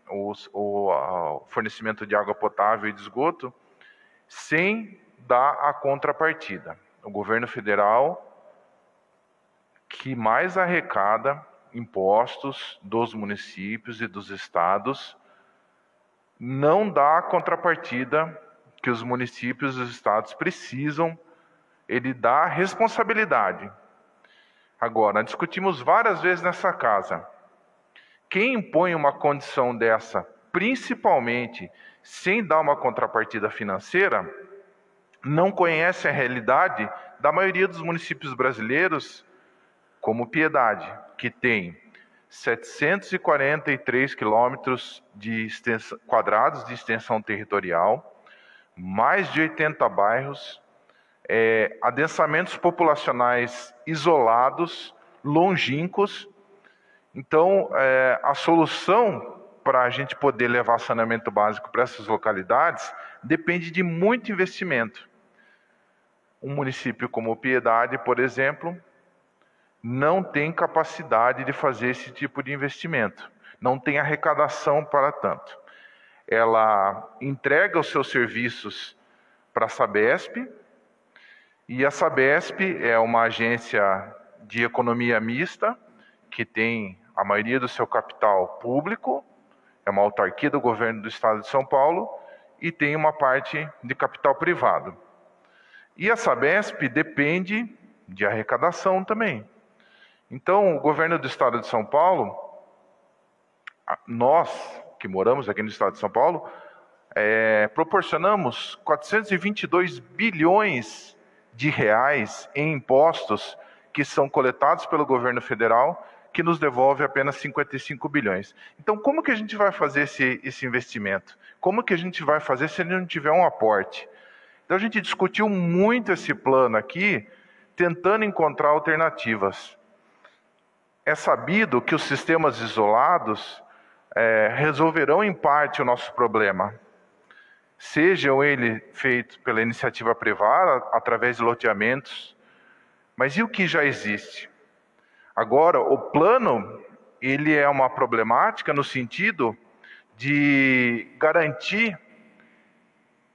Speaker 6: o, o fornecimento de água potável e de esgoto sem dar a contrapartida o governo federal que mais arrecada impostos dos municípios e dos estados, não dá a contrapartida que os municípios e os estados precisam, ele dá responsabilidade. Agora, discutimos várias vezes nessa casa. Quem impõe uma condição dessa, principalmente sem dar uma contrapartida financeira, não conhece a realidade da maioria dos municípios brasileiros, como Piedade, que tem 743 quilômetros quadrados de extensão territorial, mais de 80 bairros, é, adensamentos populacionais isolados, longínquos. Então, é, a solução para a gente poder levar saneamento básico para essas localidades depende de muito investimento. Um município como Piedade, por exemplo, não tem capacidade de fazer esse tipo de investimento, não tem arrecadação para tanto ela entrega os seus serviços para a Sabesp, e a Sabesp é uma agência de economia mista, que tem a maioria do seu capital público, é uma autarquia do governo do estado de São Paulo, e tem uma parte de capital privado. E a Sabesp depende de arrecadação também. Então, o governo do estado de São Paulo, nós, que moramos aqui no estado de São Paulo, é, proporcionamos 422 bilhões de reais em impostos que são coletados pelo governo federal, que nos devolve apenas 55 bilhões. Então, como que a gente vai fazer esse, esse investimento? Como que a gente vai fazer se ele não tiver um aporte? Então, a gente discutiu muito esse plano aqui, tentando encontrar alternativas. É sabido que os sistemas isolados é, resolverão em parte o nosso problema. Sejam ele feito pela iniciativa privada, através de loteamentos, mas e o que já existe? Agora, o plano, ele é uma problemática no sentido de garantir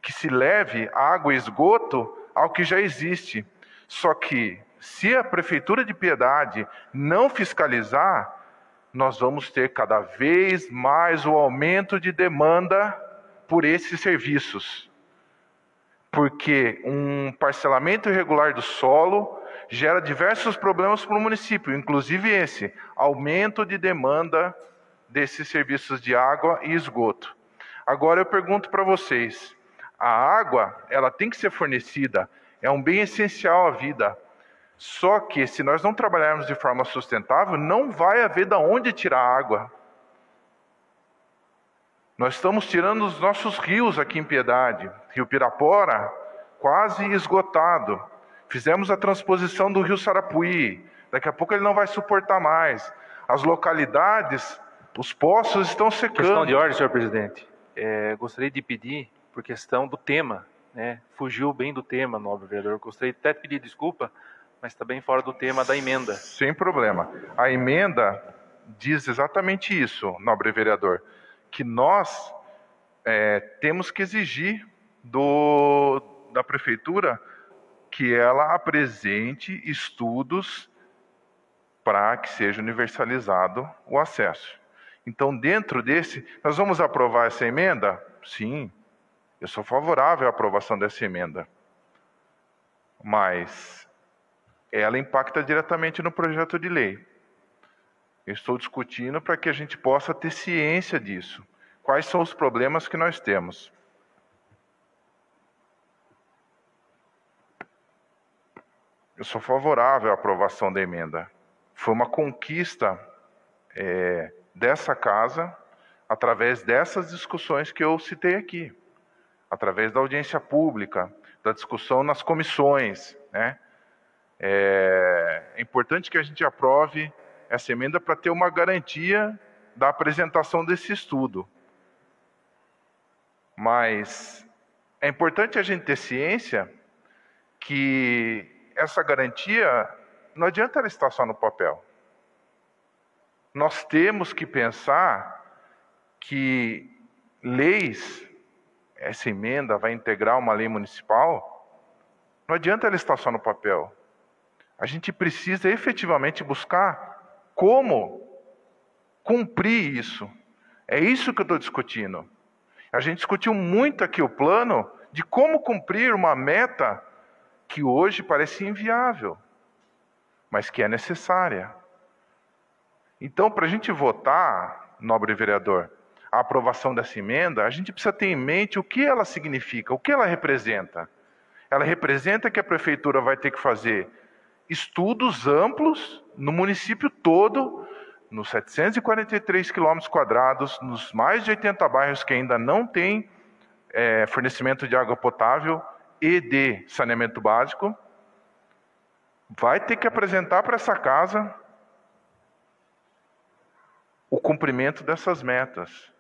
Speaker 6: que se leve água e esgoto ao que já existe. Só que, se a Prefeitura de Piedade não fiscalizar, nós vamos ter cada vez mais o aumento de demanda por esses serviços. Porque um parcelamento irregular do solo gera diversos problemas para o município, inclusive esse, aumento de demanda desses serviços de água e esgoto. Agora eu pergunto para vocês, a água, ela tem que ser fornecida, é um bem essencial à vida. Só que se nós não trabalharmos de forma sustentável, não vai haver de onde tirar água. Nós estamos tirando os nossos rios aqui em Piedade, Rio Pirapora, quase esgotado. Fizemos a transposição do Rio Sarapuí, daqui a pouco ele não vai suportar mais. As localidades, os poços estão secando.
Speaker 7: Questão de ordem, senhor presidente. É, gostaria de pedir, por questão do tema, né? fugiu bem do tema, nobre vereador. Gostaria até de pedir desculpa, mas está bem fora do tema da emenda.
Speaker 6: Sem problema. A emenda diz exatamente isso, nobre vereador, que nós é, temos que exigir do, da prefeitura que ela apresente estudos para que seja universalizado o acesso. Então, dentro desse, nós vamos aprovar essa emenda? Sim, eu sou favorável à aprovação dessa emenda. Mas ela impacta diretamente no projeto de lei. Eu estou discutindo para que a gente possa ter ciência disso. Quais são os problemas que nós temos? Eu sou favorável à aprovação da emenda. Foi uma conquista é, dessa casa através dessas discussões que eu citei aqui, através da audiência pública, da discussão nas comissões, né? É, é importante que a gente aprove essa emenda para ter uma garantia da apresentação desse estudo. Mas é importante a gente ter ciência que essa garantia não adianta ela estar só no papel. Nós temos que pensar que leis, essa emenda vai integrar uma lei municipal, não adianta ela estar só no papel. A gente precisa efetivamente buscar como cumprir isso. É isso que eu estou discutindo. A gente discutiu muito aqui o plano de como cumprir uma meta que hoje parece inviável, mas que é necessária. Então, para a gente votar, nobre vereador, a aprovação dessa emenda, a gente precisa ter em mente o que ela significa, o que ela representa. Ela representa que a prefeitura vai ter que fazer estudos amplos no município todo, nos 743 quilômetros quadrados, nos mais de 80 bairros que ainda não têm é, fornecimento de água potável e de saneamento básico, vai ter que apresentar para essa casa o cumprimento dessas metas.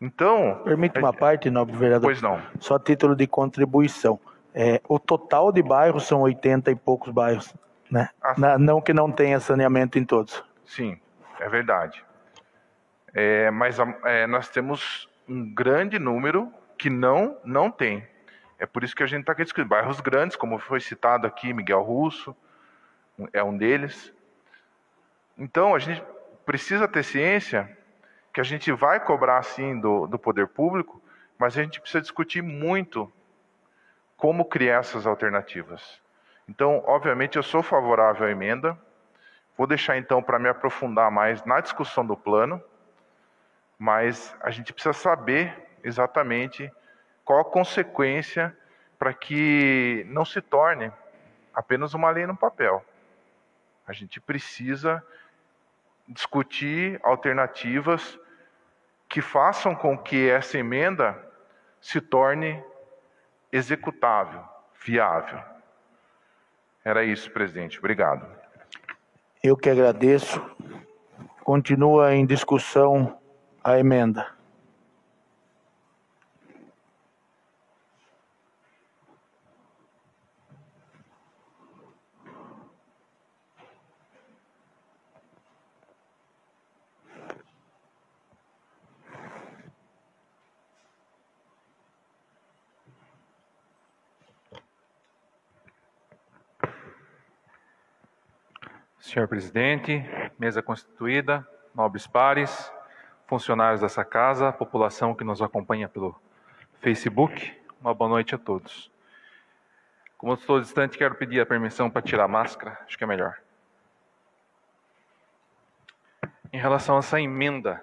Speaker 6: Então.
Speaker 1: Permite uma é, parte, nobre vereador?
Speaker 6: Pois não.
Speaker 1: Só título de contribuição. É, o total de bairros são 80 e poucos bairros, né? Ah, Na, não que não tenha saneamento em todos.
Speaker 6: Sim, é verdade. É, mas é, nós temos um grande número que não, não tem. É por isso que a gente está aqui discutindo. Bairros grandes, como foi citado aqui, Miguel Russo é um deles. Então, a gente precisa ter ciência que a gente vai cobrar, sim, do, do poder público, mas a gente precisa discutir muito como criar essas alternativas. Então, obviamente, eu sou favorável à emenda. Vou deixar, então, para me aprofundar mais na discussão do plano, mas a gente precisa saber exatamente qual a consequência para que não se torne apenas uma lei no papel. A gente precisa discutir alternativas que façam com que essa emenda se torne executável, viável. Era isso, presidente. Obrigado.
Speaker 1: Eu que agradeço. Continua em discussão a emenda.
Speaker 7: Senhor presidente, mesa constituída, nobres pares, funcionários dessa casa, população que nos acompanha pelo Facebook, uma boa noite a todos. Como eu estou distante, quero pedir a permissão para tirar a máscara, acho que é melhor. Em relação a essa emenda,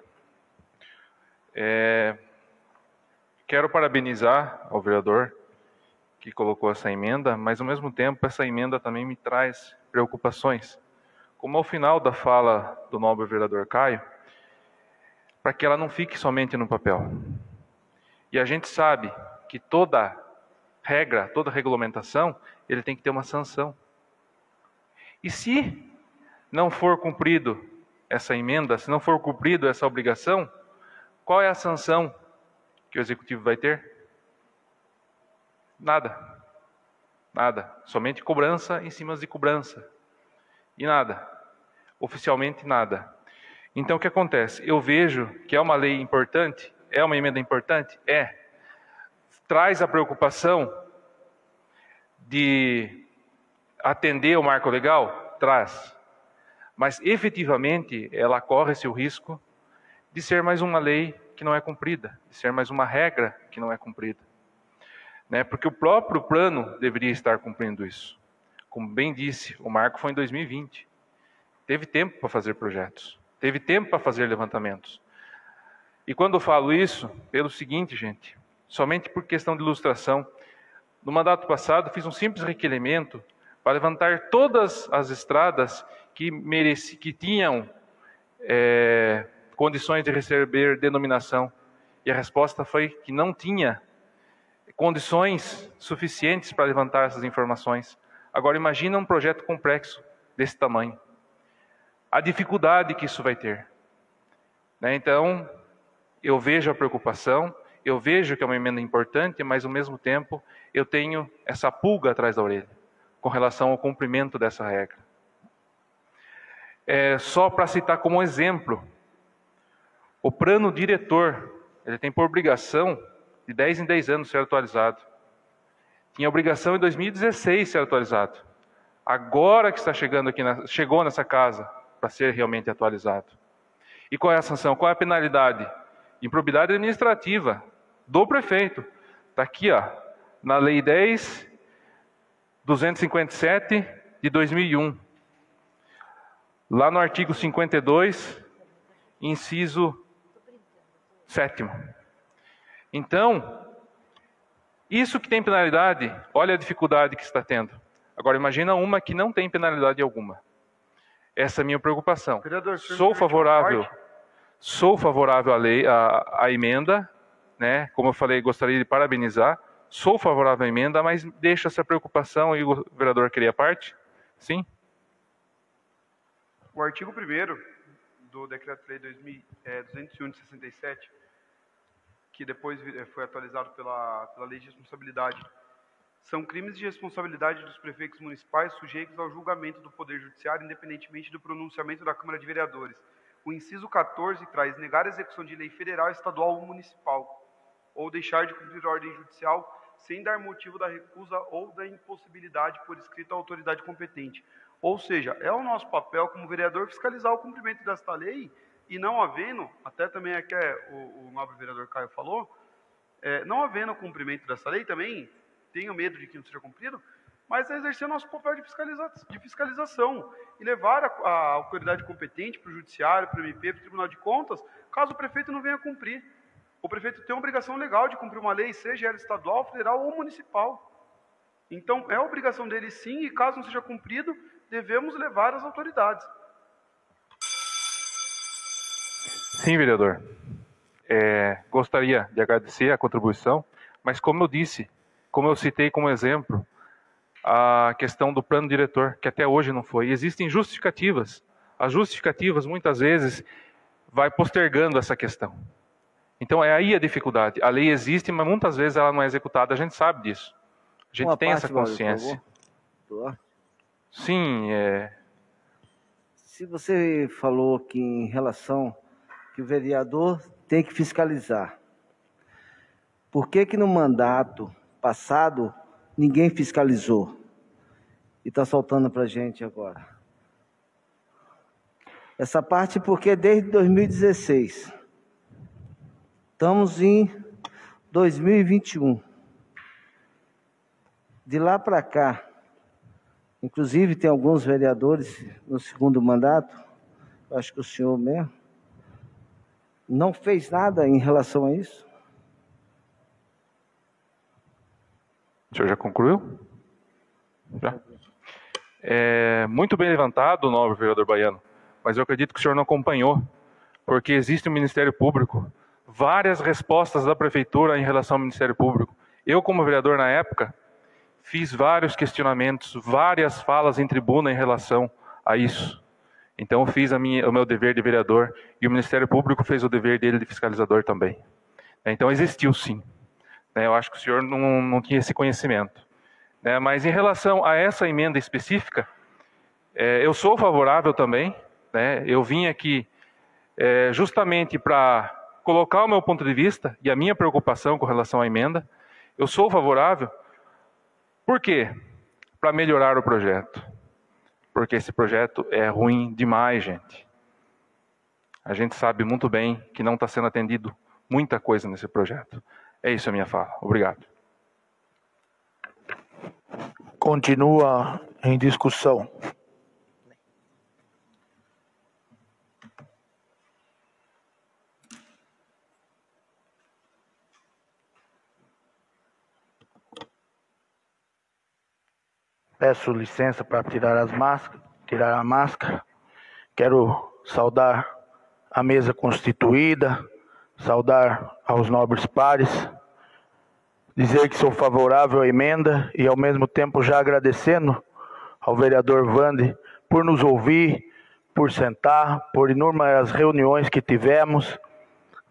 Speaker 7: é, quero parabenizar ao vereador que colocou essa emenda, mas ao mesmo tempo essa emenda também me traz preocupações como ao final da fala do nobre vereador Caio, para que ela não fique somente no papel. E a gente sabe que toda regra, toda regulamentação, ele tem que ter uma sanção. E se não for cumprido essa emenda, se não for cumprido essa obrigação, qual é a sanção que o executivo vai ter? Nada. Nada. Somente cobrança em cima de cobrança. E nada oficialmente nada. Então o que acontece? Eu vejo que é uma lei importante, é uma emenda importante? É. Traz a preocupação de atender o marco legal? Traz. Mas efetivamente ela corre-se o risco de ser mais uma lei que não é cumprida, de ser mais uma regra que não é cumprida. Né? Porque o próprio plano deveria estar cumprindo isso. Como bem disse, o marco foi em 2020. Teve tempo para fazer projetos, teve tempo para fazer levantamentos. E quando eu falo isso, pelo seguinte, gente, somente por questão de ilustração, no mandato passado fiz um simples requerimento para levantar todas as estradas que, mereci, que tinham é, condições de receber denominação. E a resposta foi que não tinha condições suficientes para levantar essas informações. Agora imagina um projeto complexo desse tamanho a dificuldade que isso vai ter. Né? Então, eu vejo a preocupação, eu vejo que é uma emenda importante, mas ao mesmo tempo eu tenho essa pulga atrás da orelha com relação ao cumprimento dessa regra. É, só para citar como exemplo, o plano diretor, ele tem por obrigação de 10 em 10 anos ser atualizado. Tinha obrigação em 2016 ser atualizado. agora que está chegando aqui, na, chegou nessa casa, para ser realmente atualizado. E qual é a sanção? Qual é a penalidade? Improbidade administrativa do prefeito. Está aqui, ó, na Lei 10, 257 de 2001. Lá no artigo 52, inciso 7. Então, isso que tem penalidade, olha a dificuldade que está tendo. Agora, imagina uma que não tem penalidade alguma. Essa é a minha preocupação.
Speaker 3: Vereador,
Speaker 7: sou favorável, sou favorável à lei, à, à emenda, né? Como eu falei, gostaria de parabenizar. Sou favorável à emenda, mas deixa essa preocupação e o vereador queria parte? Sim?
Speaker 3: O artigo 1 do Decreto-Lei 201 de 67, que depois foi atualizado pela, pela Lei de Responsabilidade, são crimes de responsabilidade dos prefeitos municipais sujeitos ao julgamento do Poder Judiciário, independentemente do pronunciamento da Câmara de Vereadores. O inciso 14 traz negar a execução de lei federal, estadual ou municipal, ou deixar de cumprir ordem judicial sem dar motivo da recusa ou da impossibilidade por escrito à autoridade competente. Ou seja, é o nosso papel como vereador fiscalizar o cumprimento desta lei e não havendo, até também é que é, o, o nobre vereador Caio falou, é, não havendo cumprimento dessa lei também, tenho medo de que não seja cumprido, mas é exercer nosso papel de, fiscaliza de fiscalização e levar a, a autoridade competente para o judiciário, para o MP, para o Tribunal de Contas, caso o prefeito não venha cumprir. O prefeito tem obrigação legal de cumprir uma lei, seja ela estadual, federal ou municipal. Então, é obrigação dele sim, e caso não seja cumprido, devemos levar às autoridades.
Speaker 7: Sim, vereador. É, gostaria de agradecer a contribuição, mas como eu disse, como eu citei como exemplo, a questão do plano diretor, que até hoje não foi. Existem justificativas. As justificativas, muitas vezes, vai postergando essa questão. Então é aí a dificuldade. A lei existe, mas muitas vezes ela não é executada. A gente sabe disso. A gente Uma tem parte, essa consciência. Sim, é.
Speaker 4: Se você falou aqui em relação que o vereador tem que fiscalizar, por que que no mandato passado ninguém fiscalizou e está soltando para gente agora? Essa parte porque desde 2016 Estamos em 2021. De lá para cá, inclusive tem alguns vereadores no segundo mandato, acho que o senhor mesmo, não fez nada em relação a isso?
Speaker 7: O senhor já concluiu? Já. É, muito bem levantado, nobre vereador baiano, mas eu acredito que o senhor não acompanhou, porque existe um Ministério Público várias respostas da prefeitura em relação ao Ministério Público. Eu, como vereador na época, fiz vários questionamentos, várias falas em tribuna em relação a isso. Então, fiz minha, o meu dever de vereador e o Ministério Público fez o dever dele de fiscalizador também. Então, existiu sim. Né, eu acho que o senhor não, não tinha esse conhecimento. Né, mas em relação a essa emenda específica, é, eu sou favorável também. Né, eu vim aqui é, justamente para colocar o meu ponto de vista e a minha preocupação com relação à emenda. Eu sou favorável. Por quê? Para melhorar o projeto. Porque esse projeto é ruim demais, gente. A gente sabe muito bem que não está sendo atendido muita coisa nesse projeto. É isso a minha fala. Obrigado.
Speaker 1: Continua em discussão. Peço licença para tirar as máscaras, tirar a máscara. Quero saudar a mesa constituída, saudar aos nobres pares, dizer que sou favorável à emenda e ao mesmo tempo já agradecendo ao vereador Vande por nos ouvir, por sentar, por inúmeras reuniões que tivemos,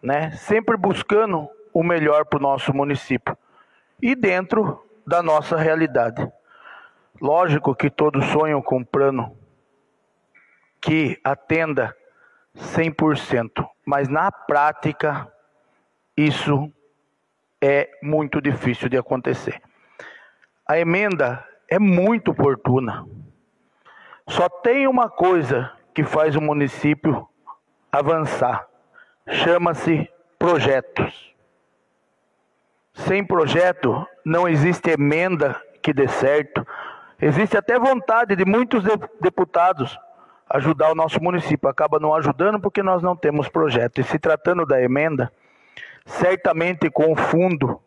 Speaker 1: né? Sempre buscando o melhor para o nosso município e dentro da nossa realidade. Lógico que todos sonham com um plano que atenda 100%, mas na prática isso é muito difícil de acontecer. A emenda é muito oportuna, Só tem uma coisa que faz o município avançar: chama-se projetos. Sem projeto, não existe emenda que dê certo. Existe até vontade de muitos deputados ajudar o nosso município. Acaba não ajudando porque nós não temos projeto. E se tratando da emenda, certamente com o fundo,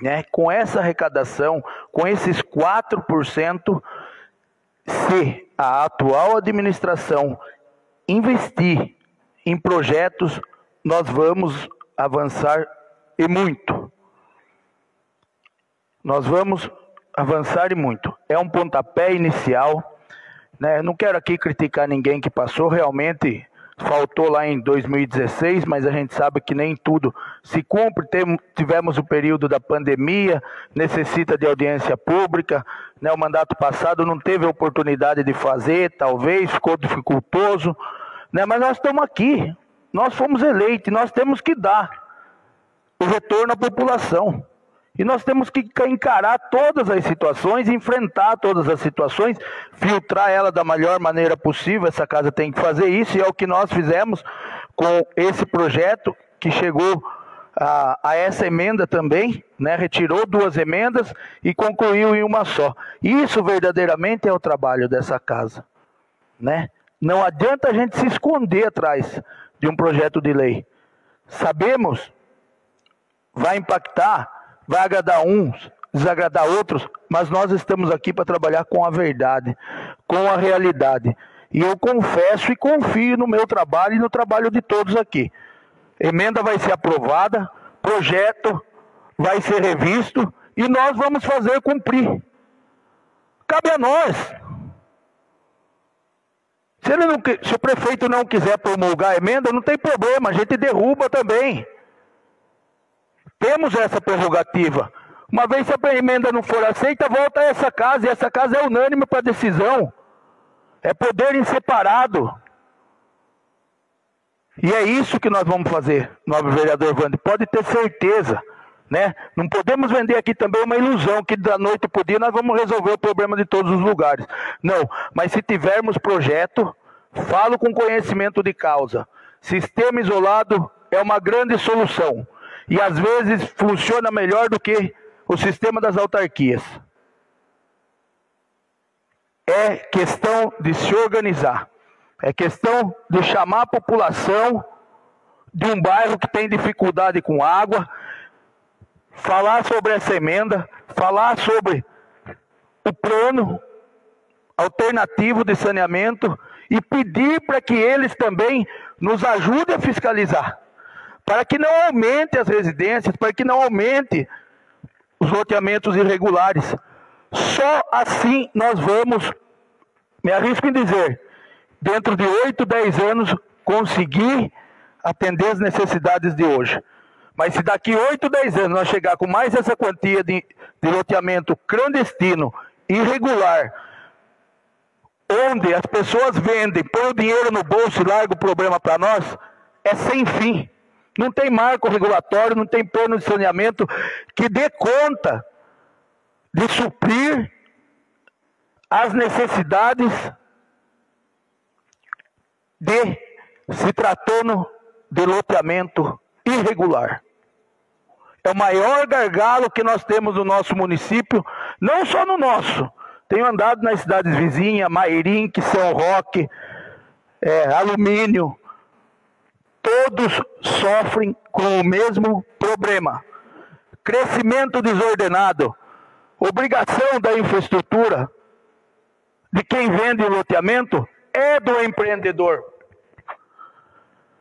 Speaker 1: né, com essa arrecadação, com esses 4%, se a atual administração investir em projetos, nós vamos avançar e muito. Nós vamos avançar e muito. É um pontapé inicial. Né? Não quero aqui criticar ninguém que passou, realmente faltou lá em 2016, mas a gente sabe que nem tudo se cumpre. tivemos o período da pandemia, necessita de audiência pública. Né? O mandato passado não teve a oportunidade de fazer, talvez, ficou dificultoso. Né? Mas nós estamos aqui, nós fomos eleitos, nós temos que dar o retorno à população. E nós temos que encarar todas as situações, enfrentar todas as situações, filtrar ela da melhor maneira possível. Essa casa tem que fazer isso, e é o que nós fizemos com esse projeto que chegou a, a essa emenda também, né? retirou duas emendas e concluiu em uma só. Isso verdadeiramente é o trabalho dessa casa. Né? Não adianta a gente se esconder atrás de um projeto de lei. Sabemos, vai impactar vai agradar uns, desagradar outros, mas nós estamos aqui para trabalhar com a verdade, com a realidade. E eu confesso e confio no meu trabalho e no trabalho de todos aqui. Emenda vai ser aprovada, projeto vai ser revisto e nós vamos fazer cumprir. Cabe a nós. Se, não, se o prefeito não quiser promulgar a emenda, não tem problema, a gente derruba também. Temos essa prerrogativa. Uma vez se a emenda não for aceita, volta a essa casa, e essa casa é unânime para decisão. É poder em separado. E é isso que nós vamos fazer, nobre vereador Wander. Pode ter certeza. Né? Não podemos vender aqui também uma ilusão que da noite para o dia nós vamos resolver o problema de todos os lugares. Não, mas se tivermos projeto, falo com conhecimento de causa. Sistema isolado é uma grande solução e às vezes funciona melhor do que o sistema das autarquias. É questão de se organizar, é questão de chamar a população de um bairro que tem dificuldade com água, falar sobre essa emenda, falar sobre o plano alternativo de saneamento e pedir para que eles também nos ajudem a fiscalizar para que não aumente as residências, para que não aumente os loteamentos irregulares. Só assim nós vamos, me arrisco em dizer, dentro de 8, 10 anos, conseguir atender as necessidades de hoje. Mas se daqui 8, 10 anos nós chegar com mais essa quantia de, de loteamento clandestino, irregular, onde as pessoas vendem, põem o dinheiro no bolso e largam o problema para nós, é sem fim. Não tem marco regulatório, não tem plano de saneamento que dê conta de suprir as necessidades de se tratando de loteamento irregular. É o maior gargalo que nós temos no nosso município, não só no nosso. Tenho andado nas cidades vizinhas, Mairim, São Roque, é, Alumínio, todos sofrem com o mesmo problema. Crescimento desordenado, obrigação da infraestrutura de quem vende o loteamento é do empreendedor.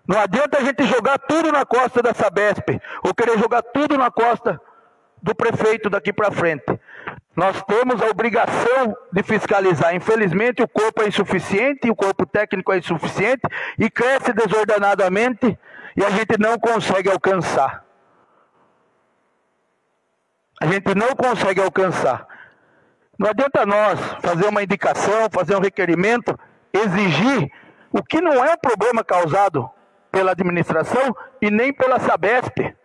Speaker 1: Não adianta a gente jogar tudo na costa da Sabesp ou querer jogar tudo na costa do prefeito daqui para frente. Nós temos a obrigação de fiscalizar. Infelizmente, o corpo é insuficiente, o corpo técnico é insuficiente e cresce desordenadamente e a gente não consegue alcançar. A gente não consegue alcançar. Não adianta nós fazer uma indicação, fazer um requerimento, exigir o que não é um problema causado pela administração e nem pela Sabesp.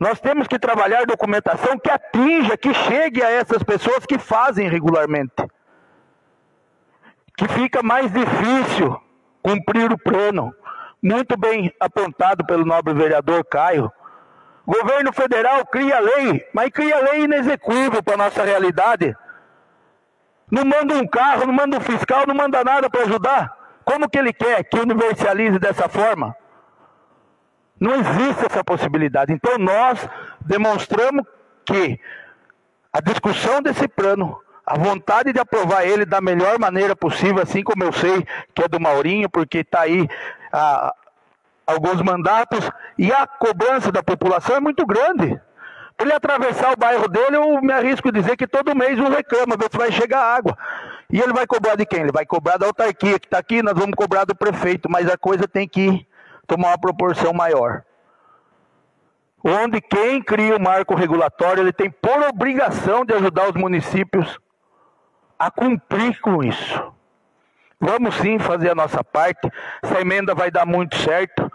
Speaker 1: Nós temos que trabalhar documentação que atinja, que chegue a essas pessoas que fazem regularmente. que fica mais difícil cumprir o plano, muito bem apontado pelo nobre vereador Caio. Governo federal cria lei, mas cria lei inexecutível para a nossa realidade. Não manda um carro, não manda um fiscal, não manda nada para ajudar. Como que ele quer que universalize dessa forma? Não existe essa possibilidade. Então nós demonstramos que a discussão desse plano, a vontade de aprovar ele da melhor maneira possível, assim como eu sei que é do Maurinho, porque está aí há alguns mandatos, e a cobrança da população é muito grande. Para ele atravessar o bairro dele, eu me arrisco a dizer que todo mês um reclama, ver se vai chegar água. E ele vai cobrar de quem? Ele vai cobrar da autarquia que está aqui, nós vamos cobrar do prefeito, mas a coisa tem que tomar uma proporção maior. Onde quem cria o marco regulatório, ele tem por obrigação de ajudar os municípios a cumprir com isso. Vamos sim fazer a nossa parte. Essa emenda vai dar muito certo.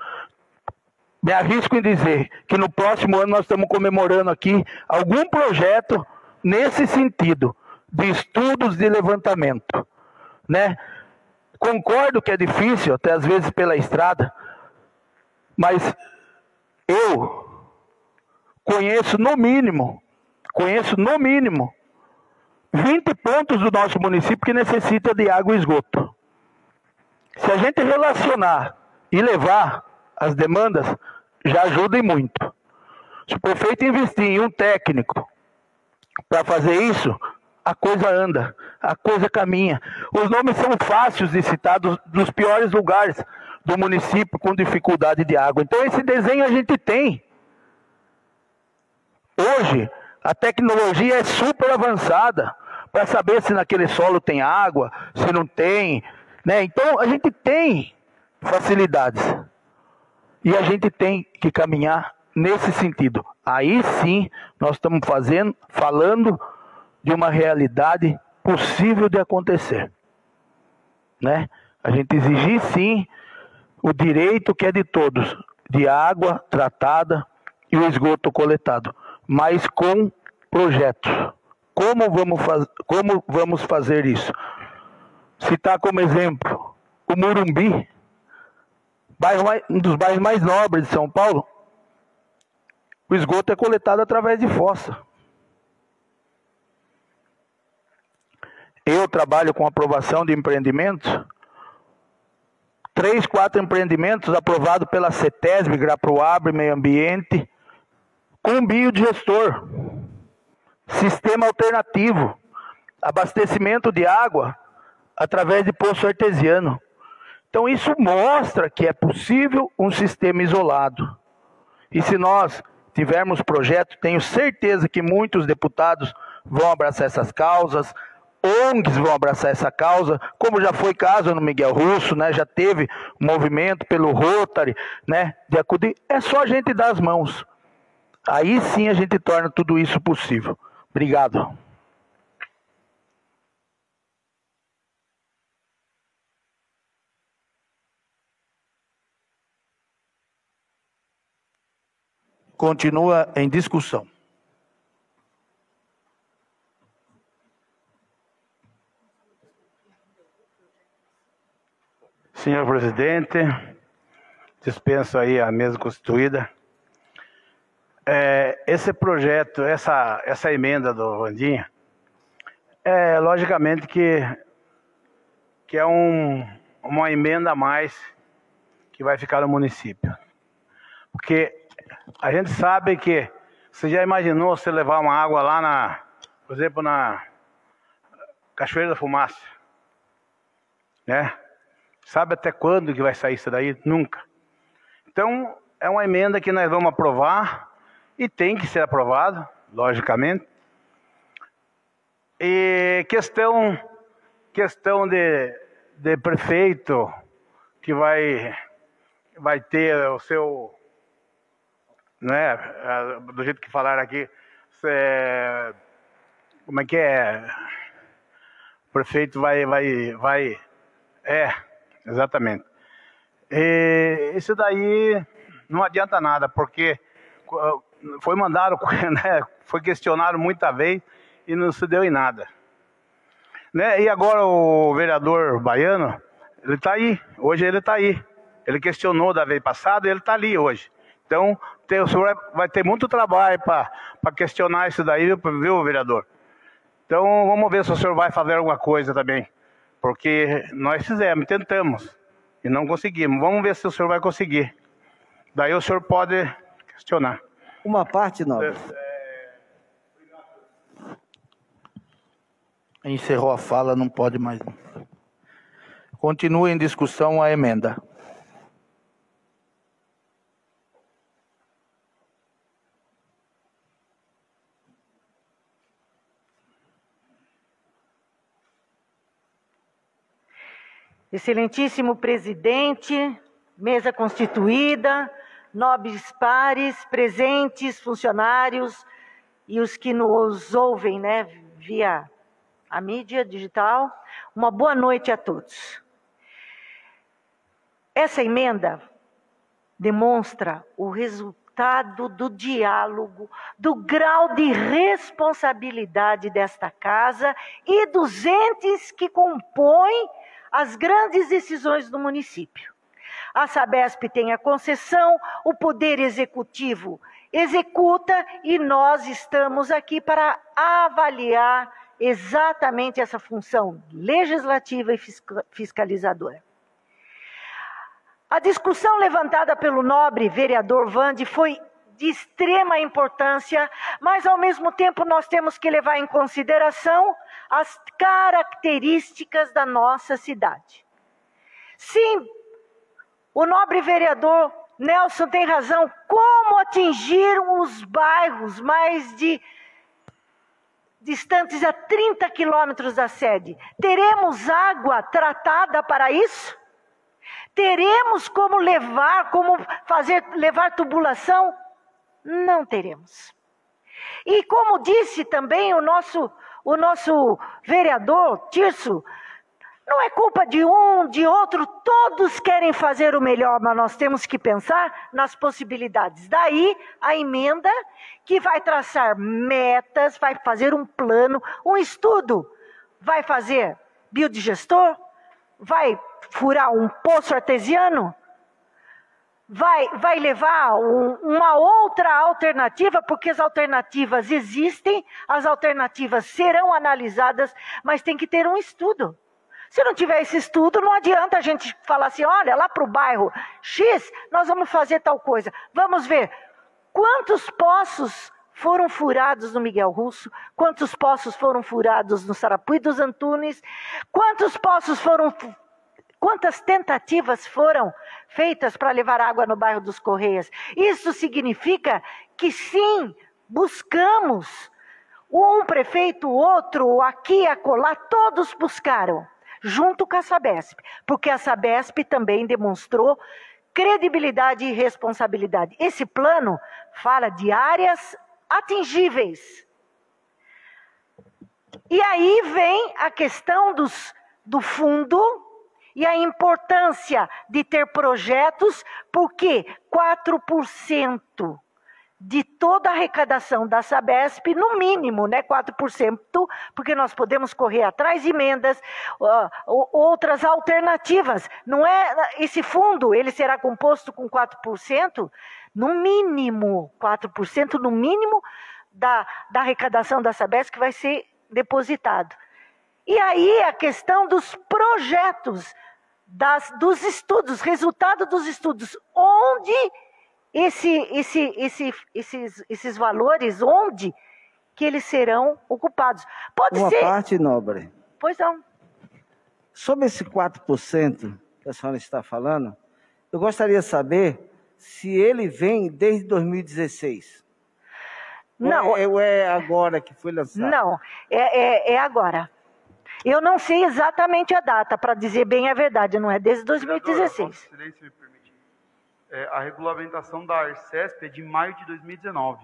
Speaker 1: Me arrisco em dizer que no próximo ano nós estamos comemorando aqui algum projeto nesse sentido de estudos de levantamento, né? Concordo que é difícil, até às vezes pela estrada, mas eu conheço no mínimo, conheço no mínimo 20 pontos do nosso município que necessita de água e esgoto. Se a gente relacionar e levar as demandas, já ajuda e muito. Se o prefeito investir em um técnico para fazer isso, a coisa anda, a coisa caminha. Os nomes são fáceis de citar dos, dos piores lugares do município com dificuldade de água. Então esse desenho a gente tem. Hoje a tecnologia é super avançada para saber se naquele solo tem água, se não tem, né? Então a gente tem facilidades. E a gente tem que caminhar nesse sentido. Aí sim nós estamos fazendo, falando de uma realidade possível de acontecer. Né? A gente exigir sim o direito que é de todos, de água tratada e o esgoto coletado, mas com projetos. Como vamos, faz, como vamos fazer isso? Citar como exemplo o Murumbi, mais, um dos bairros mais nobres de São Paulo. O esgoto é coletado através de fossa. Eu trabalho com aprovação de empreendimentos. Três, quatro empreendimentos aprovados pela CETESB, Graproabre, Meio Ambiente, com biodigestor, sistema alternativo, abastecimento de água através de poço artesiano. Então isso mostra que é possível um sistema isolado. E se nós tivermos projeto, tenho certeza que muitos deputados vão abraçar essas causas, ONGs vão abraçar essa causa, como já foi caso no Miguel Russo, né? Já teve movimento pelo Rotary, né? De acudir. É só a gente dar as mãos. Aí sim a gente torna tudo isso possível. Obrigado. Continua em discussão.
Speaker 8: Senhor presidente, dispenso aí a mesa constituída. É, esse projeto, essa, essa emenda do Vandinha, é logicamente que, que é um, uma emenda a mais que vai ficar no município. Porque a gente sabe que você já imaginou você levar uma água lá na, por exemplo, na Cachoeira da Fumaça, né? Sabe até quando que vai sair isso daí? Nunca. Então, é uma emenda que nós vamos aprovar e tem que ser aprovado, logicamente. E questão, questão de, de prefeito que vai, vai ter o seu, né, do jeito que falaram aqui, como é que é? O prefeito vai, vai, vai, é, Exatamente. E isso daí não adianta nada, porque foi mandado, né, foi questionado muita vez e não se deu em nada. Né? E agora o vereador baiano, ele está aí, hoje ele está aí. Ele questionou da vez passada e ele está ali hoje. Então, tem, o senhor vai ter muito trabalho para questionar isso daí, viu, vereador? Então, vamos ver se o senhor vai fazer alguma coisa também. Porque nós fizemos, tentamos e não conseguimos. Vamos ver se o senhor vai conseguir. Daí o senhor pode questionar.
Speaker 4: Uma parte, nobre.
Speaker 1: Encerrou a fala, não pode mais. Continua em discussão a emenda.
Speaker 2: Excelentíssimo presidente, mesa constituída, nobres pares, presentes, funcionários e os que nos ouvem, né, via a mídia digital. Uma boa noite a todos. Essa emenda demonstra o resultado do diálogo, do grau de responsabilidade desta casa e dos entes que compõem as grandes decisões do município. A Sabesp tem a concessão, o Poder Executivo executa e nós estamos aqui para avaliar exatamente essa função legislativa e fiscalizadora. A discussão levantada pelo nobre vereador Vande foi de extrema importância, mas ao mesmo tempo nós temos que levar em consideração as características da nossa cidade. Sim, o nobre vereador Nelson tem razão. Como atingir os bairros mais de distantes a 30 quilômetros da sede? Teremos água tratada para isso? Teremos como levar, como fazer levar tubulação? Não teremos. E como disse também o nosso o nosso vereador Tirso, não é culpa de um, de outro, todos querem fazer o melhor, mas nós temos que pensar nas possibilidades. Daí a emenda que vai traçar metas, vai fazer um plano, um estudo. Vai fazer biodigestor? Vai furar um poço artesiano? Vai, vai levar um, uma outra alternativa, porque as alternativas existem, as alternativas serão analisadas, mas tem que ter um estudo. Se não tiver esse estudo, não adianta a gente falar assim: olha, lá para o bairro X, nós vamos fazer tal coisa. Vamos ver quantos poços foram furados no Miguel Russo, quantos poços foram furados no Sarapuí dos Antunes, quantos poços foram Quantas tentativas foram feitas para levar água no bairro dos Correias? Isso significa que sim, buscamos. Um prefeito, outro, aqui, acolá, todos buscaram, junto com a Sabesp, porque a Sabesp também demonstrou credibilidade e responsabilidade. Esse plano fala de áreas atingíveis. E aí vem a questão dos, do fundo e a importância de ter projetos, porque 4% de toda a arrecadação da Sabesp, no mínimo, né, 4%, porque nós podemos correr atrás de emendas, uh, outras alternativas. Não é esse fundo, ele será composto com 4%, no mínimo, 4% no mínimo da, da arrecadação da Sabesp que vai ser depositado. E aí a questão dos projetos das, dos estudos, resultado dos estudos, onde esse, esse, esse, esses, esses valores, onde que eles serão ocupados.
Speaker 4: Pode Uma ser. Uma parte, nobre.
Speaker 2: Pois não.
Speaker 4: Sobre esse 4% que a senhora está falando, eu gostaria de saber se ele vem desde 2016.
Speaker 2: Não.
Speaker 4: Ou é, ou é agora que foi lançado?
Speaker 2: Não, é, é, é agora. Eu não sei exatamente a data, para dizer bem a verdade, não é desde 2016. me
Speaker 3: É, a regulamentação da Arcesp é de maio de 2019.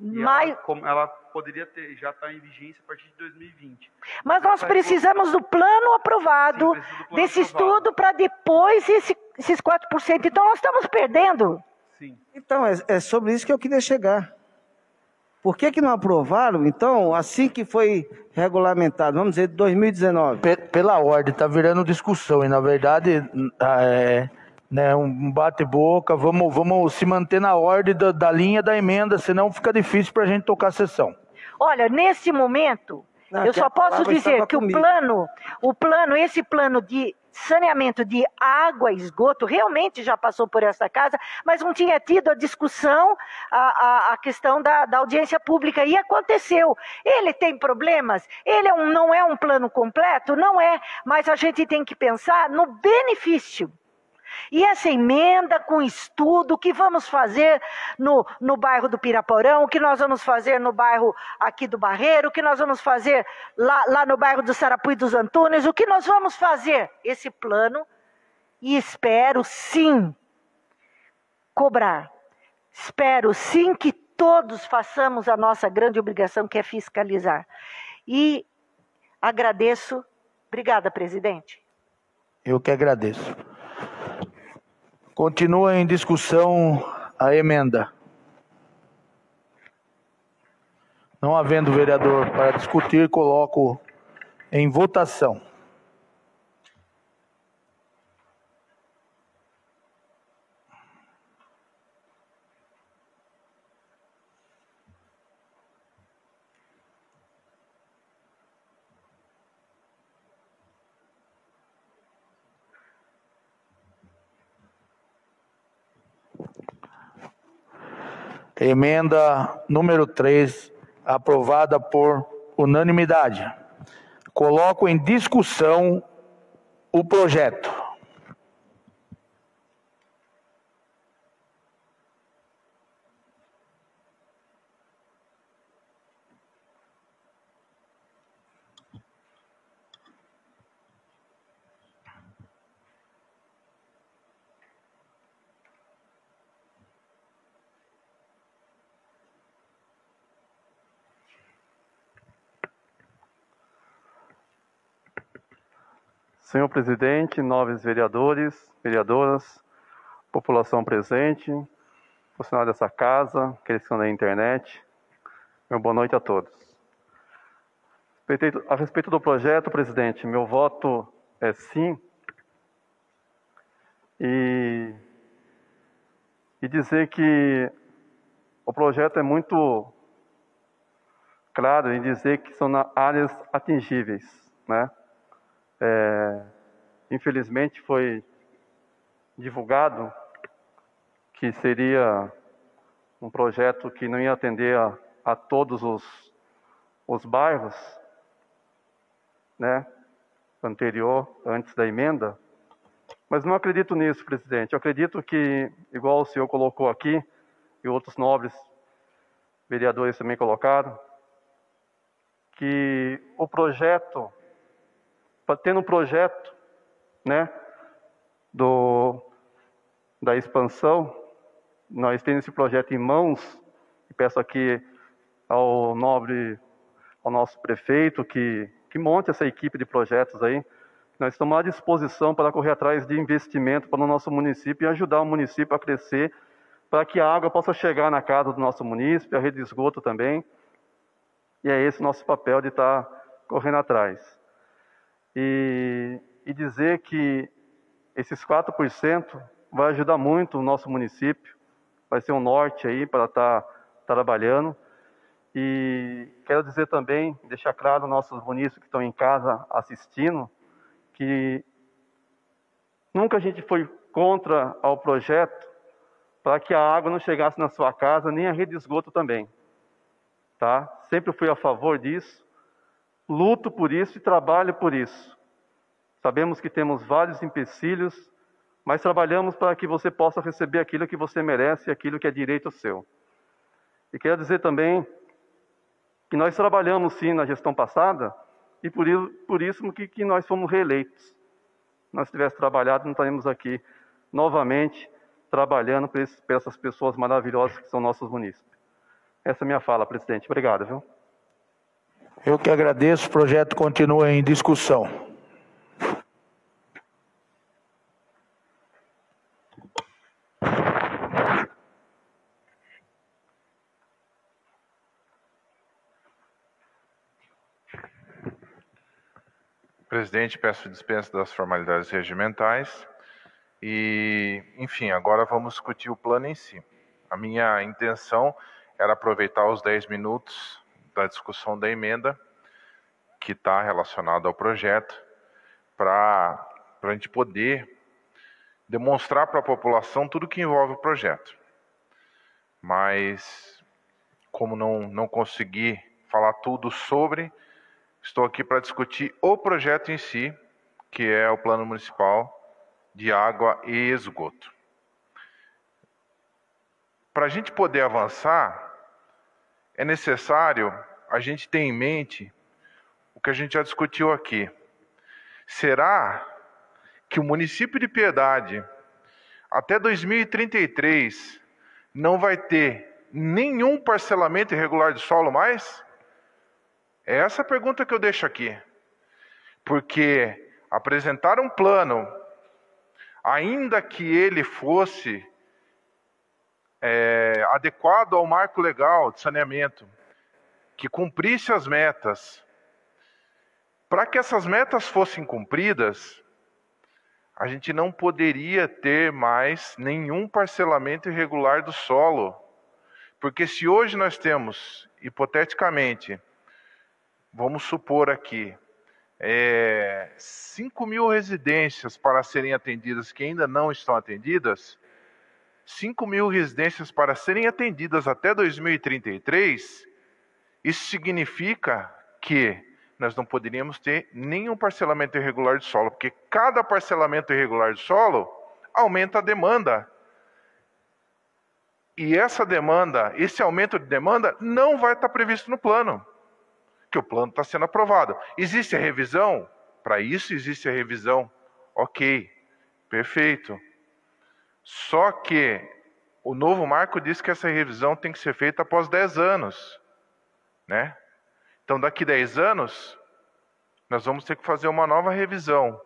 Speaker 2: Maio...
Speaker 3: Ela, ela, poderia ter, já está em vigência a partir de 2020.
Speaker 2: Mas nós precisamos do plano aprovado, Sim, do plano desse aprovado. estudo, para depois esse, esses 4%. Então nós estamos perdendo.
Speaker 4: Sim. Então, é, é sobre isso que eu queria chegar. Por que, que não aprovaram, então, assim que foi regulamentado, vamos dizer, 2019?
Speaker 1: Pela ordem, está virando discussão e, na verdade, é, né, um bate-boca, vamos, vamos se manter na ordem da, da linha da emenda, senão fica difícil para a gente tocar a sessão.
Speaker 2: Olha, nesse momento, não, eu só posso dizer que comigo. o plano, o plano, esse plano de saneamento de água esgoto realmente já passou por essa casa, mas não tinha tido a discussão, a, a, a questão da, da, audiência pública. E aconteceu. Ele tem problemas? Ele é um, não é um plano completo? Não é. Mas a gente tem que pensar no benefício e essa emenda com estudo, o que vamos fazer no, no bairro do Piraporão, o que nós vamos fazer no bairro aqui do Barreiro, o que nós vamos fazer lá, lá no bairro do Sarapuí dos Antunes, o que nós vamos fazer? Esse plano, e espero sim cobrar. Espero sim que todos façamos a nossa grande obrigação, que é fiscalizar. E agradeço. Obrigada, presidente.
Speaker 1: Eu que agradeço. Continua em discussão a emenda. Não havendo vereador para discutir, coloco em votação. Emenda número 3, aprovada por unanimidade. Coloco em discussão o projeto.
Speaker 9: Senhor presidente, nobres vereadores, vereadoras, população presente, funcionário dessa casa, aqueles que estão na internet, meu boa noite a todos. A respeito do projeto, presidente, meu voto é sim. E, e dizer que o projeto é muito claro em dizer que são áreas atingíveis, né? É, infelizmente foi divulgado que seria um projeto que não ia atender a, a todos os, os bairros, né, anterior, antes da emenda, mas não acredito nisso, presidente. Eu acredito que, igual o senhor colocou aqui, e outros nobres vereadores também colocaram, que o projeto tendo um projeto, né, do, da expansão, nós temos esse projeto em mãos, e peço aqui ao nobre, ao nosso prefeito, que, que monte essa equipe de projetos aí, nós estamos à disposição para correr atrás de investimento para o nosso município e ajudar o município a crescer, para que a água possa chegar na casa do nosso município, a rede de esgoto também. E é esse nosso papel de estar correndo atrás e, e dizer que esses 4% vai ajudar muito o nosso município, vai ser um norte aí para estar tá trabalhando. E quero dizer também, deixar claro aos nossos munícipes que estão em casa assistindo, que nunca a gente foi contra ao projeto para que a água não chegasse na sua casa, nem a rede de esgoto também. Tá? Sempre fui a favor disso luto por isso e trabalho por isso. Sabemos que temos vários empecilhos, mas trabalhamos para que você possa receber aquilo que você merece, aquilo que é direito seu. E quero dizer também que nós trabalhamos sim na gestão passada e por isso, por isso que, que nós fomos reeleitos. Nós tivéssemos trabalhado, não estaríamos aqui novamente trabalhando para essas pessoas maravilhosas que são nossos munícipes. Essa é a minha fala, presidente. Obrigado, viu?
Speaker 1: Eu que agradeço, o projeto continua em discussão.
Speaker 6: Presidente, peço dispensa das formalidades regimentais. E, enfim, agora vamos discutir o plano em si. A minha intenção era aproveitar os 10 minutos da discussão da emenda, que está relacionada ao projeto, para a gente poder demonstrar para a população tudo que envolve o projeto. Mas, como não, não consegui falar tudo sobre, estou aqui para discutir o projeto em si, que é o Plano Municipal de Água e Esgoto. Para a gente poder avançar, é necessário a gente ter em mente o que a gente já discutiu aqui. Será que o município de Piedade, até 2033, não vai ter nenhum parcelamento irregular de solo mais? É essa a pergunta que eu deixo aqui. Porque apresentar um plano, ainda que ele fosse é, adequado ao marco legal de saneamento, que cumprisse as metas, para que essas metas fossem cumpridas, a gente não poderia ter mais nenhum parcelamento irregular do solo. Porque se hoje nós temos, hipoteticamente, vamos supor aqui, é, 5 mil residências para serem atendidas que ainda não estão atendidas, 5 mil residências para serem atendidas até 2033, isso significa que nós não poderíamos ter nenhum parcelamento irregular de solo, porque cada parcelamento irregular de solo aumenta a demanda. E essa demanda, esse aumento de demanda, não vai estar previsto no plano, que o plano está sendo aprovado. Existe a revisão? Para isso existe a revisão. Ok, perfeito. Só que o novo marco diz que essa revisão tem que ser feita após 10 anos, né? Então, daqui 10 anos, nós vamos ter que fazer uma nova revisão.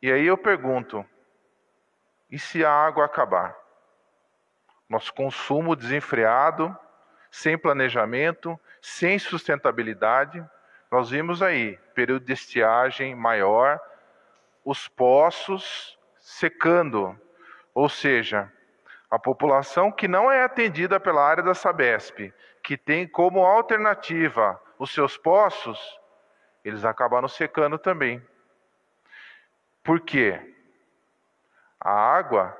Speaker 6: E aí eu pergunto: e se a água acabar? Nosso consumo desenfreado, sem planejamento, sem sustentabilidade. Nós vimos aí período de estiagem maior, os poços secando, ou seja, a população que não é atendida pela área da Sabesp, que tem como alternativa os seus poços, eles acabaram secando também. Por quê? A água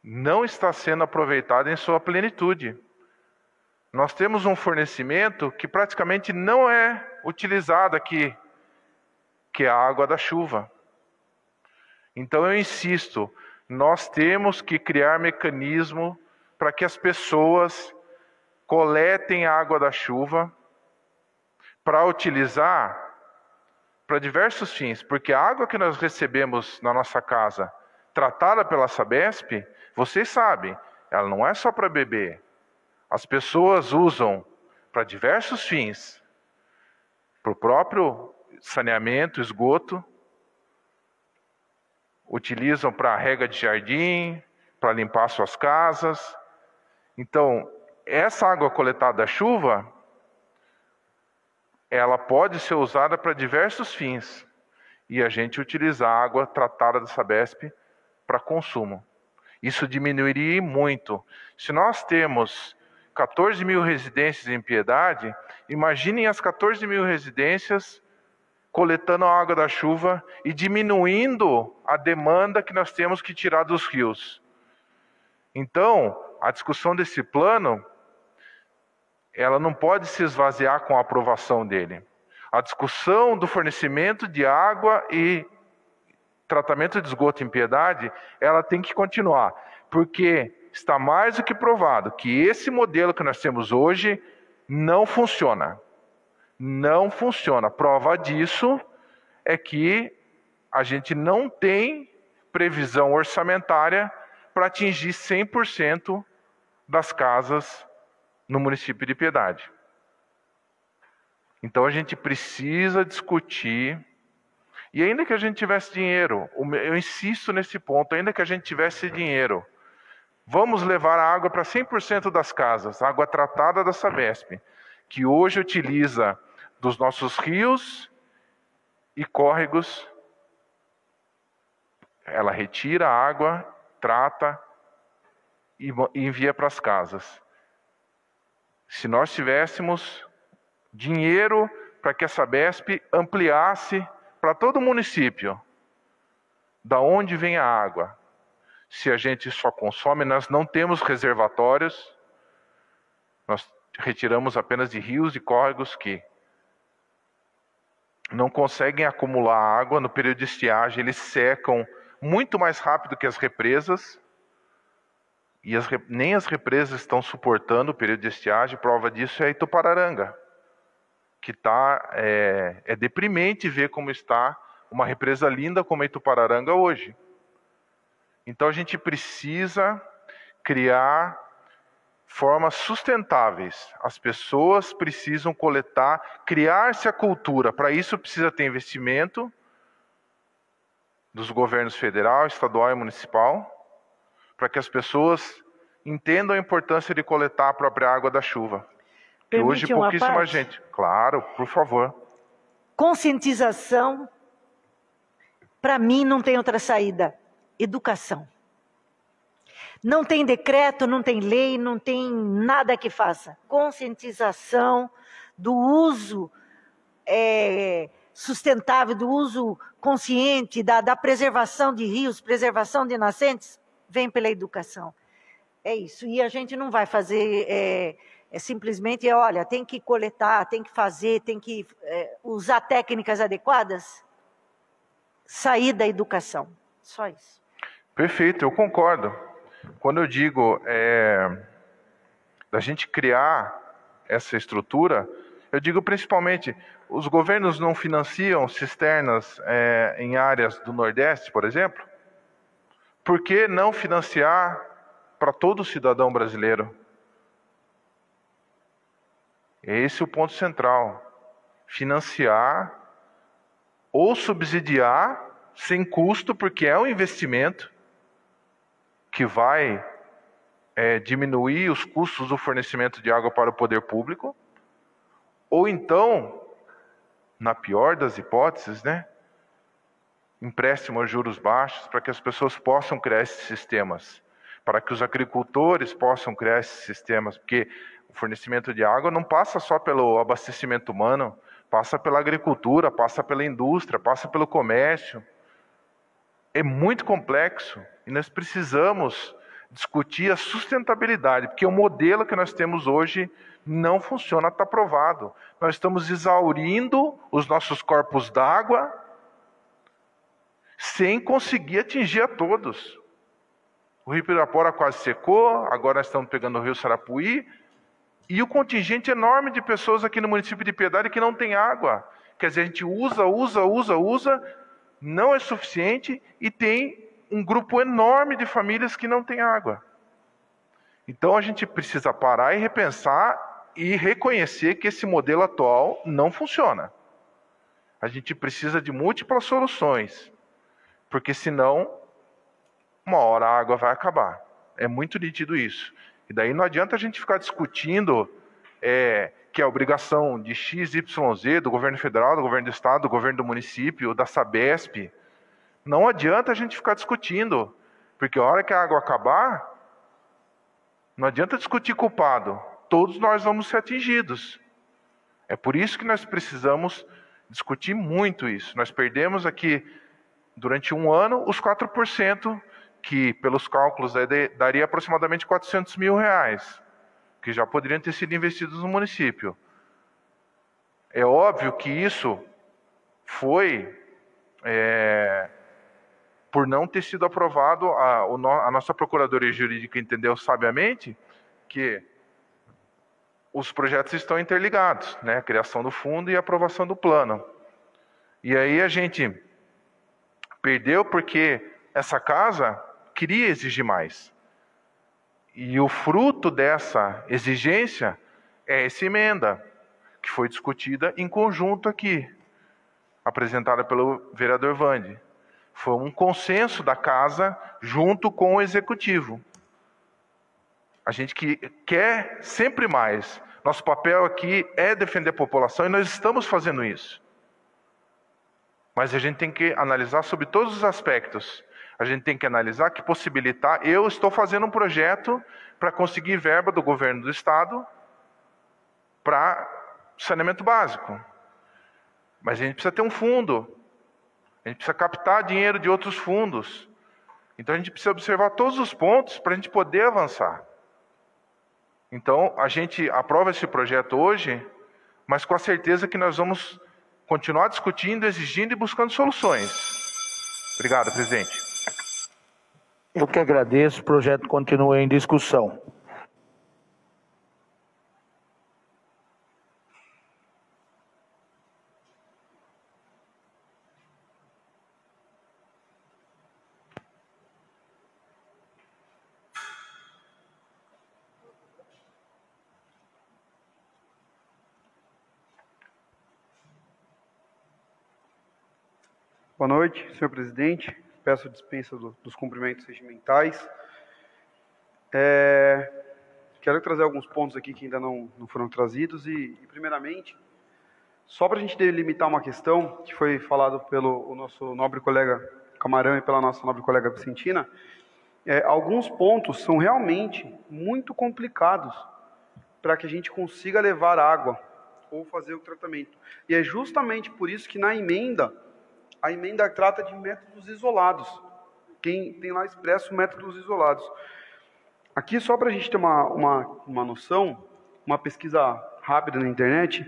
Speaker 6: não está sendo aproveitada em sua plenitude. Nós temos um fornecimento que praticamente não é utilizado aqui, que é a água da chuva. Então eu insisto, nós temos que criar mecanismo para que as pessoas coletem a água da chuva para utilizar para diversos fins, porque a água que nós recebemos na nossa casa, tratada pela Sabesp, vocês sabem, ela não é só para beber. As pessoas usam para diversos fins, para o próprio saneamento, esgoto, utilizam para rega de jardim, para limpar suas casas. Então, essa água coletada da chuva, ela pode ser usada para diversos fins. E a gente utiliza a água tratada da Sabesp para consumo. Isso diminuiria muito. Se nós temos 14 mil residências em Piedade, imaginem as 14 mil residências coletando a água da chuva e diminuindo a demanda que nós temos que tirar dos rios. Então, a discussão desse plano ela não pode se esvaziar com a aprovação dele. A discussão do fornecimento de água e tratamento de esgoto em piedade, ela tem que continuar, porque está mais do que provado que esse modelo que nós temos hoje não funciona. Não funciona. Prova disso é que a gente não tem previsão orçamentária para atingir 100% das casas no município de Piedade. Então a gente precisa discutir. E ainda que a gente tivesse dinheiro, eu insisto nesse ponto, ainda que a gente tivesse dinheiro, vamos levar a água para 100% das casas, água tratada da Sabesp, que hoje utiliza dos nossos rios e córregos. Ela retira a água, trata e envia para as casas. Se nós tivéssemos dinheiro para que a Sabesp ampliasse para todo o município, da onde vem a água? Se a gente só consome, nós não temos reservatórios, nós retiramos apenas de rios e córregos que não conseguem acumular água no período de estiagem, eles secam muito mais rápido que as represas. E as, nem as represas estão suportando o período de estiagem. Prova disso é Itupararanga, que tá, é, é deprimente ver como está uma represa linda como a Itupararanga hoje. Então a gente precisa criar formas sustentáveis. As pessoas precisam coletar, criar-se a cultura. Para isso precisa ter investimento dos governos federal, estadual e municipal, para que as pessoas entendam a importância de coletar a própria água da chuva. Que hoje pouquíssima parte? gente. Claro, por favor.
Speaker 2: Conscientização, para mim, não tem outra saída. Educação. Não tem decreto, não tem lei, não tem nada que faça. Conscientização do uso é, sustentável, do uso consciente, da, da preservação de rios, preservação de nascentes, vem pela educação. É isso. E a gente não vai fazer é, é simplesmente, olha, tem que coletar, tem que fazer, tem que é, usar técnicas adequadas. Sair da educação. Só isso.
Speaker 6: Perfeito, eu concordo. Quando eu digo é, da gente criar essa estrutura, eu digo principalmente, os governos não financiam cisternas é, em áreas do Nordeste, por exemplo? Por que não financiar para todo cidadão brasileiro? Esse é o ponto central. Financiar ou subsidiar sem custo, porque é um investimento, que vai é, diminuir os custos do fornecimento de água para o poder público, ou então, na pior das hipóteses, né, empréstimo a juros baixos para que as pessoas possam criar esses sistemas, para que os agricultores possam criar esses sistemas, porque o fornecimento de água não passa só pelo abastecimento humano, passa pela agricultura, passa pela indústria, passa pelo comércio. É muito complexo. E nós precisamos discutir a sustentabilidade, porque o modelo que nós temos hoje não funciona, está provado. Nós estamos exaurindo os nossos corpos d'água sem conseguir atingir a todos. O Rio Pirapora quase secou, agora estamos pegando o Rio Sarapuí, e o contingente enorme de pessoas aqui no município de Piedade que não tem água. Quer dizer, a gente usa, usa, usa, usa, não é suficiente e tem um grupo enorme de famílias que não tem água. Então a gente precisa parar e repensar e reconhecer que esse modelo atual não funciona. A gente precisa de múltiplas soluções, porque senão, uma hora a água vai acabar. É muito nítido isso. E daí não adianta a gente ficar discutindo é, que é obrigação de X, Y, Z, do governo federal, do governo do estado, do governo do município, da Sabesp, não adianta a gente ficar discutindo, porque a hora que a água acabar, não adianta discutir culpado, todos nós vamos ser atingidos. É por isso que nós precisamos discutir muito isso. Nós perdemos aqui, durante um ano, os 4%, que pelos cálculos daria aproximadamente 400 mil reais, que já poderiam ter sido investidos no município. É óbvio que isso foi é, por não ter sido aprovado, a, a nossa Procuradoria Jurídica entendeu sabiamente que os projetos estão interligados, né? A criação do fundo e a aprovação do plano. E aí a gente perdeu porque essa casa queria exigir mais. E o fruto dessa exigência é essa emenda, que foi discutida em conjunto aqui, apresentada pelo vereador Vande. Foi um consenso da casa junto com o executivo. A gente que quer sempre mais. Nosso papel aqui é defender a população e nós estamos fazendo isso. Mas a gente tem que analisar sobre todos os aspectos. A gente tem que analisar que possibilitar. Eu estou fazendo um projeto para conseguir verba do governo do estado para saneamento básico. Mas a gente precisa ter um fundo. A gente precisa captar dinheiro de outros fundos. Então a gente precisa observar todos os pontos para a gente poder avançar. Então a gente aprova esse projeto hoje, mas com a certeza que nós vamos continuar discutindo, exigindo e buscando soluções. Obrigado, presidente.
Speaker 1: Eu que agradeço, o projeto continua em discussão.
Speaker 3: Boa noite, senhor presidente. Peço dispensa do, dos cumprimentos regimentais. É, quero trazer alguns pontos aqui que ainda não, não foram trazidos e, e primeiramente, só para a gente delimitar uma questão que foi falado pelo nosso nobre colega Camarão e pela nossa nobre colega Vicentina, é, alguns pontos são realmente muito complicados para que a gente consiga levar água ou fazer o tratamento. E é justamente por isso que na emenda a emenda trata de métodos isolados. Quem tem lá expresso métodos isolados. Aqui, só para a gente ter uma, uma, uma noção, uma pesquisa rápida na internet,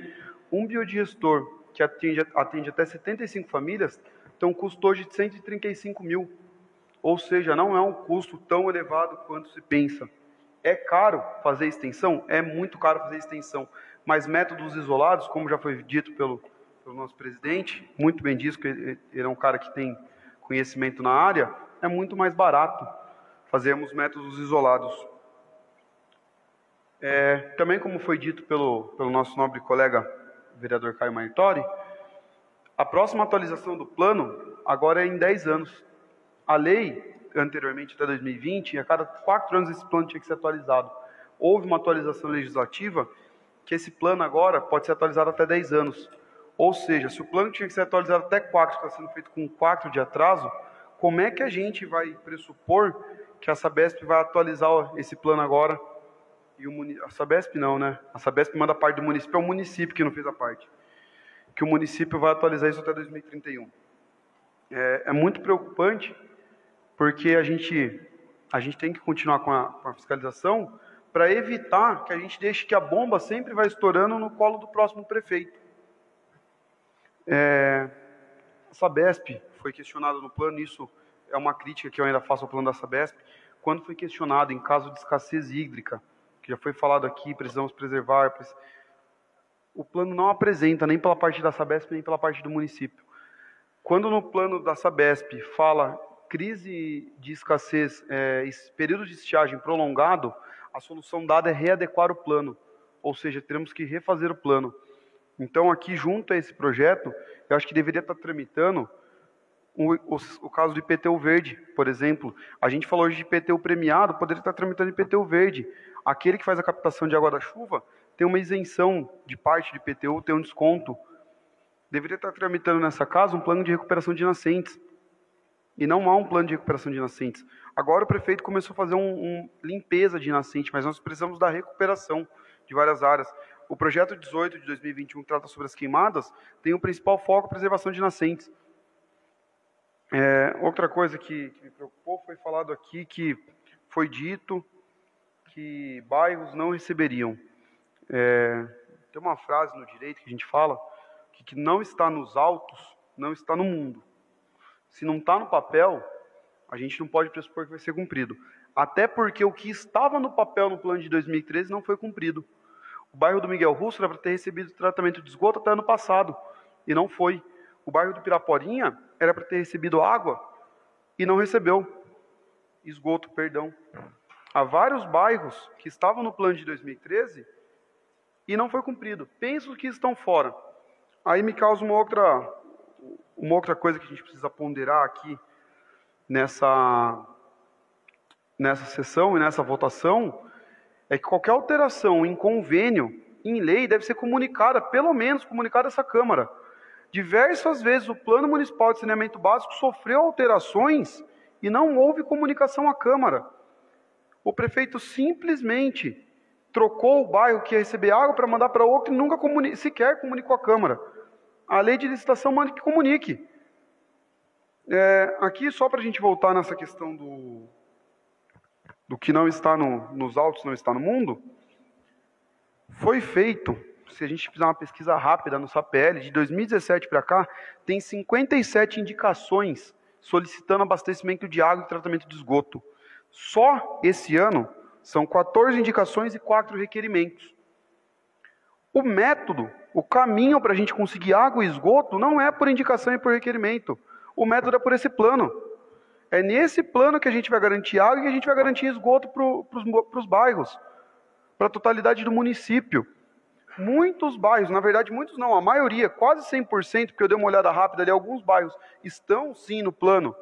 Speaker 3: um biodigestor que atende, atende até 75 famílias tem um custo hoje de 135 mil. Ou seja, não é um custo tão elevado quanto se pensa. É caro fazer extensão? É muito caro fazer extensão. Mas métodos isolados, como já foi dito pelo pelo nosso presidente, muito bem disso, que ele é um cara que tem conhecimento na área, é muito mais barato fazermos métodos isolados. É, também, como foi dito pelo, pelo nosso nobre colega vereador Caio Maitori, a próxima atualização do plano agora é em 10 anos. A lei, anteriormente até 2020, a cada quatro anos esse plano tinha que ser atualizado. Houve uma atualização legislativa que esse plano agora pode ser atualizado até 10 anos. Ou seja, se o plano tinha que ser atualizado até 4, está sendo feito com 4 de atraso, como é que a gente vai pressupor que a Sabesp vai atualizar esse plano agora? E o, a Sabesp não, né? A Sabesp manda parte do município, é o município que não fez a parte. Que o município vai atualizar isso até 2031. É, é muito preocupante, porque a gente, a gente tem que continuar com a, com a fiscalização para evitar que a gente deixe que a bomba sempre vai estourando no colo do próximo prefeito. É, a Sabesp foi questionada no plano, isso é uma crítica que eu ainda faço ao plano da Sabesp, quando foi questionado em caso de escassez hídrica, que já foi falado aqui, precisamos preservar, o plano não apresenta nem pela parte da Sabesp nem pela parte do município. Quando no plano da Sabesp fala crise de escassez, é, período de estiagem prolongado, a solução dada é readequar o plano, ou seja, teremos que refazer o plano. Então, aqui, junto a esse projeto, eu acho que deveria estar tramitando o, o, o, caso do IPTU verde, por exemplo. A gente falou hoje de IPTU premiado, poderia estar tramitando IPTU verde. Aquele que faz a captação de água da chuva tem uma isenção de parte de IPTU, tem um desconto. Deveria estar tramitando nessa casa um plano de recuperação de nascentes. E não há um plano de recuperação de nascentes. Agora o prefeito começou a fazer uma um limpeza de nascente, mas nós precisamos da recuperação de várias áreas o projeto 18 de 2021, que trata sobre as queimadas, tem o principal foco preservação de nascentes. É, outra coisa que, que, me preocupou foi falado aqui que foi dito que bairros não receberiam. É, tem uma frase no direito que a gente fala que, que não está nos autos, não está no mundo. Se não está no papel, a gente não pode pressupor que vai ser cumprido. Até porque o que estava no papel no plano de 2013 não foi cumprido. O bairro do Miguel Russo era para ter recebido tratamento de esgoto até ano passado, e não foi. O bairro do Piraporinha era para ter recebido água e não recebeu. Esgoto, perdão. Há vários bairros que estavam no plano de 2013 e não foi cumprido. Penso que estão fora. Aí me causa uma outra, uma outra coisa que a gente precisa ponderar aqui nessa, nessa sessão e nessa votação, é que qualquer alteração em convênio, em lei, deve ser comunicada, pelo menos comunicada a essa Câmara. Diversas vezes o Plano Municipal de Saneamento Básico sofreu alterações e não houve comunicação à Câmara. O prefeito simplesmente trocou o bairro que ia receber água para mandar para outro e nunca comuni sequer comunicou à Câmara. A lei de licitação manda que comunique. É, aqui, só para a gente voltar nessa questão do, do que não está no, nos autos, não está no mundo, foi feito, se a gente fizer uma pesquisa rápida no SAPL, de 2017 para cá, tem 57 indicações solicitando abastecimento de água e tratamento de esgoto. Só esse ano são 14 indicações e 4 requerimentos. O método, o caminho para a gente conseguir água e esgoto não é por indicação e por requerimento. O método é por esse plano. É nesse plano que a gente vai garantir água e que a gente vai garantir esgoto para os bairros, para a totalidade do município. Muitos bairros, na verdade muitos não, a maioria, quase 100%, porque eu dei uma olhada rápida ali, alguns bairros estão sim no plano,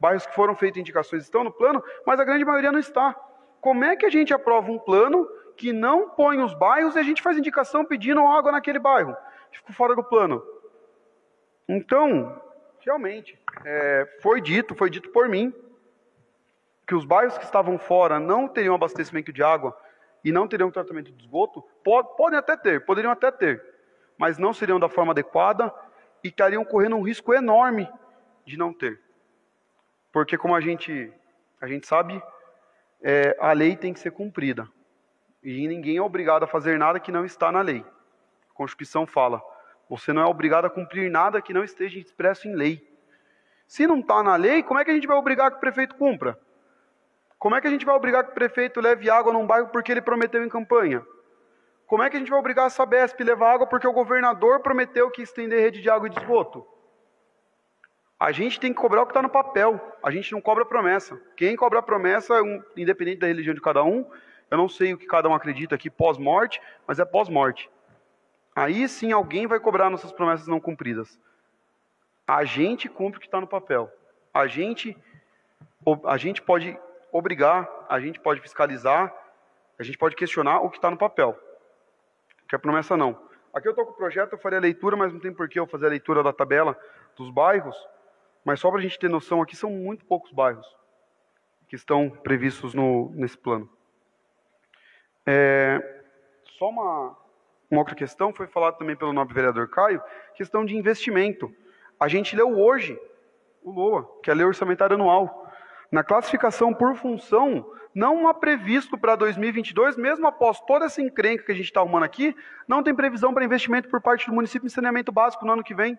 Speaker 3: bairros que foram feitas indicações estão no plano, mas a grande maioria não está. Como é que a gente aprova um plano que não põe os bairros e a gente faz indicação pedindo água naquele bairro? Ficou fora do plano. Então, realmente, é, foi dito, foi dito por mim, que os bairros que estavam fora não teriam abastecimento de água e não teriam tratamento de esgoto, podem até ter, poderiam até ter, mas não seriam da forma adequada e estariam correndo um risco enorme de não ter. Porque como a gente, a gente sabe, é, a lei tem que ser cumprida. E ninguém é obrigado a fazer nada que não está na lei. A Constituição fala: você não é obrigado a cumprir nada que não esteja expresso em lei. Se não está na lei, como é que a gente vai obrigar que o prefeito cumpra? Como é que a gente vai obrigar que o prefeito leve água num bairro porque ele prometeu em campanha? Como é que a gente vai obrigar a Sabesp a levar água porque o governador prometeu que estender rede de água e de esgoto? A gente tem que cobrar o que está no papel. A gente não cobra promessa. Quem cobra promessa, independente da religião de cada um, eu não sei o que cada um acredita aqui pós-morte, mas é pós-morte. Aí sim alguém vai cobrar nossas promessas não cumpridas. A gente cumpre o que está no papel. A gente, a gente pode obrigar, a gente pode fiscalizar, a gente pode questionar o que está no papel. Que a promessa não. Aqui eu estou com o projeto, eu farei a leitura, mas não tem por que eu fazer a leitura da tabela dos bairros. Mas só para a gente ter noção, aqui são muito poucos bairros que estão previstos no, nesse plano. É, só uma, uma outra questão, foi falado também pelo nobre vereador Caio, questão de investimento. A gente leu hoje o LOA, que é a Lei Orçamentária Anual. Na classificação por função, não há previsto para 2022, mesmo após toda essa encrenca que a gente está arrumando aqui, não tem previsão para investimento por parte do município em saneamento básico no ano que vem.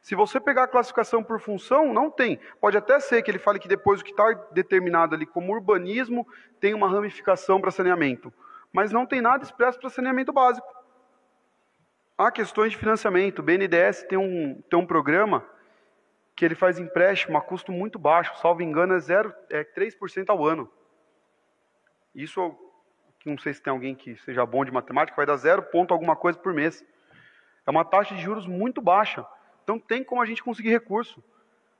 Speaker 3: Se você pegar a classificação por função, não tem. Pode até ser que ele fale que depois o que está determinado ali como urbanismo tem uma ramificação para saneamento. Mas não tem nada expresso para saneamento básico. Há questões de financiamento. O BNDES tem um, tem um programa que ele faz empréstimo a custo muito baixo, salvo engano, é, zero, é 3% ao ano. Isso, não sei se tem alguém que seja bom de matemática, vai dar zero ponto alguma coisa por mês. É uma taxa de juros muito baixa. Então tem como a gente conseguir recurso.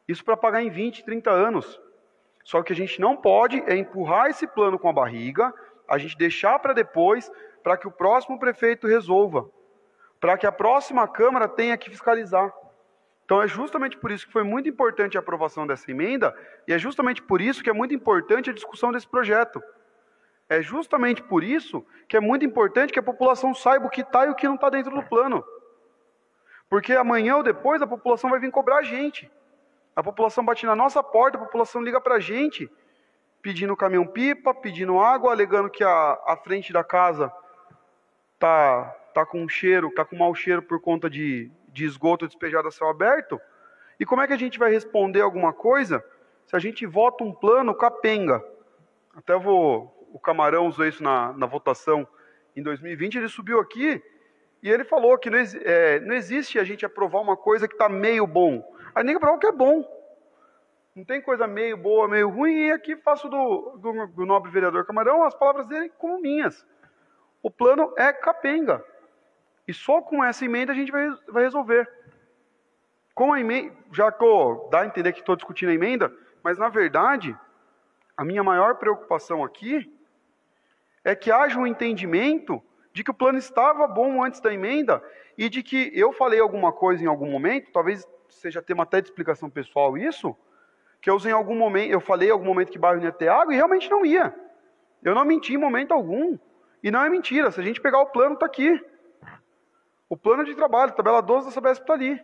Speaker 3: Isso para pagar em 20, 30 anos. Só que a gente não pode é empurrar esse plano com a barriga, a gente deixar para depois, para que o próximo prefeito resolva. Para que a próxima Câmara tenha que fiscalizar. Então é justamente por isso que foi muito importante a aprovação dessa emenda e é justamente por isso que é muito importante a discussão desse projeto. É justamente por isso que é muito importante que a população saiba o que está e o que não está dentro do plano. Porque amanhã ou depois a população vai vir cobrar a gente. A população bate na nossa porta, a população liga para a gente, pedindo caminhão-pipa, pedindo água, alegando que a, a frente da casa tá, tá com cheiro, tá com mau cheiro por conta de, de esgoto despejado a céu aberto? E como é que a gente vai responder alguma coisa se a gente vota um plano capenga? Até vou. O Camarão usou isso na, na votação em 2020, ele subiu aqui e ele falou que não, é, não existe a gente aprovar uma coisa que está meio bom. A gente aprovar o que é bom. Não tem coisa meio boa, meio ruim, e aqui faço do, do, do nobre vereador Camarão as palavras dele como minhas. O plano é capenga. E só com essa emenda a gente vai, vai resolver. Com a emenda, já tô, dá a entender que estou discutindo a emenda, mas na verdade, a minha maior preocupação aqui é que haja um entendimento de que o plano estava bom antes da emenda e de que eu falei alguma coisa em algum momento, talvez seja tema até de explicação pessoal isso, que eu usei em algum momento, eu falei em algum momento que bairro não ia ter água e realmente não ia. Eu não menti em momento algum. E não é mentira, se a gente pegar o plano, está aqui. O plano de trabalho, tabela 12 da Sabesp está ali.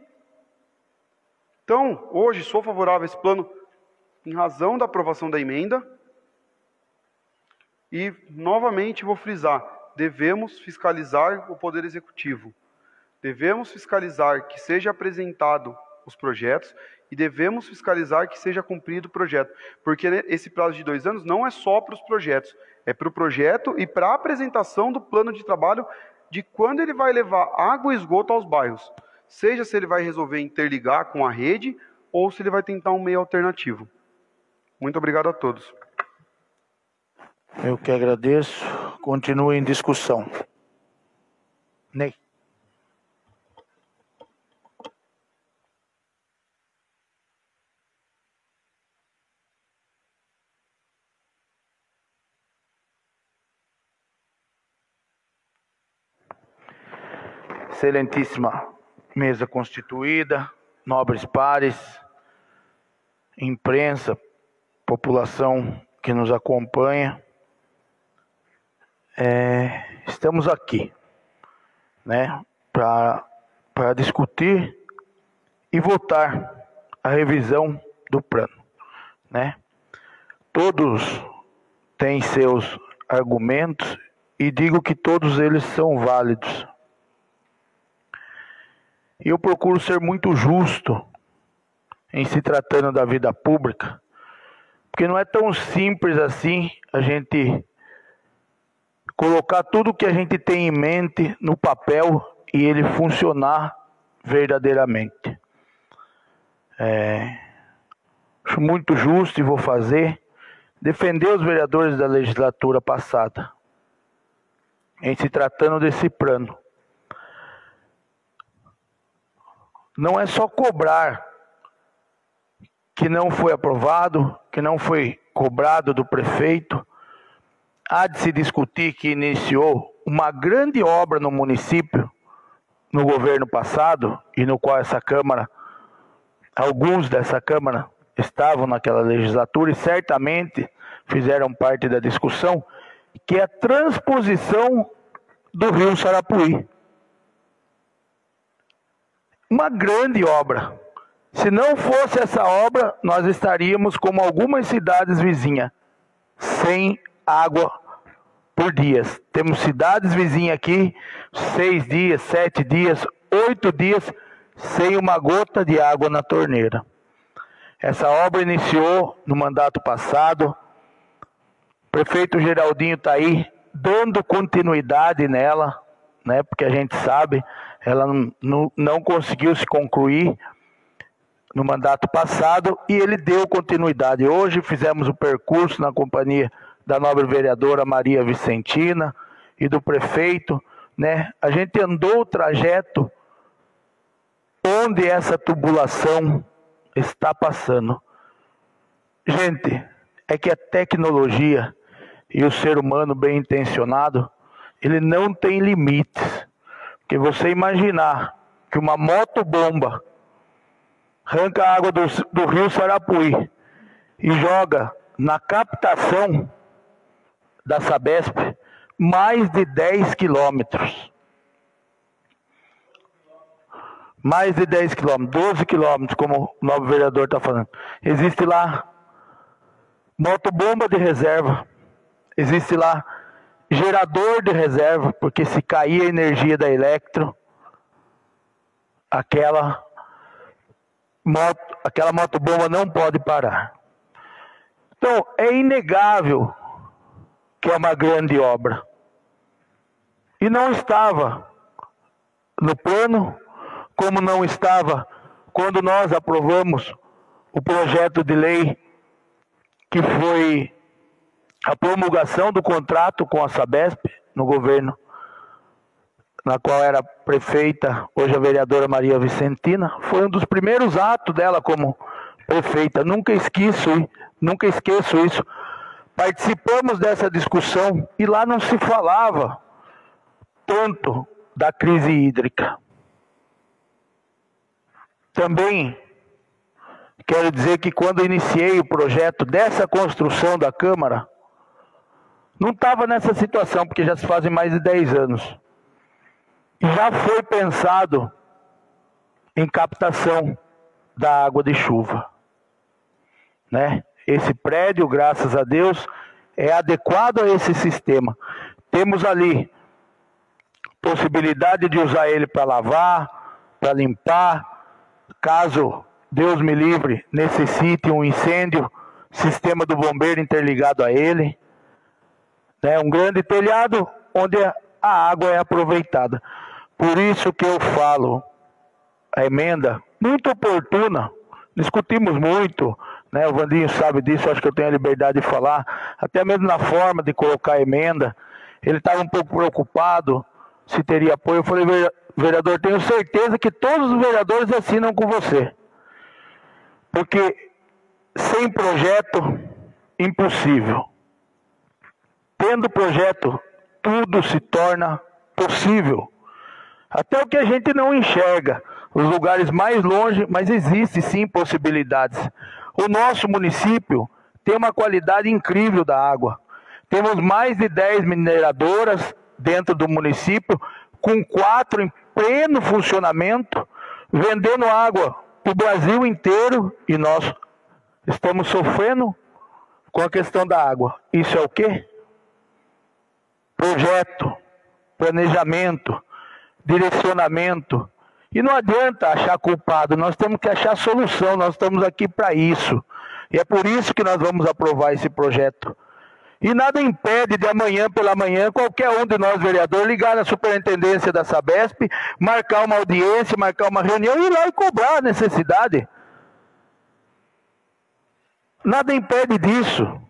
Speaker 3: Então, hoje sou favorável a esse plano em razão da aprovação da emenda. E, novamente, vou frisar: devemos fiscalizar o Poder Executivo. Devemos fiscalizar que seja apresentado os projetos e devemos fiscalizar que seja cumprido o projeto. Porque esse prazo de dois anos não é só para os projetos, é para o projeto e para a apresentação do plano de trabalho de quando ele vai levar água e esgoto aos bairros. Seja se ele vai resolver interligar com a rede ou se ele vai tentar um meio alternativo. Muito obrigado a todos.
Speaker 1: Eu que agradeço. Continue em discussão. Ney. Excelentíssima mesa constituída, nobres pares, imprensa, população que nos acompanha. É, estamos aqui, né, para discutir e votar a revisão do plano, né? Todos têm seus argumentos e digo que todos eles são válidos. E eu procuro ser muito justo em se tratando da vida pública, porque não é tão simples assim a gente colocar tudo o que a gente tem em mente no papel e ele funcionar verdadeiramente. É, acho muito justo e vou fazer defender os vereadores da legislatura passada em se tratando desse plano. Não é só cobrar que não foi aprovado, que não foi cobrado do prefeito. Há de se discutir que iniciou uma grande obra no município no governo passado e no qual essa Câmara, alguns dessa Câmara estavam naquela legislatura e certamente fizeram parte da discussão, que é a transposição do rio Sarapuí uma grande obra. Se não fosse essa obra, nós estaríamos como algumas cidades vizinhas, sem água por dias. Temos cidades vizinhas aqui, seis dias, sete dias, oito dias, sem uma gota de água na torneira. Essa obra iniciou no mandato passado. O prefeito Geraldinho está aí dando continuidade nela, né? Porque a gente sabe ela não, não conseguiu se concluir no mandato passado e ele deu continuidade. Hoje fizemos o percurso na companhia da nobre vereadora Maria Vicentina e do prefeito, né? A gente andou o trajeto onde essa tubulação está passando. Gente, é que a tecnologia e o ser humano bem intencionado, ele não tem limites. Que você imaginar que uma motobomba arranca a água do, do rio Sarapuí e joga na captação da Sabesp mais de 10 quilômetros. Mais de 10 quilômetros, 12 quilômetros, como o novo vereador está falando. Existe lá motobomba de reserva. Existe lá gerador de reserva, porque se cair a energia da Electro, aquela moto, aquela motobomba não pode parar. Então, é inegável que é uma grande obra. E não estava no plano, como não estava quando nós aprovamos o projeto de lei que foi a promulgação do contrato com a Sabesp no governo, na qual era prefeita, hoje a vereadora Maria Vicentina, foi um dos primeiros atos dela como prefeita. Nunca esqueço, nunca esqueço isso. Participamos dessa discussão e lá não se falava tanto da crise hídrica. Também quero dizer que quando iniciei o projeto dessa construção da Câmara, não estava nessa situação, porque já se fazem mais de 10 anos. Já foi pensado em captação da água de chuva. Né? Esse prédio, graças a Deus, é adequado a esse sistema. Temos ali possibilidade de usar ele para lavar, para limpar, caso Deus me livre, necessite um incêndio, sistema do bombeiro interligado a ele. Né? Um grande telhado onde a água é aproveitada. Por isso que eu falo, a emenda, muito oportuna, discutimos muito, né? o Vandinho sabe disso, acho que eu tenho a liberdade de falar, até mesmo na forma de colocar a emenda. Ele estava um pouco preocupado se teria apoio. Eu falei, vereador, tenho certeza que todos os vereadores assinam com você. Porque sem projeto, impossível. Tendo projeto, tudo se torna possível. Até o que a gente não enxerga, os lugares mais longe, mas existe sim possibilidades. O nosso município tem uma qualidade incrível da água. Temos mais de 10 mineradoras dentro do município, com quatro em pleno funcionamento, vendendo água para o Brasil inteiro e nós estamos sofrendo com a questão da água. Isso é o quê? Projeto, planejamento, direcionamento. E não adianta achar culpado, nós temos que achar solução, nós estamos aqui para isso. E é por isso que nós vamos aprovar esse projeto. E nada impede de amanhã pela manhã qualquer um de nós vereadores ligar na superintendência da Sabesp, marcar uma audiência, marcar uma reunião e ir lá e cobrar a necessidade. Nada impede disso.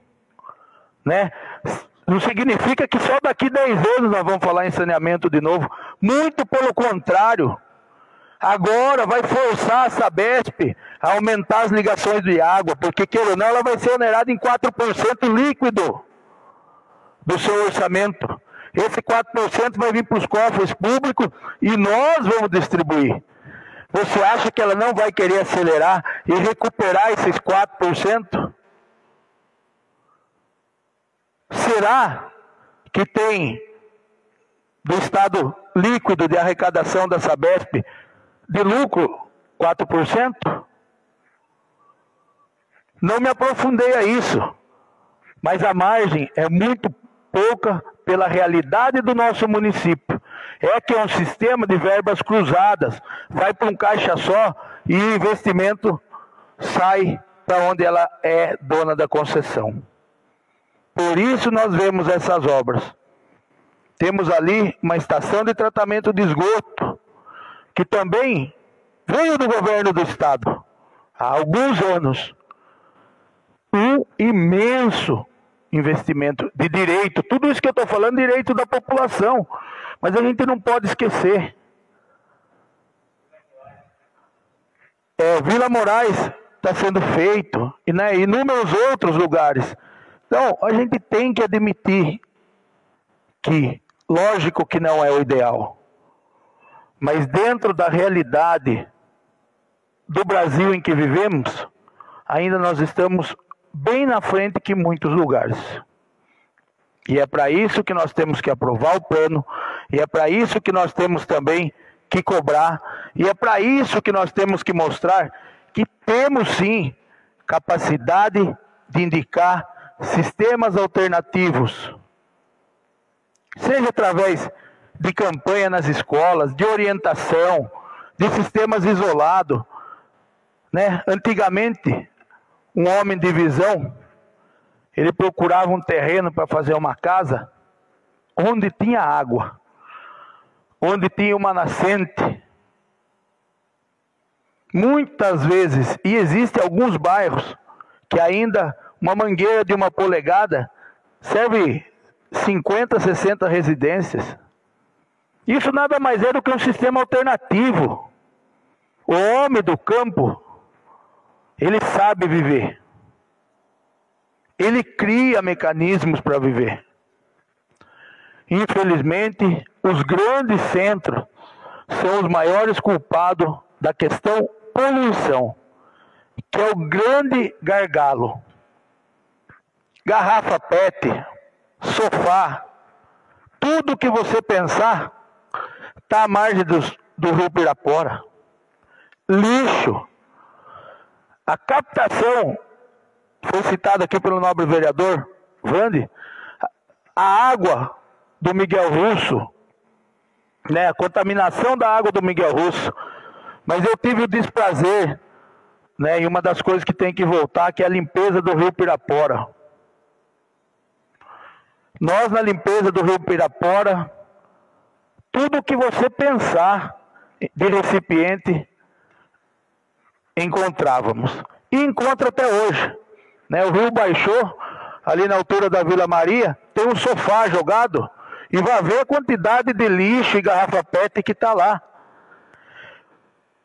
Speaker 1: Né? Não significa que só daqui 10 anos nós vamos falar em saneamento de novo. Muito pelo contrário. Agora vai forçar a Sabesp a aumentar as ligações de água, porque queira ou não, ela vai ser onerada em 4% líquido do seu orçamento. Esse 4% vai vir para os cofres públicos e nós vamos distribuir. Você acha que ela não vai querer acelerar e recuperar esses 4%? Será que tem do estado líquido de arrecadação da Sabesp de lucro 4%? Não me aprofundei a isso, mas a margem é muito pouca pela realidade do nosso município. É que é um sistema de verbas cruzadas, vai para um caixa só e o investimento sai para onde ela é dona da concessão. Por isso nós vemos essas obras. Temos ali uma estação de tratamento de esgoto, que também veio do governo do estado há alguns anos. Um imenso investimento de direito, tudo isso que eu estou falando, direito da população. Mas a gente não pode esquecer. É, Vila Moraes está sendo feito, e né, inúmeros outros lugares. Então, a gente tem que admitir que, lógico que não é o ideal, mas dentro da realidade do Brasil em que vivemos, ainda nós estamos bem na frente que muitos lugares. E é para isso que nós temos que aprovar o plano, e é para isso que nós temos também que cobrar, e é para isso que nós temos que mostrar que temos sim capacidade de indicar sistemas alternativos, seja através de campanha nas escolas, de orientação, de sistemas isolados. Né? Antigamente, um homem de visão, ele procurava um terreno para fazer uma casa onde tinha água, onde tinha uma nascente. Muitas vezes, e existem alguns bairros que ainda uma mangueira de uma polegada serve 50, 60 residências. Isso nada mais é do que um sistema alternativo. O homem do campo ele sabe viver. Ele cria mecanismos para viver. Infelizmente, os grandes centros são os maiores culpados da questão poluição, que é o grande gargalo. Garrafa PET, sofá, tudo que você pensar está à margem do, do rio Pirapora. Lixo. A captação, foi citada aqui pelo nobre vereador Vande, a água do Miguel Russo, né, a contaminação da água do Miguel Russo. Mas eu tive o desprazer, né, e uma das coisas que tem que voltar, que é a limpeza do rio Pirapora. Nós na limpeza do rio Pirapora, tudo que você pensar de recipiente encontrávamos. E encontra até hoje. Né? O rio baixou, ali na altura da Vila Maria, tem um sofá jogado e vai ver a quantidade de lixo e garrafa PET que está lá.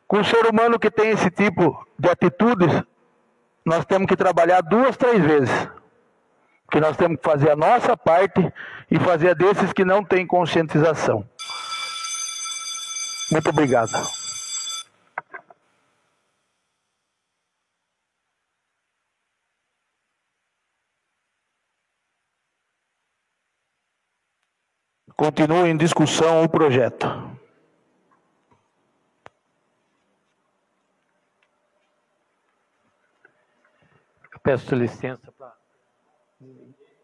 Speaker 1: Com o ser humano que tem esse tipo de atitudes, nós temos que trabalhar duas, três vezes. Que nós temos que fazer a nossa parte e fazer a desses que não têm conscientização. Muito obrigado. Continua em discussão o projeto.
Speaker 10: Peço licença.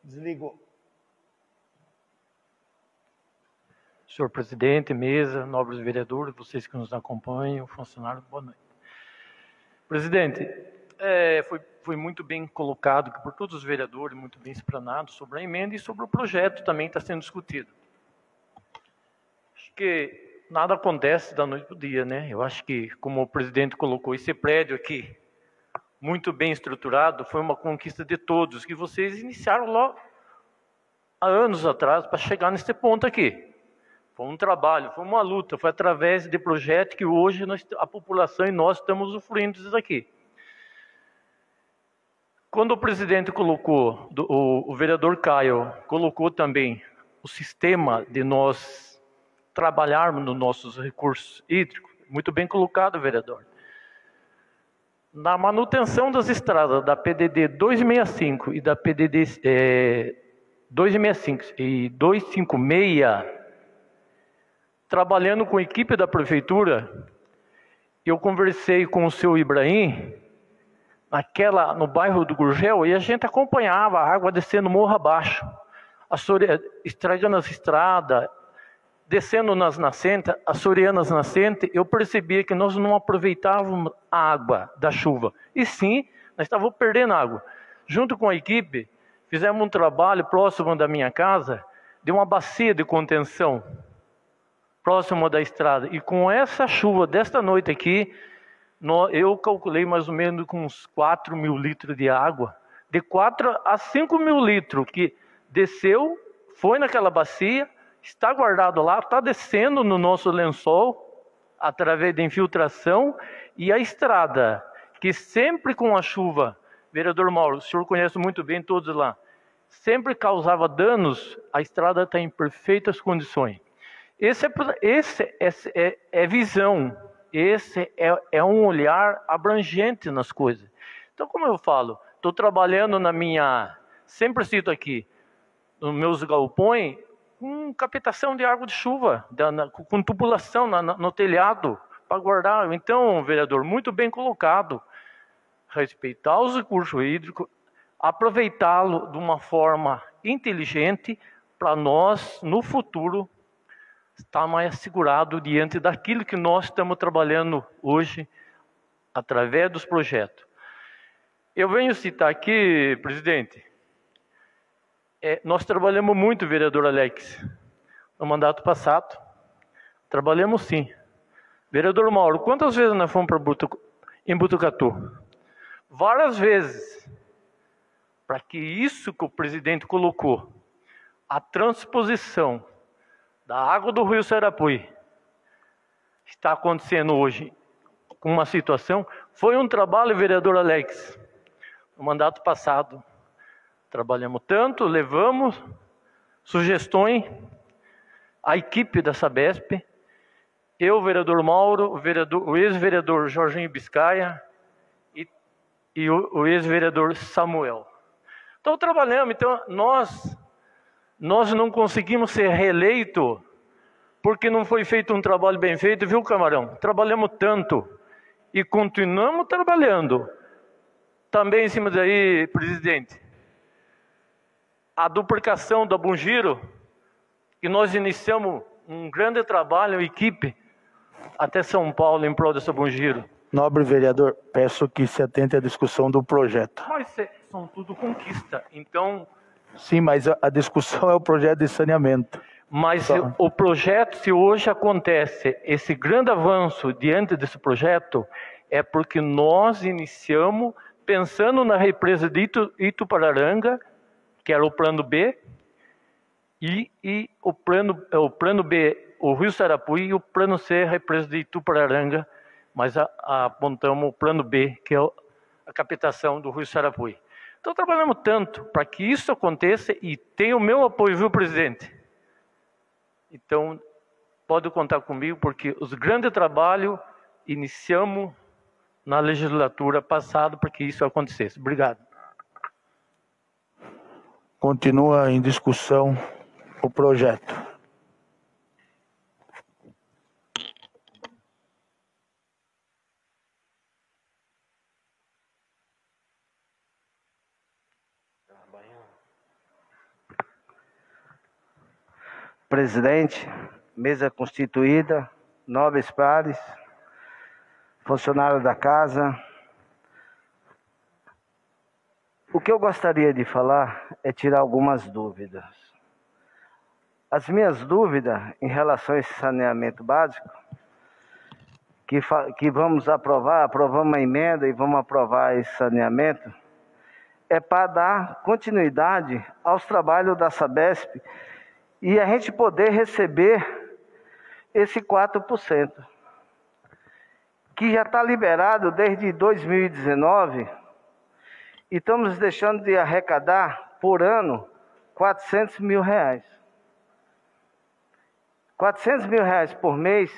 Speaker 10: Desligou. Senhor presidente, mesa, nobres vereadores, vocês que nos acompanham, funcionários, boa noite. Presidente, é, foi, foi muito bem colocado por todos os vereadores, muito bem explanado sobre a emenda e sobre o projeto também está sendo discutido que nada acontece da noite para o dia, né? Eu acho que, como o presidente colocou, esse prédio aqui, muito bem estruturado, foi uma conquista de todos, que vocês iniciaram logo há anos atrás para chegar nesse ponto aqui. Foi um trabalho, foi uma luta, foi através de projeto que hoje nós, a população e nós estamos usufruindo disso aqui. Quando o presidente colocou, o vereador Caio colocou também o sistema de nós trabalharmos nos nossos recursos hídricos. Muito bem colocado, vereador. Na manutenção das estradas da PDD 265 e da PDD é, 265 e 256, trabalhando com a equipe da prefeitura, eu conversei com o seu Ibrahim, naquela, no bairro do Gurgel, e a gente acompanhava a água descendo morro abaixo, estragando as estradas, descendo nas nascentes, as sorianas nascentes, eu percebia que nós não aproveitávamos a água da chuva. E sim, nós estávamos perdendo água. Junto com a equipe, fizemos um trabalho próximo da minha casa, de uma bacia de contenção, próximo da estrada. E com essa chuva desta noite aqui, eu calculei mais ou menos com uns 4 mil litros de água. De 4 a 5 mil litros que desceu, foi naquela bacia, está guardado lá, está descendo no nosso lençol através da infiltração e a estrada, que sempre com a chuva, vereador Mauro, o senhor conhece muito bem todos lá, sempre causava danos, a estrada está em perfeitas condições. Esse é, esse é, é, é visão, esse é, é um olhar abrangente nas coisas. Então, como eu falo, estou trabalhando na minha, sempre cito aqui, nos meus galpões, com captação de água de chuva, com tubulação no telhado para guardar. Então, vereador, muito bem colocado. Respeitar os recursos hídricos, aproveitá-lo de uma forma inteligente para nós, no futuro, estar mais assegurado diante daquilo que nós estamos trabalhando hoje através dos projetos. Eu venho citar aqui, presidente, é, nós trabalhamos muito, vereador Alex, no mandato passado. Trabalhamos sim. Vereador Mauro, quantas vezes nós fomos para Butuc... em Butucatu? Várias vezes. Para que isso que o presidente colocou, a transposição da água do rio Sarapuí, está acontecendo hoje com uma situação, foi um trabalho, vereador Alex, no mandato passado. Trabalhamos tanto, levamos sugestões a equipe da Sabesp, eu, o vereador Mauro, o, o ex-vereador Jorginho Biscaia e, e o, o ex-vereador Samuel. Então trabalhamos, então nós nós não conseguimos ser reeleito porque não foi feito um trabalho bem feito, viu, camarão? Trabalhamos tanto e continuamos trabalhando. Também em cima daí, presidente, a duplicação da Bungiro, que nós iniciamos um grande trabalho, equipe, até São Paulo em prol dessa Bungiro.
Speaker 1: Nobre vereador, peço que se atente à discussão do projeto.
Speaker 10: Mas é, são tudo conquista, então...
Speaker 1: Sim, mas a, a discussão é o projeto de saneamento.
Speaker 10: Mas Só. o projeto, se hoje acontece esse grande avanço diante desse projeto, é porque nós iniciamos pensando na represa de Itu, Itupararanga, que era o plano B, e, e o, plano, o plano B, o Rio Sarapuí, e o plano C, a represa de Itupararanga, mas a, a, apontamos o plano B, que é a captação do Rio Sarapuí. Então trabalhamos tanto para que isso aconteça e tem o meu apoio, viu, presidente? Então, pode contar comigo, porque os grandes trabalhos iniciamos na legislatura passada para que isso acontecesse. Obrigado.
Speaker 1: Continua em discussão o projeto.
Speaker 4: Presidente, mesa constituída, nobres pares, funcionário da casa. O que eu gostaria de falar é tirar algumas dúvidas. As minhas dúvidas em relação a esse saneamento básico, que, que vamos aprovar, aprovamos uma emenda e vamos aprovar esse saneamento, é para dar continuidade aos trabalhos da Sabesp e a gente poder receber esse 4%, que já está liberado desde 2019 e estamos deixando de arrecadar por ano 400 mil reais. 400 mil reais por mês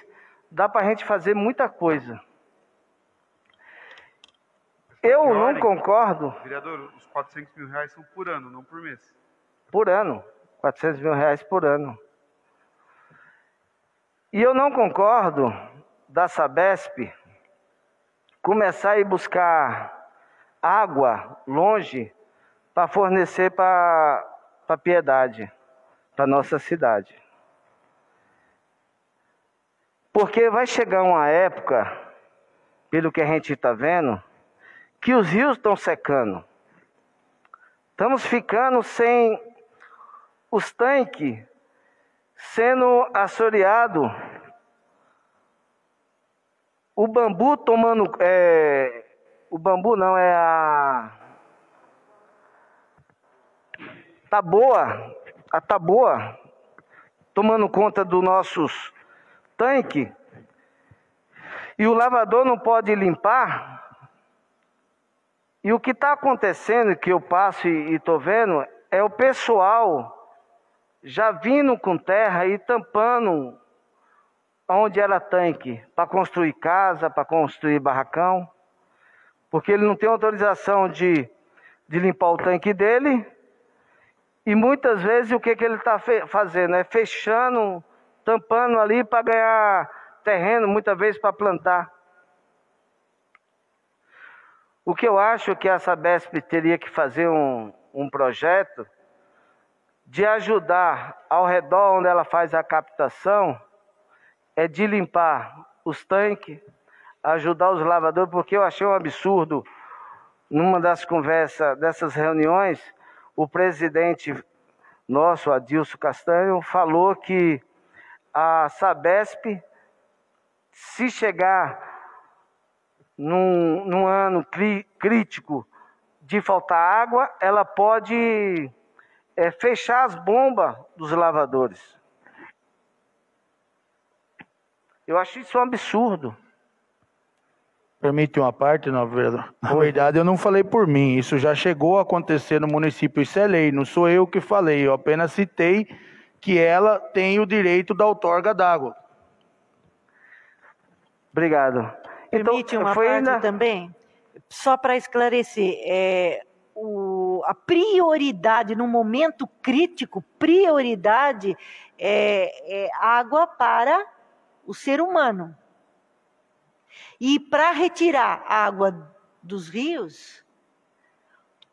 Speaker 4: dá para a gente fazer muita coisa. Eu não concordo.
Speaker 3: Vereador, os 400 mil reais são por ano, não por mês.
Speaker 4: Por ano. 400 mil reais por ano. E eu não concordo da Sabesp começar a ir buscar água longe para fornecer para a Piedade, para nossa cidade. Porque vai chegar uma época, pelo que a gente está vendo, que os rios estão secando. Estamos ficando sem os tanques sendo assoreado, o bambu tomando, é, o bambu não é a taboa, a taboa tomando conta dos nossos tanques e o lavador não pode limpar. E o que está acontecendo, que eu passo e estou vendo, é o pessoal já vindo com terra e tampando onde era tanque, para construir casa, para construir barracão, porque ele não tem autorização de, de limpar o tanque dele, e muitas vezes o que, que ele está fazendo? É fechando, tampando ali para ganhar terreno, muitas vezes para plantar. O que eu acho que a Sabesp teria que fazer um, um projeto de ajudar ao redor onde ela faz a captação é de limpar os tanques, ajudar os lavadores, porque eu achei um absurdo numa das conversas dessas reuniões, o presidente nosso, Adilson Castanho, falou que a Sabesp, se chegar num, num ano crítico de faltar água, ela pode é fechar as bombas dos lavadores. Eu acho isso um absurdo.
Speaker 1: Permite uma parte, não, vereador? Na verdade, eu não falei por mim. Isso já chegou a acontecer no município. Isso é lei, não sou eu que falei. Eu apenas citei que ela tem o direito da outorga d'água.
Speaker 4: Obrigado. Então,
Speaker 2: Permite uma
Speaker 4: foi
Speaker 2: parte
Speaker 4: na-
Speaker 2: também? Só para esclarecer, é, o- a prioridade, no momento crítico, prioridade é, é água para o ser humano. E para retirar água dos rios,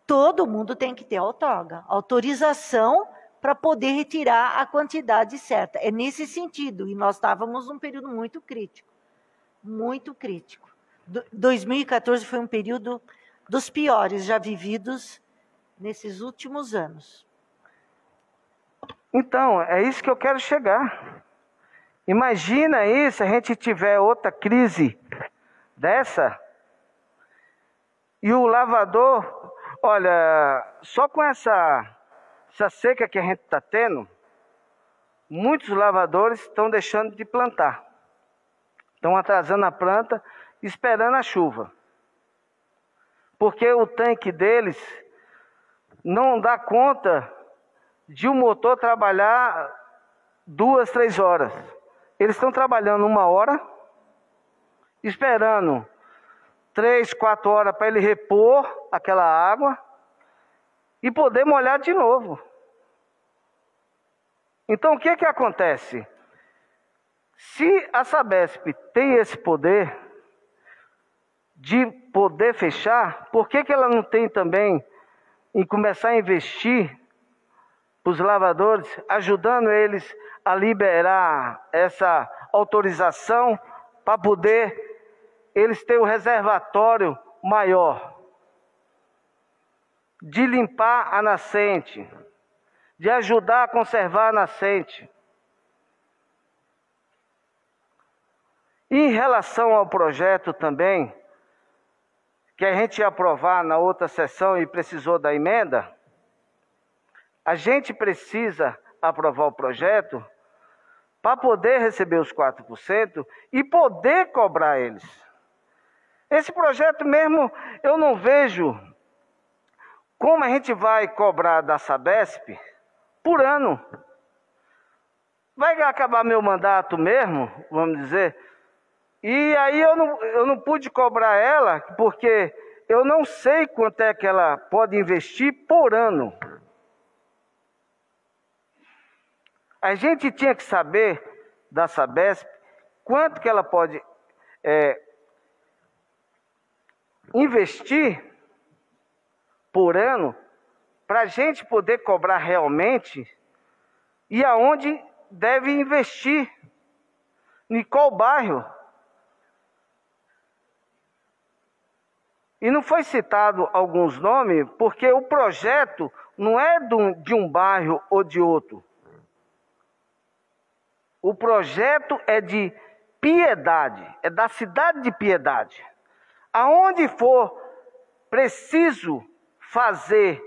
Speaker 2: todo mundo tem que ter outorga, autorização para poder retirar a quantidade certa. É nesse sentido, e nós estávamos num período muito crítico muito crítico. Do- 2014 foi um período dos piores já vividos nesses últimos anos.
Speaker 4: Então, é isso que eu quero chegar. Imagina aí se a gente tiver outra crise dessa e o lavador, olha, só com essa, essa seca que a gente está tendo, muitos lavadores estão deixando de plantar. Estão atrasando a planta, esperando a chuva. Porque o tanque deles não dá conta de o motor trabalhar duas, três horas. Eles estão trabalhando uma hora, esperando três, quatro horas para ele repor aquela água e poder molhar de novo. Então o que que acontece? Se a Sabesp tem esse poder de poder fechar, por que, que ela não tem também em começar a investir para os lavadores, ajudando eles a liberar essa autorização para poder eles terem o reservatório maior de limpar a nascente, de ajudar a conservar a nascente. Em relação ao projeto também, que a gente ia aprovar na outra sessão e precisou da emenda, a gente precisa aprovar o projeto para poder receber os 4% e poder cobrar eles. Esse projeto mesmo, eu não vejo como a gente vai cobrar da Sabesp por ano. Vai acabar meu mandato mesmo, vamos dizer, e aí eu não, eu não pude cobrar ela, porque eu não sei quanto é que ela pode investir por ano. A gente tinha que saber da Sabesp quanto que ela pode é, investir por ano para a gente poder cobrar realmente e aonde deve investir, em qual bairro. E não foi citado alguns nomes, porque o projeto não é de um, de um bairro ou de outro. O projeto é de piedade, é da cidade de piedade. Aonde for preciso fazer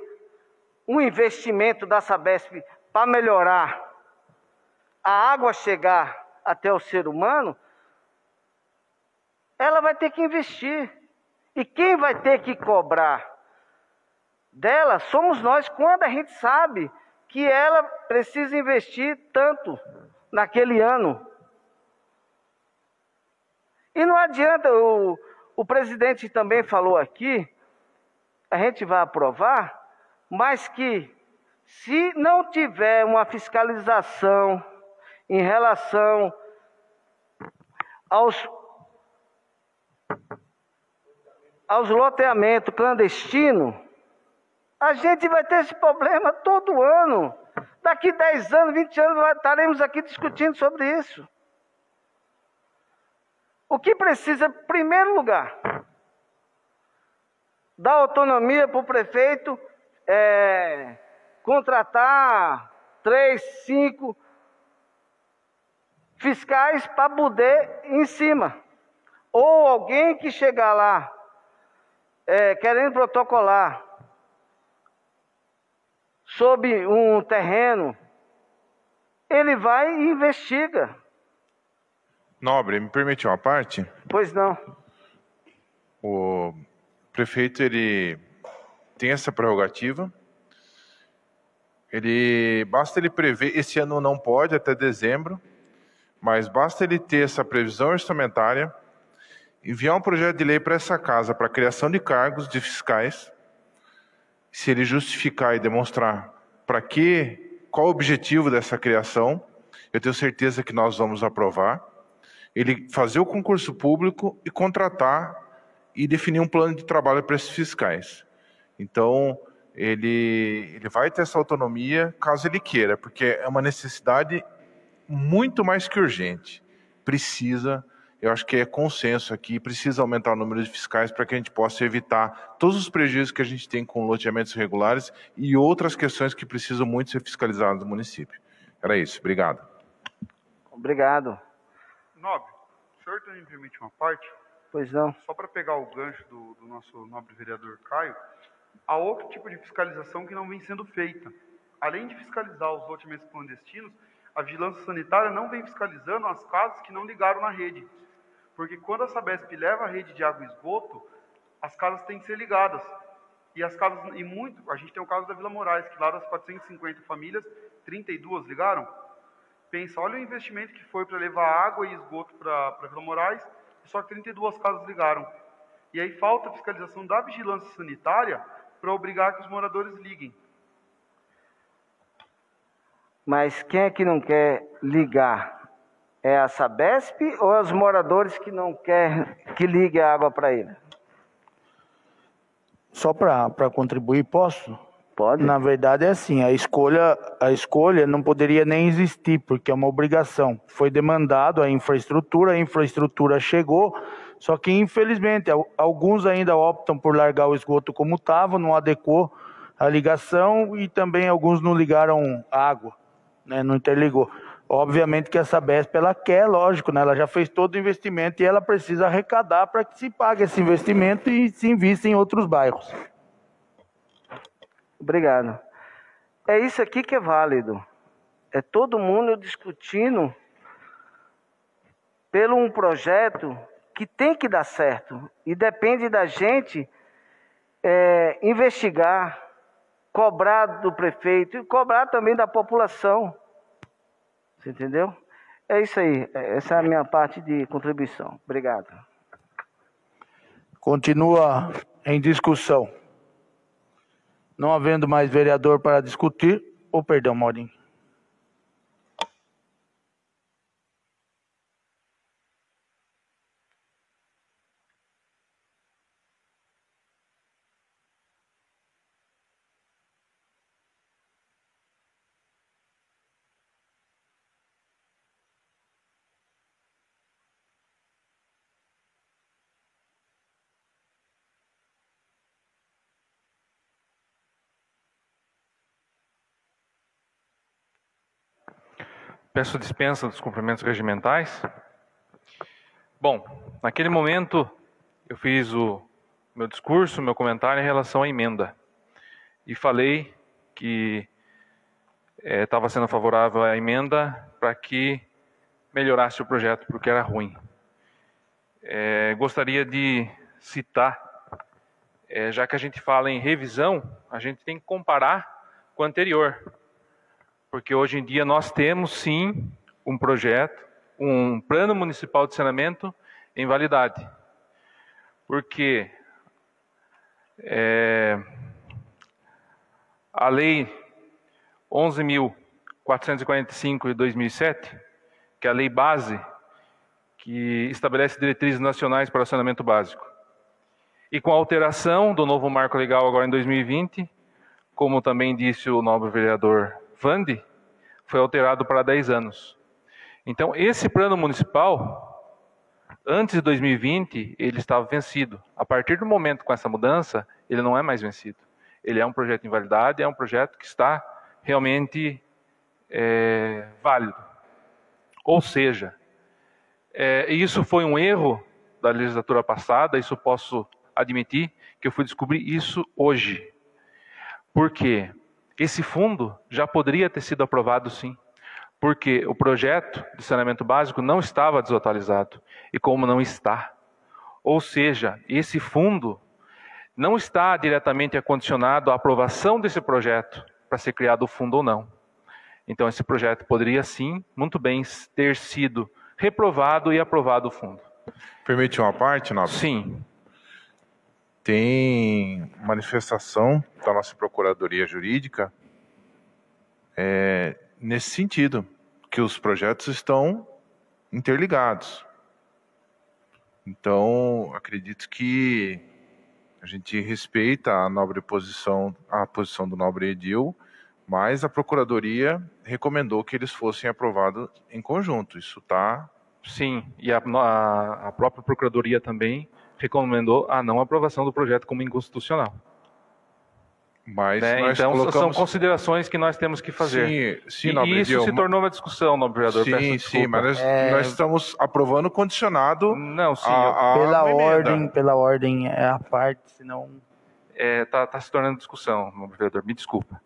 Speaker 4: um investimento da Sabesp para melhorar a água chegar até o ser humano, ela vai ter que investir. E quem vai ter que cobrar dela somos nós, quando a gente sabe que ela precisa investir tanto naquele ano. E não adianta, o, o presidente também falou aqui, a gente vai aprovar, mas que se não tiver uma fiscalização em relação aos aos loteamentos clandestinos, a gente vai ter esse problema todo ano. Daqui 10 anos, 20 anos, estaremos aqui discutindo sobre isso. O que precisa, em primeiro lugar, dar autonomia para o prefeito é, contratar três, cinco fiscais para poder em cima. Ou alguém que chegar lá é, querendo protocolar sobre um terreno, ele vai e investiga.
Speaker 6: Nobre, me permite uma parte?
Speaker 4: Pois não.
Speaker 6: O prefeito ele tem essa prerrogativa Ele basta ele prever, esse ano não pode até dezembro, mas basta ele ter essa previsão orçamentária, enviar um projeto de lei para essa casa para criação de cargos de fiscais, se ele justificar e demonstrar para que, qual o objetivo dessa criação, eu tenho certeza que nós vamos aprovar. Ele fazer o concurso público e contratar e definir um plano de trabalho para esses fiscais. Então, ele, ele vai ter essa autonomia caso ele queira, porque é uma necessidade muito mais que urgente. Precisa, eu acho que é consenso aqui, precisa aumentar o número de fiscais para que a gente possa evitar todos os prejuízos que a gente tem com loteamentos irregulares e outras questões que precisam muito ser fiscalizadas no município. Era isso, obrigado.
Speaker 4: Obrigado.
Speaker 3: Nobre, o senhor também me permite uma parte?
Speaker 4: Pois não.
Speaker 3: Só para pegar o gancho do, do nosso nobre vereador Caio, há outro tipo de fiscalização que não vem sendo feita. Além de fiscalizar os loteamentos clandestinos, a vigilância sanitária não vem fiscalizando as casas que não ligaram na rede. Porque quando a Sabesp leva a rede de água e esgoto, as casas têm que ser ligadas. E as casas, e muito, a gente tem o caso da Vila Moraes, que lá das 450 famílias, 32 ligaram. Pensa, olha o investimento que foi para levar água e esgoto para Vila Moraes, e só 32 casas ligaram. E aí falta fiscalização da vigilância sanitária para obrigar que os moradores liguem.
Speaker 4: Mas quem é que não quer ligar? É a Sabesp ou é os moradores que não querem que ligue a água para ele?
Speaker 1: Só para contribuir, posso?
Speaker 4: Pode.
Speaker 1: Na verdade é assim, a escolha, a escolha não poderia nem existir, porque é uma obrigação. Foi demandado a infraestrutura, a infraestrutura chegou, só que infelizmente alguns ainda optam por largar o esgoto como estava, não adequou a ligação e também alguns não ligaram água, né, não interligou. Obviamente que essa Sabesp ela quer, lógico, né, ela já fez todo o investimento e ela precisa arrecadar para que se pague esse investimento e se invista em outros bairros.
Speaker 4: Obrigado. É isso aqui que é válido. É todo mundo discutindo pelo um projeto que tem que dar certo. E depende da gente é, investigar, cobrar do prefeito e cobrar também da população. Você entendeu? É isso aí. Essa é a minha parte de contribuição. Obrigado.
Speaker 1: Continua em discussão. Não havendo mais vereador para discutir, ou perdão, Maurinho.
Speaker 7: Peço dispensa dos cumprimentos regimentais. Bom, naquele momento eu fiz o meu discurso, meu comentário em relação à emenda e falei que estava é, sendo favorável à emenda para que melhorasse o projeto porque era ruim. É, gostaria de citar, é, já que a gente fala em revisão, a gente tem que comparar com o anterior. Porque hoje em dia nós temos sim um projeto, um plano municipal de saneamento em validade. Porque é, a lei 11.445 de 2007, que é a lei base que estabelece diretrizes nacionais para o saneamento básico. E com a alteração do novo marco legal agora em 2020, como também disse o nobre vereador Vande foi alterado para 10 anos. Então, esse plano municipal, antes de 2020, ele estava vencido. A partir do momento com essa mudança, ele não é mais vencido. Ele é um projeto em validade, é um projeto que está realmente é, válido. Ou seja, é, isso foi um erro da legislatura passada, isso posso admitir, que eu fui descobrir isso hoje. Por quê? Esse fundo já poderia ter sido aprovado sim, porque o projeto de saneamento básico não estava desatualizado. E como não está, ou seja, esse fundo não está diretamente acondicionado à aprovação desse projeto, para ser criado o fundo ou não. Então, esse projeto poderia sim, muito bem, ter sido reprovado e aprovado o fundo.
Speaker 6: Permite uma parte, Nobre?
Speaker 7: Sim.
Speaker 6: Tem manifestação da nossa Procuradoria Jurídica é, nesse sentido, que os projetos estão interligados. Então, acredito que a gente respeita a nobre posição, a posição do nobre Edil, mas a Procuradoria recomendou que eles fossem aprovados em conjunto. Isso está.
Speaker 7: Sim, e a, a, a própria Procuradoria também recomendou a não aprovação do projeto como inconstitucional.
Speaker 6: Mas
Speaker 7: né?
Speaker 6: nós
Speaker 7: então
Speaker 6: colocamos...
Speaker 7: são considerações que nós temos que fazer.
Speaker 6: Sim, sim
Speaker 7: e
Speaker 6: nobre
Speaker 7: isso
Speaker 6: Edil,
Speaker 7: se tornou uma discussão, nobre vereador.
Speaker 6: Sim,
Speaker 7: peço
Speaker 6: sim, mas nós,
Speaker 1: É-
Speaker 6: nós estamos aprovando condicionado
Speaker 7: Não, sim,
Speaker 6: a, a
Speaker 1: pela ordem, pela ordem é a parte, senão
Speaker 7: está tá se tornando discussão, nobre vereador. Me desculpa.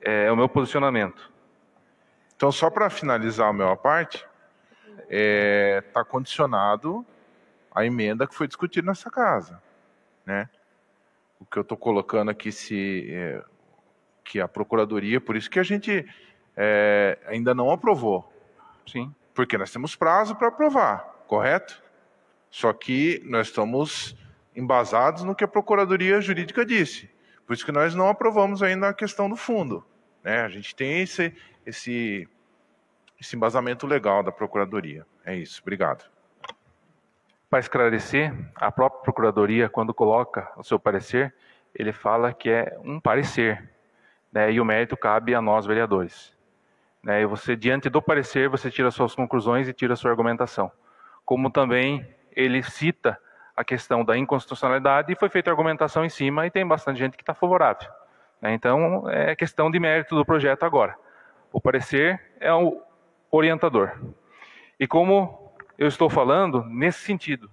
Speaker 7: É o meu posicionamento.
Speaker 6: Então, só para finalizar a minha parte, está condicionado à emenda que foi discutida nessa casa, né? O que eu estou colocando aqui se é, que a procuradoria, por isso que a gente é, ainda não aprovou,
Speaker 7: Sim.
Speaker 6: porque nós temos prazo para aprovar, correto? Só que nós estamos embasados no que a procuradoria jurídica disse. Por isso que nós não aprovamos ainda a questão do fundo, né? A gente tem esse esse esse embasamento legal da procuradoria. É isso. Obrigado.
Speaker 7: Para esclarecer, a própria Procuradoria, quando coloca o seu parecer, ele fala que é um parecer, né, e o mérito cabe a nós, vereadores. Né, e você, diante do parecer, você tira suas conclusões e tira sua argumentação. Como também ele cita a questão da inconstitucionalidade e foi feita argumentação em cima e tem bastante gente que está favorável. né, então, é questão de mérito do projeto agora. O parecer é o orientador. E como eu estou falando nesse sentido.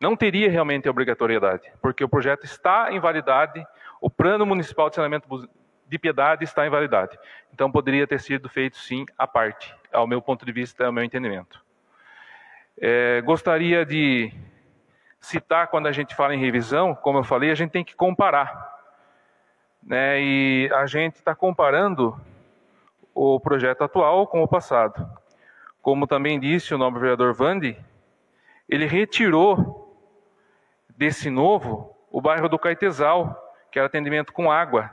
Speaker 7: Não teria realmente obrigatoriedade, porque o projeto está em validade, o plano municipal de saneamento de piedade está em validade. Então poderia ter sido feito sim à parte, ao meu ponto de vista, ao meu entendimento. É, gostaria de citar quando a gente fala em revisão, como eu falei, a gente tem que comparar. Né? E a gente está comparando o projeto atual com o passado. Como também disse o nobre vereador Vandi, ele retirou desse novo o bairro do Caetesal, que era atendimento com água.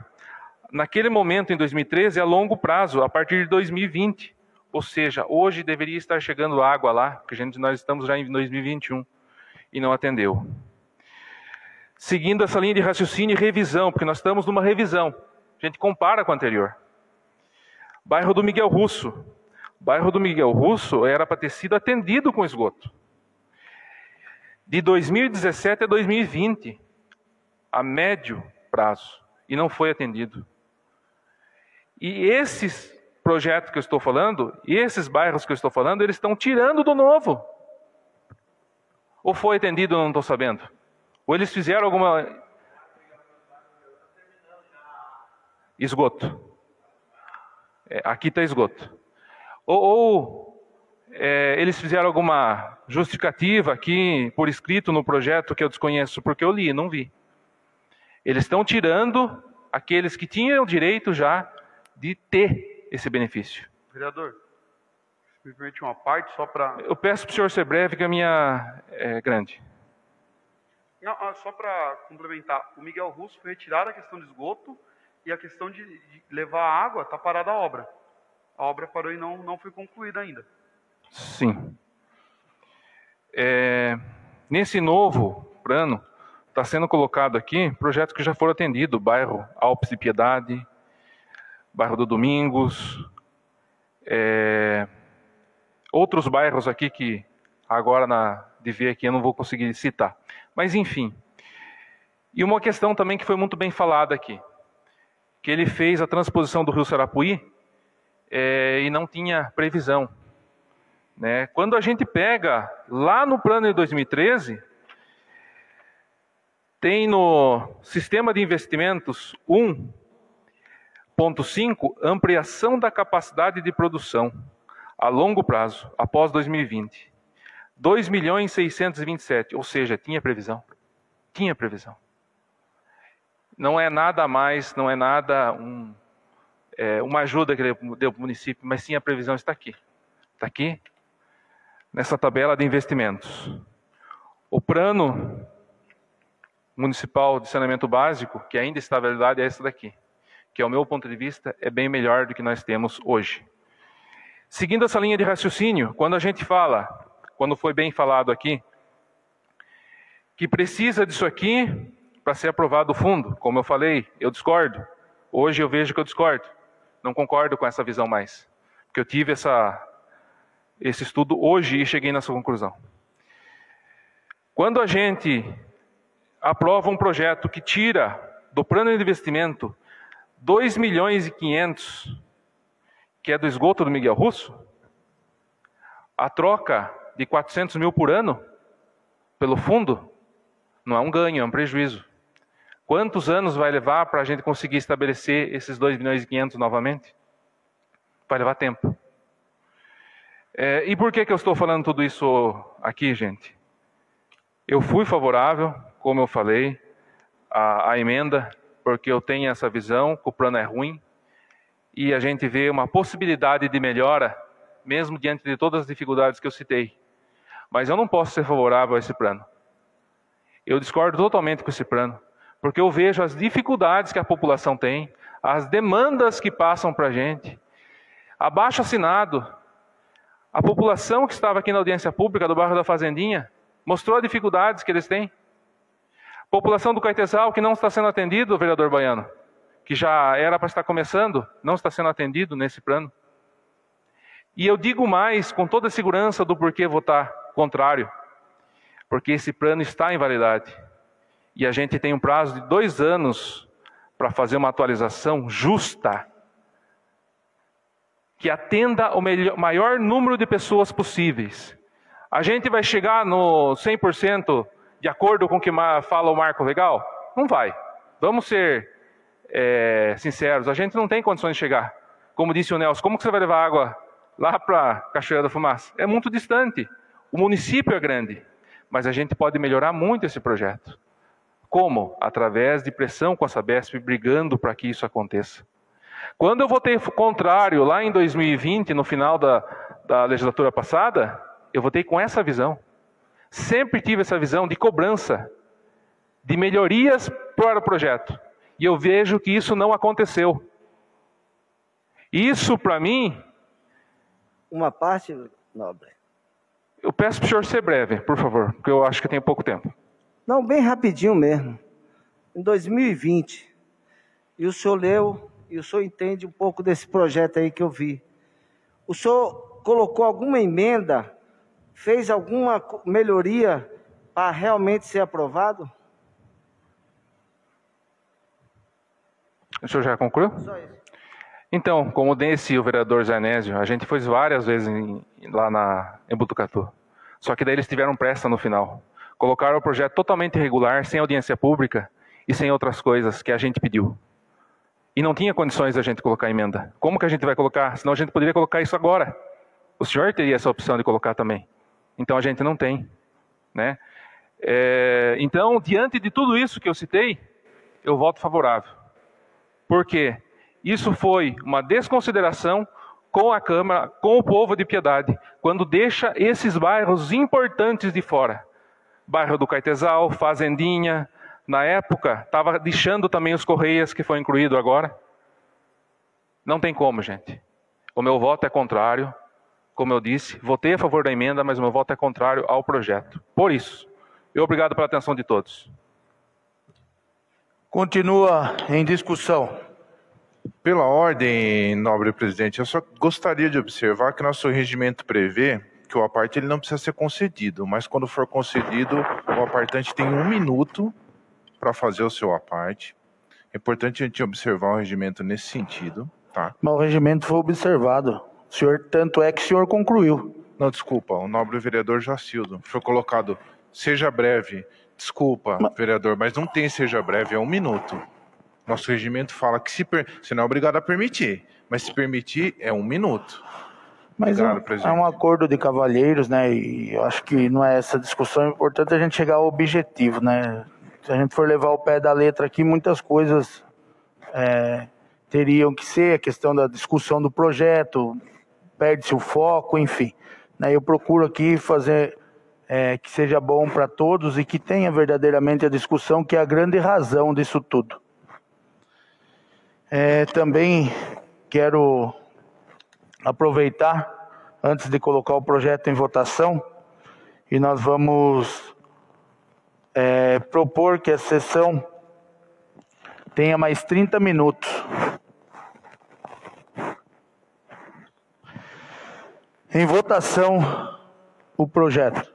Speaker 7: Naquele momento, em 2013, a longo prazo, a partir de 2020. Ou seja, hoje deveria estar chegando água lá, porque gente, nós estamos já em 2021 e não atendeu. Seguindo essa linha de raciocínio e revisão, porque nós estamos numa revisão. A gente compara com a anterior. Bairro do Miguel Russo. Bairro do Miguel Russo era para ter sido atendido com esgoto. De 2017 a 2020, a médio prazo, e não foi atendido. E esses projetos que eu estou falando, e esses bairros que eu estou falando, eles estão tirando do novo. Ou foi atendido, não estou sabendo. Ou eles fizeram alguma. Esgoto. É, aqui está esgoto. Ou, ou é, eles fizeram alguma justificativa aqui por escrito no projeto que eu desconheço, porque eu li, não vi. Eles estão tirando aqueles que tinham direito já de ter esse benefício.
Speaker 3: Vereador, se me permite uma parte só para.
Speaker 7: Eu peço para o senhor ser breve, que a minha é grande.
Speaker 3: Não, ah, só para complementar, o Miguel Russo foi retirar a questão de esgoto e a questão de, levar a água, está parada a obra. A obra parou e não, não foi concluída ainda.
Speaker 7: Sim. É, nesse novo plano, está sendo colocado aqui projetos que já foram atendidos, bairro Alpes de Piedade, bairro do Domingos, é, outros bairros aqui que agora na, de ver aqui eu não vou conseguir citar. Mas enfim. E uma questão também que foi muito bem falada aqui, que ele fez a transposição do Rio Sarapuí é, e não tinha previsão. Né? Quando a gente pega lá no plano de 2013, tem no sistema de investimentos 1.5 ampliação da capacidade de produção a longo prazo, após 2020. 2 milhões 627, ou seja, tinha previsão. Tinha previsão. Não é nada mais, não é nada um, é, uma ajuda que ele deu para o município, mas sim a previsão está aqui. Está aqui, nessa tabela de investimentos. O plano municipal de saneamento básico, que ainda está validado, é esse daqui, que, ao meu ponto de vista, é bem melhor do que nós temos hoje. Seguindo essa linha de raciocínio, quando a gente fala, quando foi bem falado aqui, que precisa disso aqui para ser aprovado o fundo, como eu falei, eu discordo. Hoje eu vejo que eu discordo. Não concordo com essa visão mais. Porque eu tive essa, esse estudo hoje e cheguei nessa conclusão. Quando a gente aprova um projeto que tira do plano de investimento 2 milhões e 500, que é do esgoto do Miguel Russo, a troca de 400 mil por ano pelo fundo não é um ganho, é um prejuízo. Quantos anos vai levar para a gente conseguir estabelecer esses 2 milhões e 500 novamente? Vai levar tempo. É, e por que, que eu estou falando tudo isso aqui, gente? Eu fui favorável, como eu falei, à, à emenda, porque eu tenho essa visão que o plano é ruim e a gente vê uma possibilidade de melhora, mesmo diante de todas as dificuldades que eu citei. Mas eu não posso ser favorável a esse plano. Eu discordo totalmente com esse plano, porque eu vejo as dificuldades que a população tem, as demandas que passam para a gente. Abaixo assinado, a população que estava aqui na audiência pública do bairro da Fazendinha mostrou as dificuldades que eles têm. População do Caetesal que não está sendo atendido, vereador Baiano, que já era para estar começando, não está sendo atendido nesse plano. E eu digo mais, com toda a segurança do porquê votar contrário porque esse plano está em validade. E a gente tem um prazo de dois anos para fazer uma atualização justa, que atenda o melhor, maior número de pessoas possíveis. A gente vai chegar no 100% de acordo com o que fala o marco legal? Não vai. Vamos ser é, sinceros, a gente não tem condições de chegar. Como disse o Nelson, como que você vai levar água lá para Cachoeira da Fumaça? É muito distante. O município é grande mas a gente pode melhorar muito esse projeto. Como? Através de pressão com a Sabesp, brigando para que isso aconteça. Quando eu votei contrário lá em 2020, no final da, da legislatura passada, eu votei com essa visão. Sempre tive essa visão de cobrança, de melhorias para o projeto. E eu vejo que isso não aconteceu. Isso, para mim.
Speaker 4: Uma parte, nobre,
Speaker 7: eu peço para o senhor ser breve, por favor, porque eu acho que tem pouco tempo.
Speaker 4: Não, bem rapidinho mesmo. Em 2020, e o senhor leu, e o senhor entende um pouco desse projeto aí que eu vi. O senhor colocou alguma emenda, fez alguma melhoria para realmente ser aprovado?
Speaker 7: O senhor já concluiu? Só isso. Então, como disse o vereador Zanésio, a gente foi várias vezes em, lá na, em Butucatu. Só que daí eles tiveram pressa no final. Colocaram o projeto totalmente irregular, sem audiência pública e sem outras coisas que a gente pediu. E não tinha condições da gente colocar emenda. Como que a gente vai colocar? Senão a gente poderia colocar isso agora. O senhor teria essa opção de colocar também. Então a gente não tem. Né? É, então, diante de tudo isso que eu citei, eu voto favorável. Por quê? Isso foi uma desconsideração com a Câmara, com o povo de Piedade, quando deixa esses bairros importantes de fora. Bairro do Caetesal, Fazendinha, na época, estava deixando também os Correias, que foi incluído agora. Não tem como, gente. O meu voto é contrário. Como eu disse, votei a favor da emenda, mas o meu voto é contrário ao projeto. Por isso. E obrigado pela atenção de todos.
Speaker 1: Continua em discussão.
Speaker 6: Pela ordem, nobre presidente, eu só gostaria de observar que nosso regimento prevê que o aparte ele não precisa ser concedido, mas quando for concedido, o apartante tem um minuto para fazer o seu aparte. É importante a gente observar o regimento nesse sentido, tá?
Speaker 1: Mas o regimento foi observado. O senhor, tanto é que o senhor concluiu.
Speaker 6: Não, desculpa, o nobre vereador Jacildo. Foi colocado, seja breve. Desculpa, mas... vereador, mas não tem seja breve, é um minuto. Nosso regimento fala que se per... você não é obrigado a permitir, mas se permitir é um minuto.
Speaker 1: Mas é, é um acordo de cavalheiros, né? E eu acho que não é essa discussão. É importante a gente chegar ao objetivo, né? Se a gente for levar o pé da letra aqui, muitas coisas é, teriam que ser, a questão da discussão do projeto, perde-se o foco, enfim. Né? Eu procuro aqui fazer é, que seja bom para todos e que tenha verdadeiramente a discussão, que é a grande razão disso tudo. É, também quero aproveitar, antes de colocar o projeto em votação, e nós vamos é, propor que a sessão tenha mais 30 minutos. Em votação, o projeto.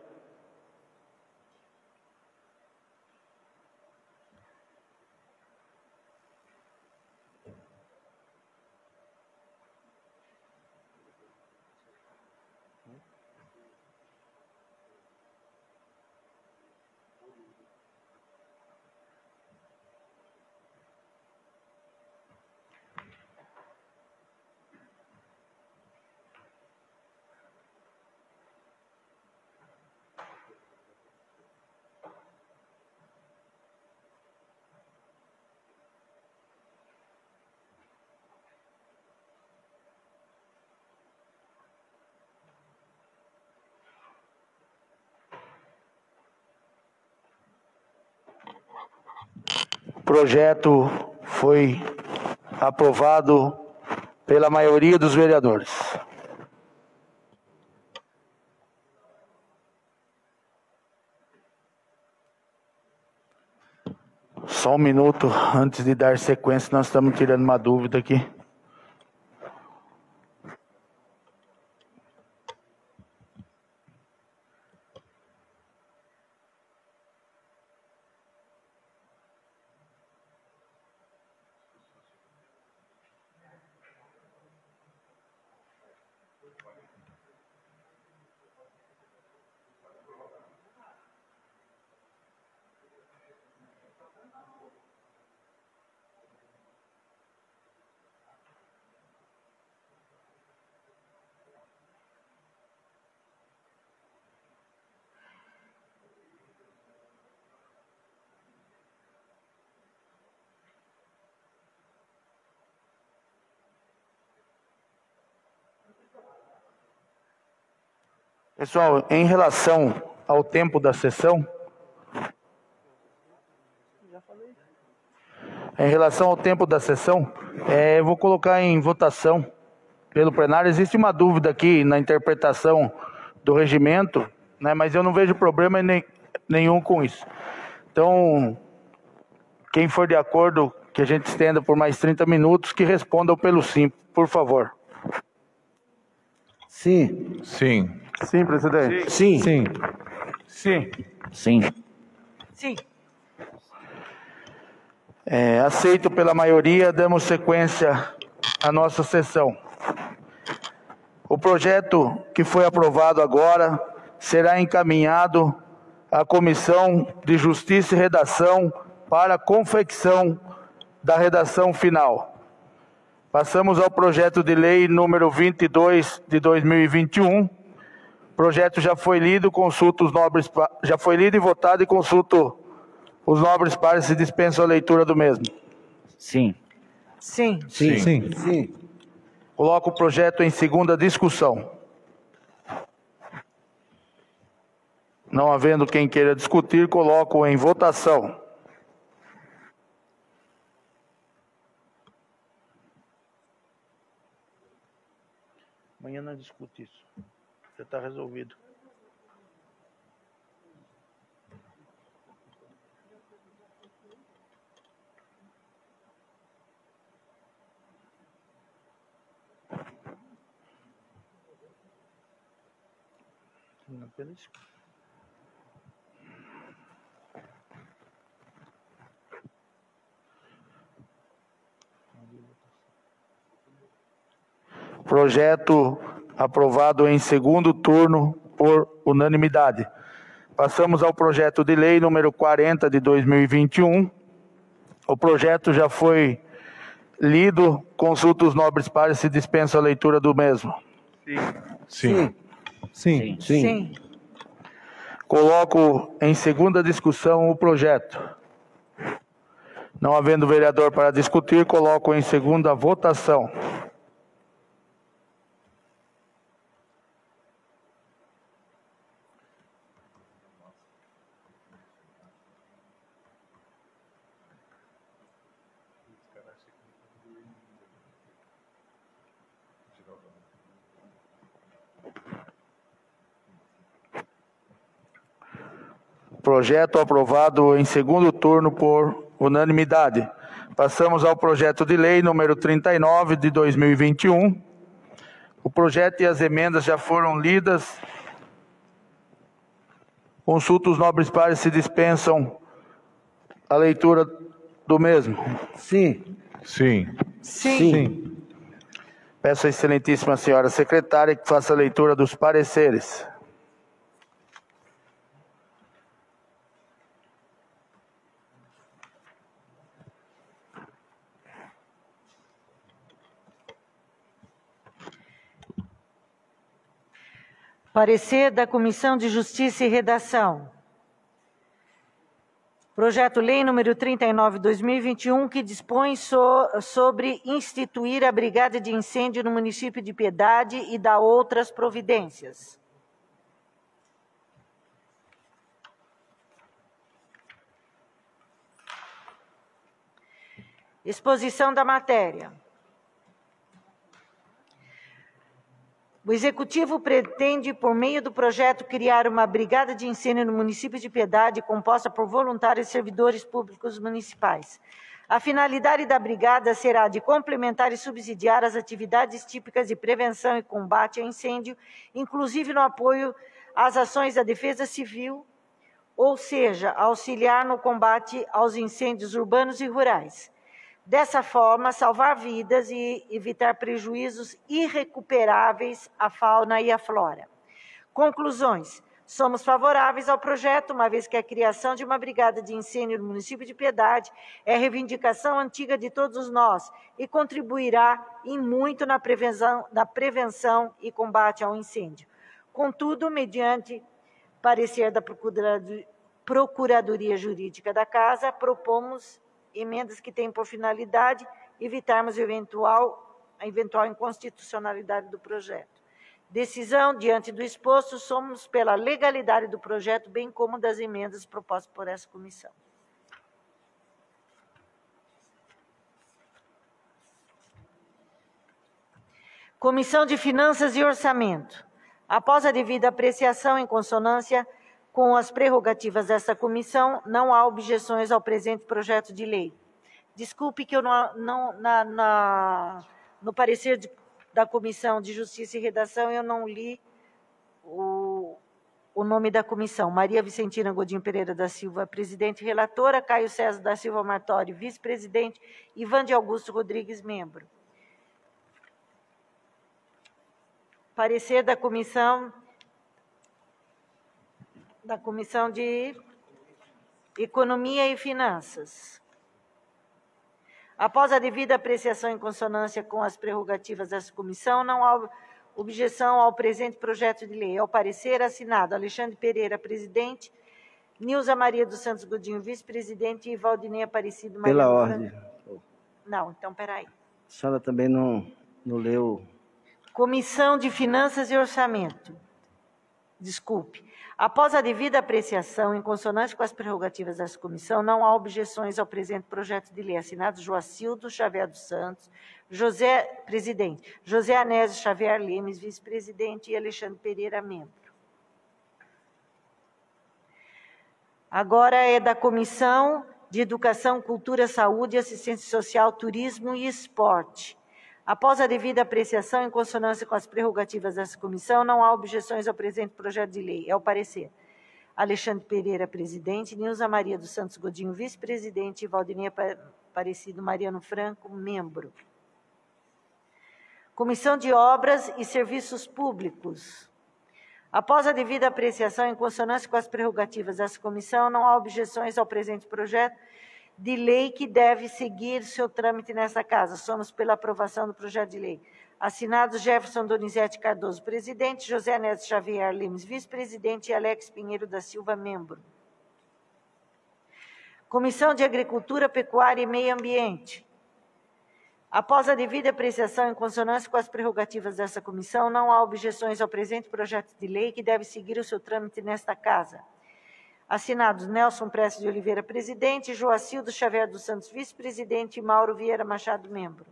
Speaker 1: Projeto foi aprovado pela maioria dos vereadores. Só um minuto antes de dar sequência, nós estamos tirando uma dúvida aqui. Pessoal, em relação ao tempo da sessão, em relação ao tempo da sessão, é, eu vou colocar em votação pelo plenário. Existe uma dúvida aqui na interpretação do regimento, né, mas eu não vejo problema nem, nenhum com isso. Então, quem for de acordo que a gente estenda por mais 30 minutos, que respondam pelo sim, por favor.
Speaker 4: Sim.
Speaker 6: Sim.
Speaker 3: Sim, presidente.
Speaker 4: Sim.
Speaker 5: Sim.
Speaker 3: Sim.
Speaker 4: Sim.
Speaker 2: Sim.
Speaker 1: É, aceito pela maioria, damos sequência à nossa sessão. O projeto que foi aprovado agora será encaminhado à Comissão de Justiça e Redação para a confecção da redação final. Passamos ao projeto de lei número 22 de 2021. O projeto já foi lido, consulto os nobres, já foi lido e votado e consulto os nobres pares se dispensam a leitura do mesmo.
Speaker 4: Sim.
Speaker 2: Sim.
Speaker 4: Sim.
Speaker 5: Sim.
Speaker 4: Sim.
Speaker 1: Coloco o projeto em segunda discussão. Não havendo quem queira discutir, coloco em votação. Amanhã não discute isso. Está resolvido. Apenas Projeto aprovado em segundo turno por unanimidade. Passamos ao projeto de lei número 40 de 2021. O projeto já foi lido, consulta os nobres pares se dispensa a leitura do mesmo.
Speaker 6: Sim.
Speaker 5: Sim.
Speaker 2: Sim.
Speaker 1: Coloco em segunda discussão o projeto. Não havendo vereador para discutir, coloco em segunda votação. Projeto aprovado em segundo turno por unanimidade. Passamos ao projeto de lei número 39 de 2021. O projeto e as emendas já foram lidas. Consultos nobres pares se dispensam a leitura do mesmo.
Speaker 4: Sim.
Speaker 5: Sim.
Speaker 2: Sim.
Speaker 1: Peço à excelentíssima senhora secretária que faça a leitura dos pareceres.
Speaker 2: Parecer da Comissão de Justiça e Redação. Projeto Lei número 39 2021 que dispõe so, sobre instituir a brigada de incêndio no município de Piedade e da outras providências. Exposição da matéria. O Executivo pretende, por meio do projeto, criar uma brigada de ensino no município de Piedade, composta por voluntários e servidores públicos municipais. A finalidade da brigada será de complementar e subsidiar as atividades típicas de prevenção e combate a incêndio, inclusive no apoio às ações da Defesa Civil, ou seja, auxiliar no combate aos incêndios urbanos e rurais. Dessa forma, salvar vidas e evitar prejuízos irrecuperáveis à fauna e à flora. Conclusões. Somos favoráveis ao projeto, uma vez que a criação de uma brigada de incêndio no município de Piedade é reivindicação antiga de todos nós e contribuirá em muito na prevenção, na prevenção e combate ao incêndio. Contudo, mediante parecer da Procuradoria Jurídica da Casa, propomos emendas que têm por finalidade evitarmos eventual, a eventual inconstitucionalidade do projeto. Decisão, diante do exposto, somos pela legalidade do projeto, bem como das emendas propostas por essa comissão. Comissão de Finanças e Orçamento. Após a devida apreciação em consonância com as prerrogativas dessa comissão, não há objeções ao presente projeto de lei. Desculpe que eu não, não na, na, no parecer de, da Comissão de Justiça e Redação eu não li o, o nome da comissão. Maria Vicentina Godinho Pereira da Silva, presidente relatora, Caio César da Silva Martori, vice-presidente, Ivan de Augusto Rodrigues, membro. Parecer da comissão da Comissão de Economia e Finanças. Após a devida apreciação em consonância com as prerrogativas dessa comissão, não há objeção ao presente projeto de lei. Ao parecer, assinado Alexandre Pereira, presidente, Nilza Maria dos Santos Godinho, vice-presidente, e Valdinei Aparecido
Speaker 4: Maria. Pela ordem.
Speaker 2: Não, então, peraí. A
Speaker 4: senhora também não, não leu.
Speaker 2: Comissão de Finanças e Orçamento. Desculpe. Após a devida apreciação, em consonância com as prerrogativas dessa comissão, não há objeções ao presente projeto de lei. Assinados Joacildo Xavier dos Santos, José, presidente, José Anésio Xavier Lemes, vice-presidente, e Alexandre Pereira, membro. Agora é da Comissão de Educação, Cultura, Saúde, Assistência Social, Turismo e Esporte. Após a devida apreciação em consonância com as prerrogativas dessa comissão, não há objeções ao presente projeto de lei. É o parecer. Alexandre Pereira, presidente, Nilza Maria dos Santos Godinho, vice-presidente, e Valdinei Aparecido Mariano Franco, membro. Comissão de Obras e Serviços Públicos. Após a devida apreciação em consonância com as prerrogativas dessa comissão, não há objeções ao presente projeto de lei que deve seguir seu trâmite nessa casa. Somos pela aprovação do projeto de lei. Assinados Jefferson Donizete Cardoso, presidente, José Neto Xavier Limes, vice-presidente, e Alex Pinheiro da Silva, membro. Comissão de Agricultura, Pecuária e Meio Ambiente. Após a devida apreciação em consonância com as prerrogativas dessa comissão, não há objeções ao presente projeto de lei que deve seguir o seu trâmite nesta casa. Assinados Nelson Prestes de Oliveira, presidente, Joacildo Xavier dos Santos, vice-presidente e Mauro Vieira Machado, membro.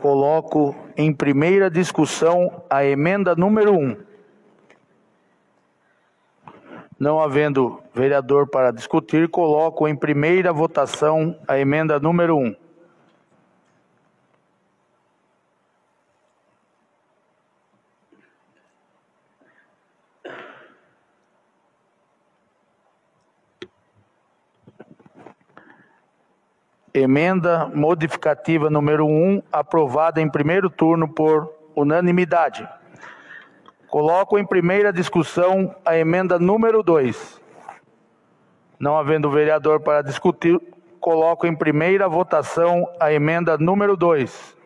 Speaker 1: Coloco em primeira discussão a emenda número 1. Não havendo vereador para discutir, coloco em primeira votação a emenda número 1. Emenda modificativa número 1, aprovada em primeiro turno por unanimidade. Coloco em primeira discussão a emenda número 2. Não havendo vereador para discutir, coloco em primeira votação a emenda número 2.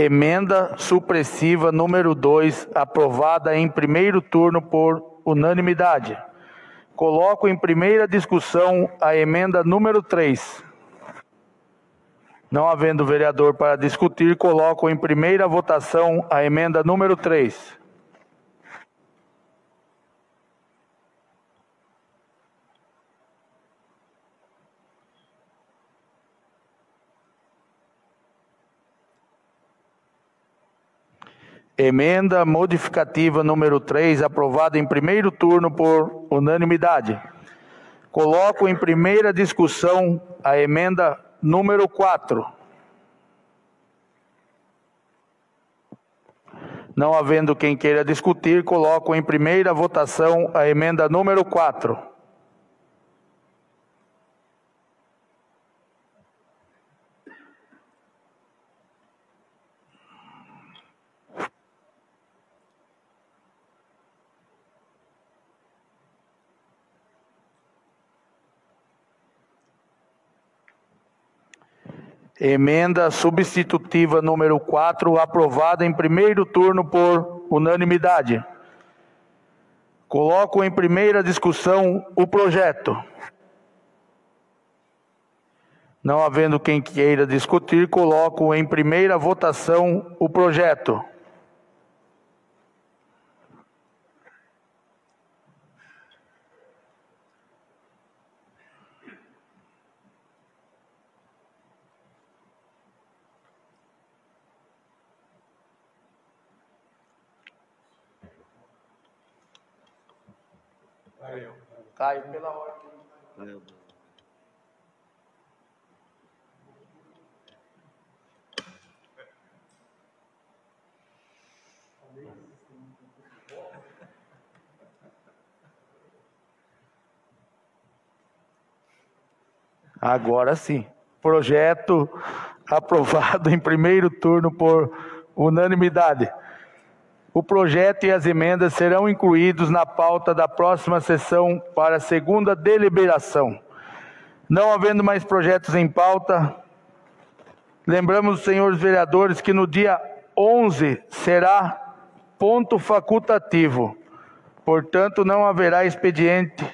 Speaker 1: Emenda supressiva número 2, aprovada em primeiro turno por unanimidade. Coloco em primeira discussão a emenda número 3. Não havendo vereador para discutir, coloco em primeira votação a emenda número 3. Emenda modificativa número 3, aprovada em primeiro turno por unanimidade. Coloco em primeira discussão a emenda número 4. Não havendo quem queira discutir, coloco em primeira votação a emenda número 4. Emenda substitutiva número 4, aprovada em primeiro turno por unanimidade. Coloco em primeira discussão o projeto. Não havendo quem queira discutir, coloco em primeira votação o projeto. Caio, pela ordem. Agora sim. Projeto aprovado em primeiro turno por unanimidade. O projeto e as emendas serão incluídos na pauta da próxima sessão para a segunda deliberação. Não havendo mais projetos em pauta, lembramos os senhores vereadores que no dia 11 será ponto facultativo. Portanto, não haverá expediente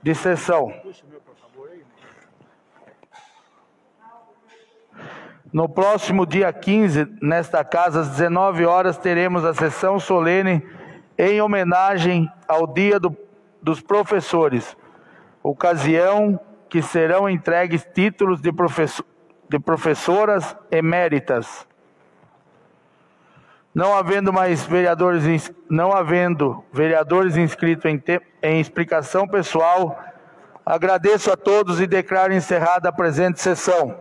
Speaker 1: de sessão. No próximo dia 15, nesta casa, às 19 horas, teremos a sessão solene em homenagem ao Dia do, dos Professores, ocasião que serão entregues títulos de, professor, de professoras eméritas. Não havendo mais vereadores, não havendo vereadores inscritos em, te, em explicação pessoal, agradeço a todos e declaro encerrada a presente sessão.